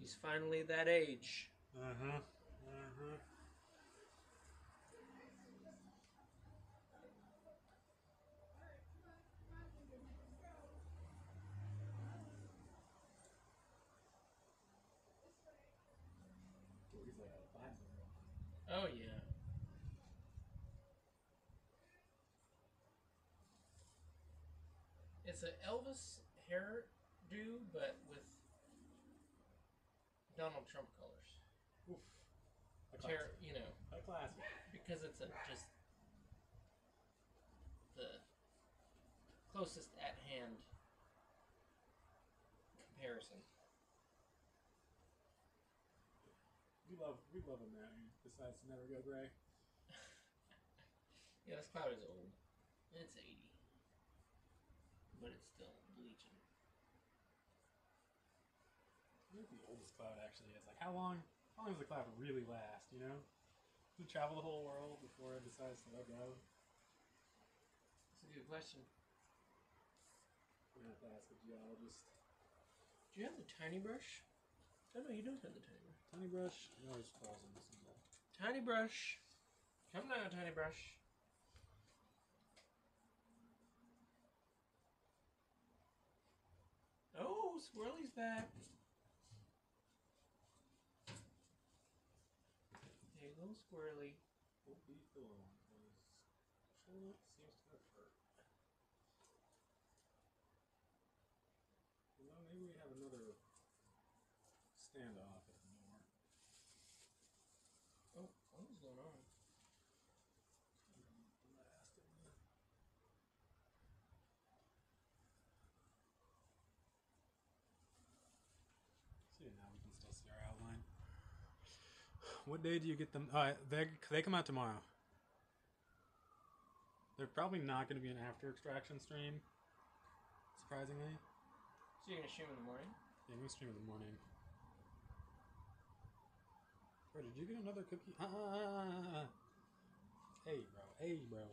Speaker 1: He's finally that age.
Speaker 2: Uh huh. Uh huh. He's like a five year old.
Speaker 1: Oh yeah. It's an Elvis hairdo, but with Donald Trump colors.
Speaker 2: Oof. A classic.
Speaker 1: you know,
Speaker 2: A classic.
Speaker 1: because it's a just the closest at hand comparison.
Speaker 2: We love we love him now. To never go gray.
Speaker 1: Yeah, this cloud is old. It's eighty. but it's still bleaching.
Speaker 2: I the oldest cloud actually is. Like, how long? How long does the cloud really last? You know, does it travel the whole world before it decides to let go?
Speaker 1: That's a good question.
Speaker 2: We're gonna have to ask a geologist.
Speaker 1: Do you have the tiny brush? Oh no, you don't have the tiny brush.
Speaker 2: Tiny brush. It always falls in this one.
Speaker 1: Tiny brush. Come down, tiny brush. Oh, Squirrely's back. There you go, Squirrely.
Speaker 2: What we thorn is seems to have hurt. Well, maybe we have another standoff at the door.
Speaker 1: Oh, what is going on?
Speaker 2: Blast it. See, now we can still see our outline. What day do you get them? Uh, they they come out tomorrow. They're probably not going to be an after extraction stream. Surprisingly,
Speaker 1: So you're gonna stream in the morning?
Speaker 2: yeah, we stream in the morning. Bro, did you get another cookie? Ah, ah, ah, ah. Hey, bro. Hey, bro.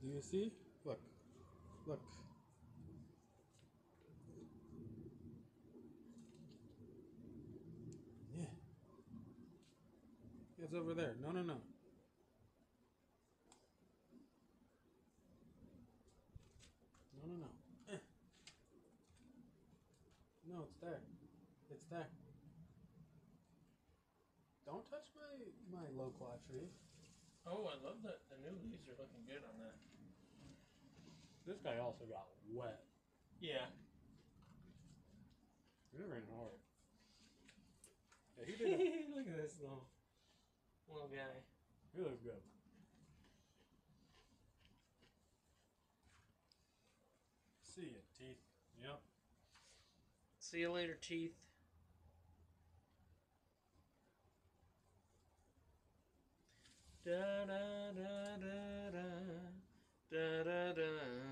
Speaker 2: Do you see? Look. Look. Yeah. It's over there. No, no, no. No, no, no. Eh. No, it's there. It's there. Don't touch my my loquat tree.
Speaker 1: Oh, I love that. The new leaves are looking good on that.
Speaker 2: This guy also got wet.
Speaker 1: Yeah.
Speaker 2: It ran hard. Yeah, he did. A,
Speaker 1: Look at this little little guy.
Speaker 2: he looks good. See ya, teeth. Yep.
Speaker 1: See you later, teeth. Da da da da da da da da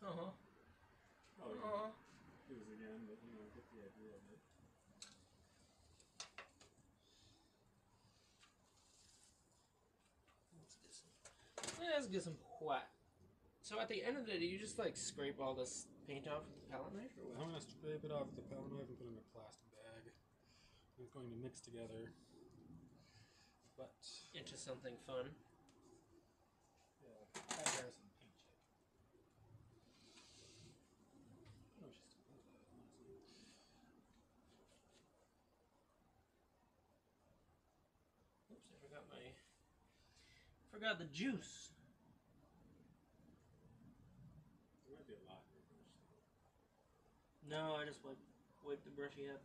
Speaker 1: Uh-huh.
Speaker 2: Oh, yeah.
Speaker 1: Uh-huh.
Speaker 2: It was again, but you know, get the idea of it.
Speaker 1: Let's get some. Let's get some what? So at the end of the day, do you just like scrape all this paint off with the palette knife, or what?
Speaker 2: I'm gonna scrape it off with the palette knife and put it in a plastic bag. It's going to mix together. But
Speaker 1: Into something fun.
Speaker 2: yeah, I have some paint chip. I don't know if she's still does that, honestly.
Speaker 1: Oops, I forgot my. Forgot the juice.
Speaker 2: There might be a lot in your brush.
Speaker 1: No, I just wiped, wiped the brushy head.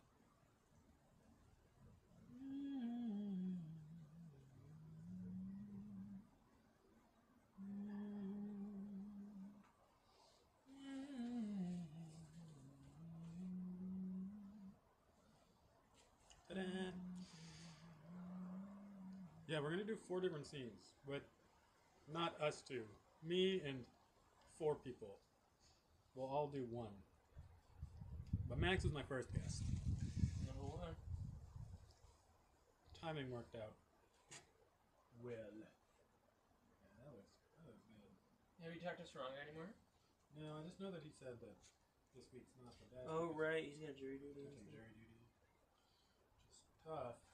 Speaker 1: Mm-hmm.
Speaker 2: Ta-da! Yeah, we're gonna do four different scenes with not us two, me and four people. We'll all do one. But Max was my first guest.
Speaker 1: Number one.
Speaker 2: Timing worked out well. Yeah, that was that was good.
Speaker 1: Have you talked to Sarong anymore?
Speaker 2: No, I just know that he said that this week's not the best.
Speaker 1: Oh right, he's got jury duty.
Speaker 2: he's got jury duty. Which is tough.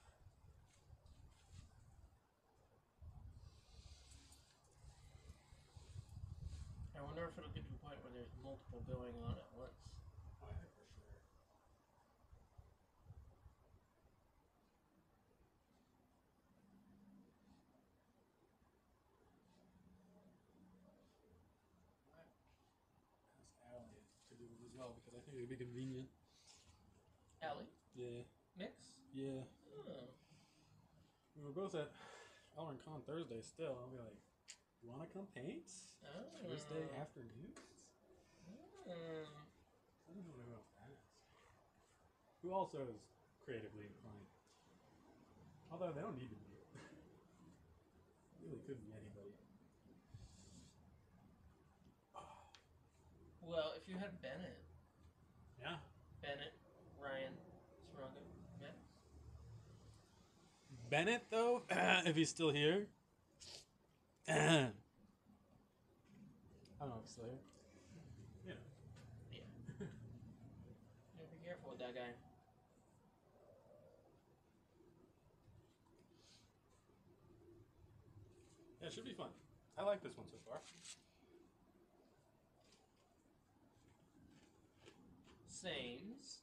Speaker 1: wonder if it'll get to a point where there's multiple going on at once.
Speaker 2: Yeah, for sure. Right. Ask Allie to do as well because I think it would be convenient.
Speaker 1: Allie?
Speaker 2: Yeah.
Speaker 1: Mix?
Speaker 2: Yeah.
Speaker 1: Oh.
Speaker 2: We were both at Elrond Con Thursday still. I'll be like, you want to come paint?
Speaker 1: Oh.
Speaker 2: Thursday afternoons?
Speaker 1: Mm.
Speaker 2: I don't know who else to. Who also is creatively inclined. Although they don't need to be. really couldn't be anybody.
Speaker 1: Well, if you had Bennett,
Speaker 2: Yeah.
Speaker 1: Bennett, Ryan, Soroka, Max.
Speaker 2: Bennett, though, if he's still here. I don't know if he's still here. You know.
Speaker 1: Yeah. Yeah, be careful with that guy.
Speaker 2: Yeah, it should be fun. I like this one so far.
Speaker 1: Sames.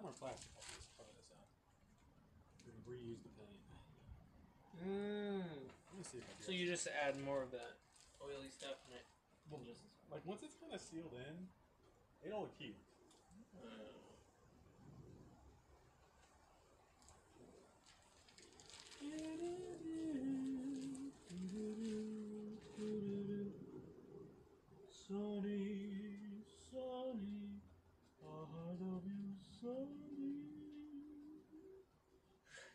Speaker 2: More plastic, I'll just cover this up. We can reuse the paint.
Speaker 1: Mm.
Speaker 2: Let me see if I can.
Speaker 1: So you just add more of that oily stuff and it will just.
Speaker 2: like once it's kind of sealed in, it'll keep.
Speaker 1: Uh,
Speaker 2: sunny, I love you, sunny.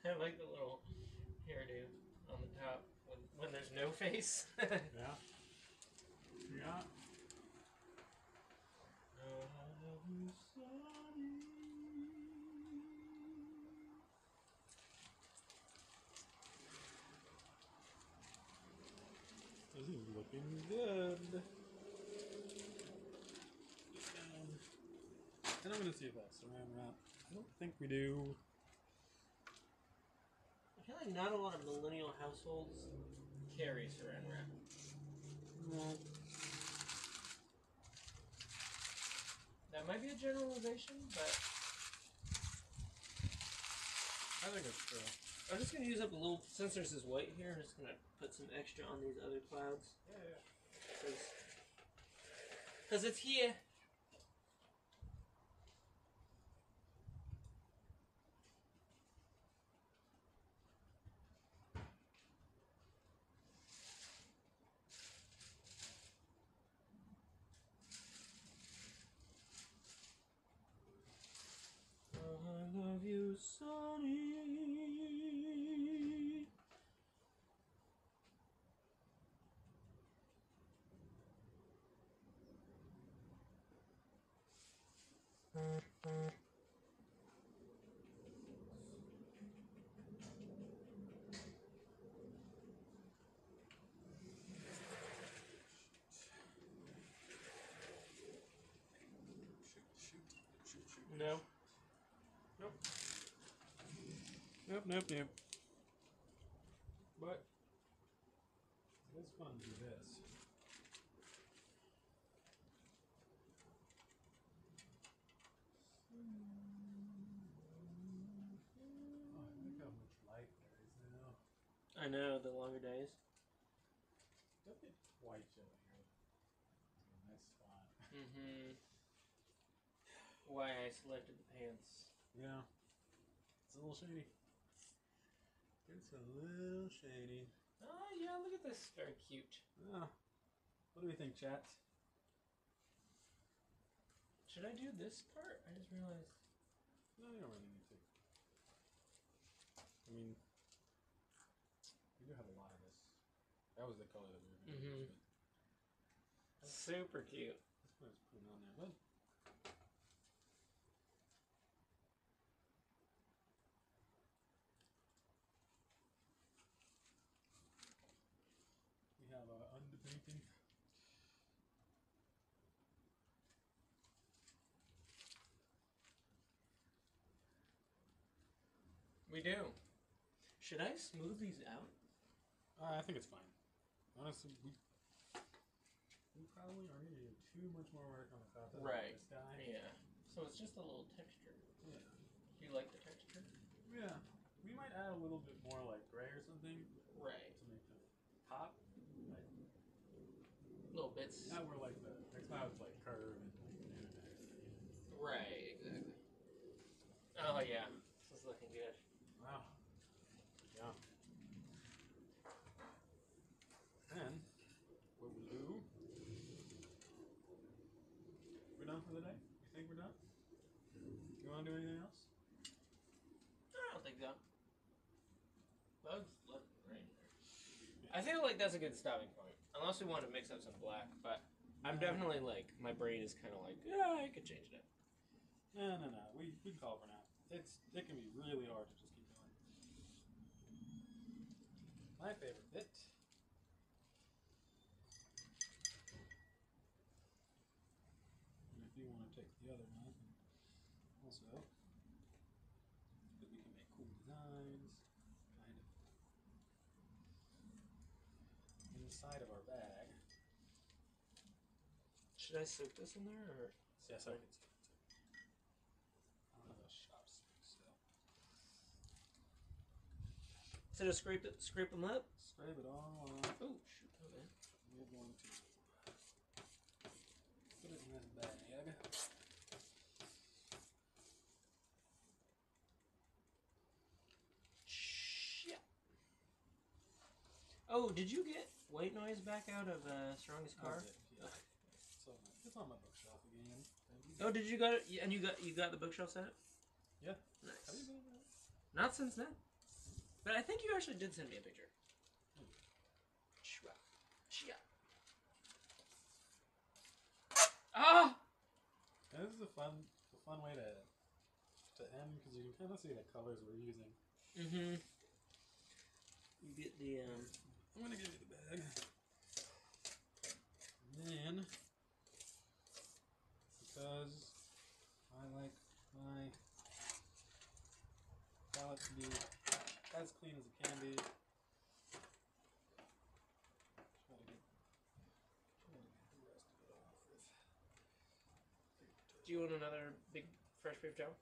Speaker 1: I like the little hairdo on the top when, when there's no face.
Speaker 2: Yeah. Yeah. I love. This is looking good. And I'm gonna see if that saran wrap. I don't think we do.
Speaker 1: I not a lot of millennial households carry saran wrap. That might be a generalization, but
Speaker 2: I think it's true.
Speaker 1: I'm just gonna use up a little. Since there's this white here, I'm just gonna put some extra on these other clouds.
Speaker 2: Yeah, yeah.
Speaker 1: Because it's here. I love you, Sonny.
Speaker 2: Nope. Nope, nope, nope. But it is fun to do this. Oh, look how much light there is now.
Speaker 1: I know the longer days.
Speaker 2: Look at white showing here. It's nice spot.
Speaker 1: Mm-hmm. Why I selected the pants.
Speaker 2: Yeah. It's a little shady. It's a little shady.
Speaker 1: Oh yeah, look at this. Very cute.
Speaker 2: Ah. What do we think, chat?
Speaker 1: Should I do this part? I just realized.
Speaker 2: No, you don't really need to. I mean, we do have a lot of this. That was the color that we were going to
Speaker 1: Mhm.
Speaker 2: use,
Speaker 1: Super cute.
Speaker 2: but let's put it on there. But we have our underpainting.
Speaker 1: We do. Should I smooth these out?
Speaker 2: Uh, I think it's fine. Honestly, we we probably are going to do too much more work on the top of
Speaker 1: Right.
Speaker 2: this guy.
Speaker 1: Yeah. So it's just a little texture.
Speaker 2: Yeah.
Speaker 1: Do you like the texture?
Speaker 2: Yeah. We might add a little bit more like gray or something
Speaker 1: Right.
Speaker 2: to make it pop. Like,
Speaker 1: Little bits.
Speaker 2: not where like the X clouds like curve and like
Speaker 1: Right. Exactly. Oh yeah. This is looking good.
Speaker 2: Wow. Yeah. Then what we do? We're done for the day. You think we're done? You want to do anything else?
Speaker 1: I don't think so. Bugs look right there. I feel like that's a good stopping point. Unless we want to mix up some black, but I'm definitely like my brain is kind of like yeah, I could change it up.
Speaker 2: No, no, no. We we can call it for now. It's it can be really hard to just keep going. My favorite bit. And if you want to take the other one, also, because we can make cool designs, kind of inside of our bag.
Speaker 1: Should I soak this in there or?
Speaker 2: Yes, I can see it. I don't have a shop so.
Speaker 1: So just scrape it, scrape them up.
Speaker 2: Scrape it all off.
Speaker 1: Oh shoot! Okay.
Speaker 2: We're going to put it in this bag.
Speaker 1: Shit. Oh, did you get white noise back out of uh, strongest car?
Speaker 2: It, yeah. It's on my bookshelf again.
Speaker 1: Oh, did you got it? And you got you got the bookshelf set? Up?
Speaker 2: Yeah.
Speaker 1: Nice.
Speaker 2: Have you been there?
Speaker 1: Not since then. But I think you actually did send me a picture. Shua. Shia. Ah!
Speaker 2: And this is a fun, a fun way to to end because you can kind of see the colors we're using.
Speaker 1: Mm-hmm. You get the um.
Speaker 2: I'm gonna give you the bag. And then, because I like my palette to be as clean as it can be. Try to get, try to get the rest of it off with.
Speaker 1: Do you want another big fresh paper towel?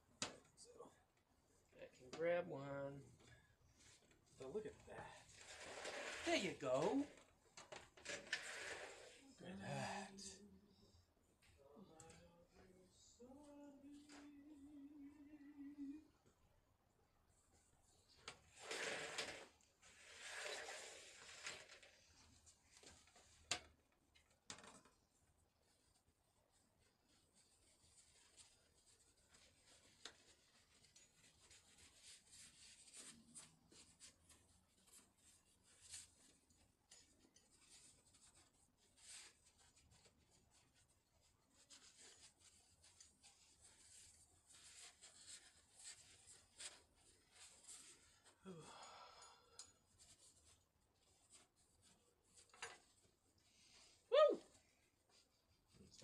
Speaker 2: So,
Speaker 1: I can grab one.
Speaker 2: so look at that.
Speaker 1: There you go.
Speaker 2: Look at that.
Speaker 1: Woo!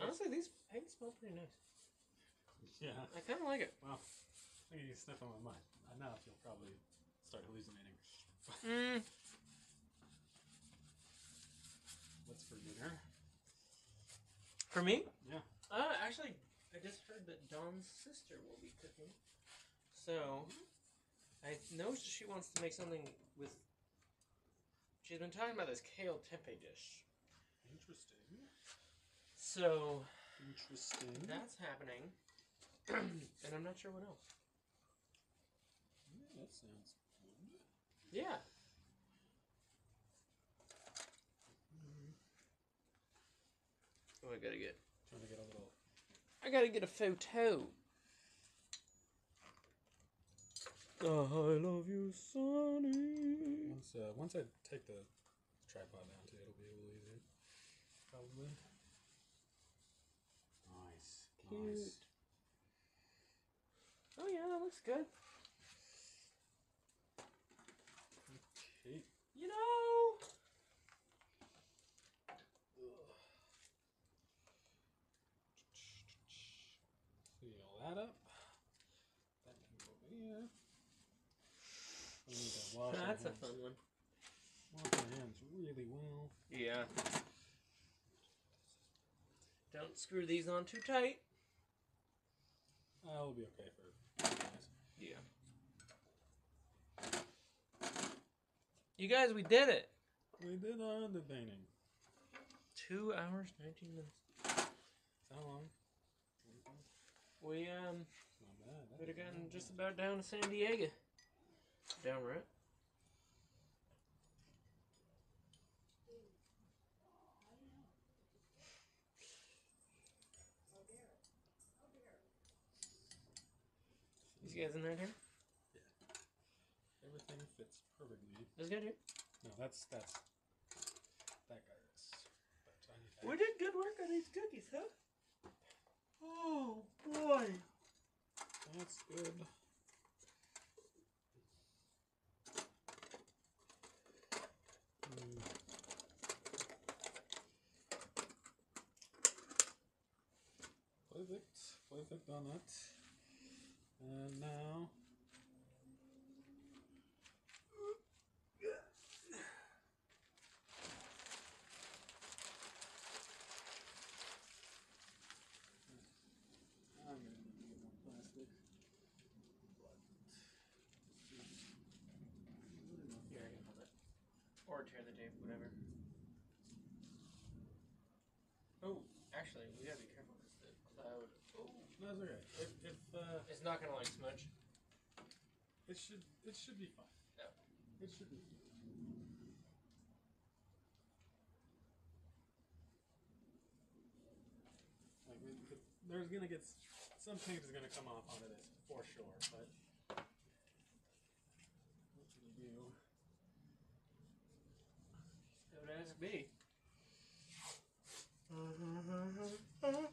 Speaker 1: Honestly, these paints smell pretty nice.
Speaker 2: Yeah.
Speaker 1: I kind of like it.
Speaker 2: Wow. think you can sniff on my mind. Enough, you'll probably start hallucinating.
Speaker 1: Mm,
Speaker 2: What's for dinner?
Speaker 1: for me?
Speaker 2: Yeah.
Speaker 1: Uh, actually, I just heard that Dawn's sister will be cooking. So, I know she wants to make something with. She's been talking about this kale tempeh dish.
Speaker 2: Interesting.
Speaker 1: So,
Speaker 2: Interesting.
Speaker 1: that's happening. and I'm not sure what else.
Speaker 2: Yeah, that sounds good.
Speaker 1: Yeah. Oh, I gotta get.
Speaker 2: Trying to get a little.
Speaker 1: I gotta get a photo. I love you, Sonny.
Speaker 2: Once, uh, once I take the tripod down too, it'll be a little easier. Probably.
Speaker 1: Cute.
Speaker 2: Nice.
Speaker 1: Oh yeah, that looks good.
Speaker 2: Okay.
Speaker 1: You know.
Speaker 2: Seal that up. That can go here. I need to wash
Speaker 1: That's a
Speaker 2: hands.
Speaker 1: fun one.
Speaker 2: Wash my hands really well.
Speaker 1: Yeah. Don't screw these on too tight.
Speaker 2: I'll be okay for guys.
Speaker 1: Yeah. You guys, we did it.
Speaker 2: We did our entertaining.
Speaker 1: Two hours, nineteen minutes.
Speaker 2: How long?
Speaker 1: We um
Speaker 2: Not bad.
Speaker 1: would have gotten just about down to San Diego. Down right. These guys in there here? Yeah.
Speaker 2: Everything fits perfectly.
Speaker 1: This guy too?
Speaker 2: No, that's that's that guy is. But I need that.
Speaker 1: We did good work on these cookies, huh? Oh boy.
Speaker 2: That's good. Hmm. Perfect. Perfect on that. And now. I'm gonna need to get more plastic.
Speaker 1: Here, I can hold it. Or tear the tape, whatever. Oh, actually, we gotta be careful because the cloud. Oh,
Speaker 2: No, it's okay. If, if uh,
Speaker 1: it's not gonna like smudge.
Speaker 2: it should it should be fine.
Speaker 1: Yeah.
Speaker 2: It should be fine. Like it, it, there's gonna get some paint is gonna come off onto this for sure, but what can you do?
Speaker 1: Don't ask me.
Speaker 2: Some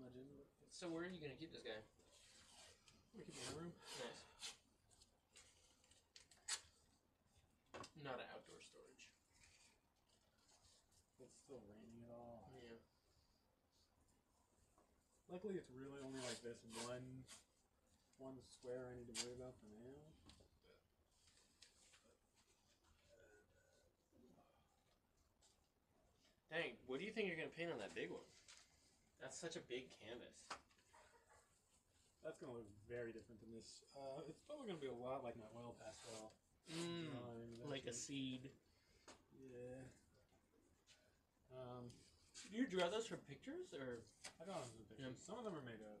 Speaker 2: smudging. but
Speaker 1: So where are you gonna keep this guy?
Speaker 2: We keep it in the room.
Speaker 1: Nice. Not an outdoor storage.
Speaker 2: It's still raining at all.
Speaker 1: Yeah.
Speaker 2: Luckily, it's really only like this one, one square I need to worry about for now.
Speaker 1: Dang, what do you think you're gonna paint on that big one? That's such a big canvas.
Speaker 2: That's gonna look very different than this. Uh, it's probably gonna be a lot like my oil pastel.
Speaker 1: Mm,
Speaker 2: drawing.
Speaker 1: Like a seed.
Speaker 2: Yeah. Um,
Speaker 1: Do you draw those for pictures or?
Speaker 2: I got some pictures.
Speaker 1: Yeah.
Speaker 2: Some of them are made up.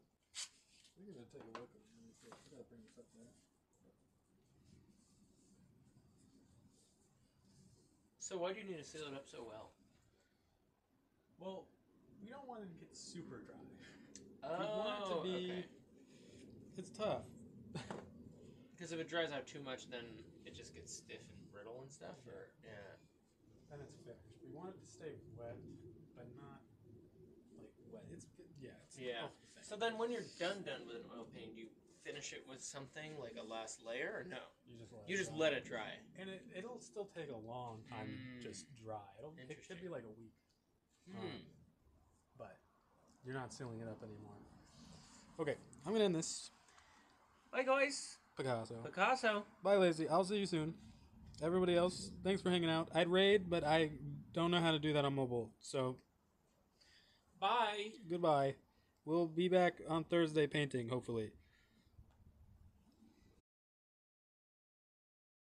Speaker 2: Gonna take a look at them. I gotta bring this up there.
Speaker 1: So why do you need to seal it up so well?
Speaker 2: Well, we don't want it to get super dry.
Speaker 1: Oh,
Speaker 2: we want it to be.
Speaker 1: okay.
Speaker 2: It's tough.
Speaker 1: Because if it dries out too much, then it just gets stiff and brittle and stuff. Or yeah.
Speaker 2: then it's finished. We want it to stay wet, but not like wet. It's yeah. It's
Speaker 1: Yeah.
Speaker 2: both the.
Speaker 1: So then, when you're done done with an oil paint, do you finish it with something like a last layer, or no?
Speaker 2: You just let
Speaker 1: You
Speaker 2: it
Speaker 1: just
Speaker 2: dry.
Speaker 1: let it dry.
Speaker 2: and it, it'll still take a long time
Speaker 1: Mm.
Speaker 2: to just dry. It'll, it could be like a week,
Speaker 1: Hmm.
Speaker 2: but you're not sealing it up anymore. Okay, I'm gonna end this.
Speaker 1: Bye, guys.
Speaker 2: Picasso.
Speaker 1: Picasso.
Speaker 2: Bye, Lacey. I'll see you soon. Everybody else, thanks for hanging out. I'd raid, but I don't know how to do that on mobile. So
Speaker 1: Bye.
Speaker 2: goodbye. We'll be back on Thursday painting, hopefully.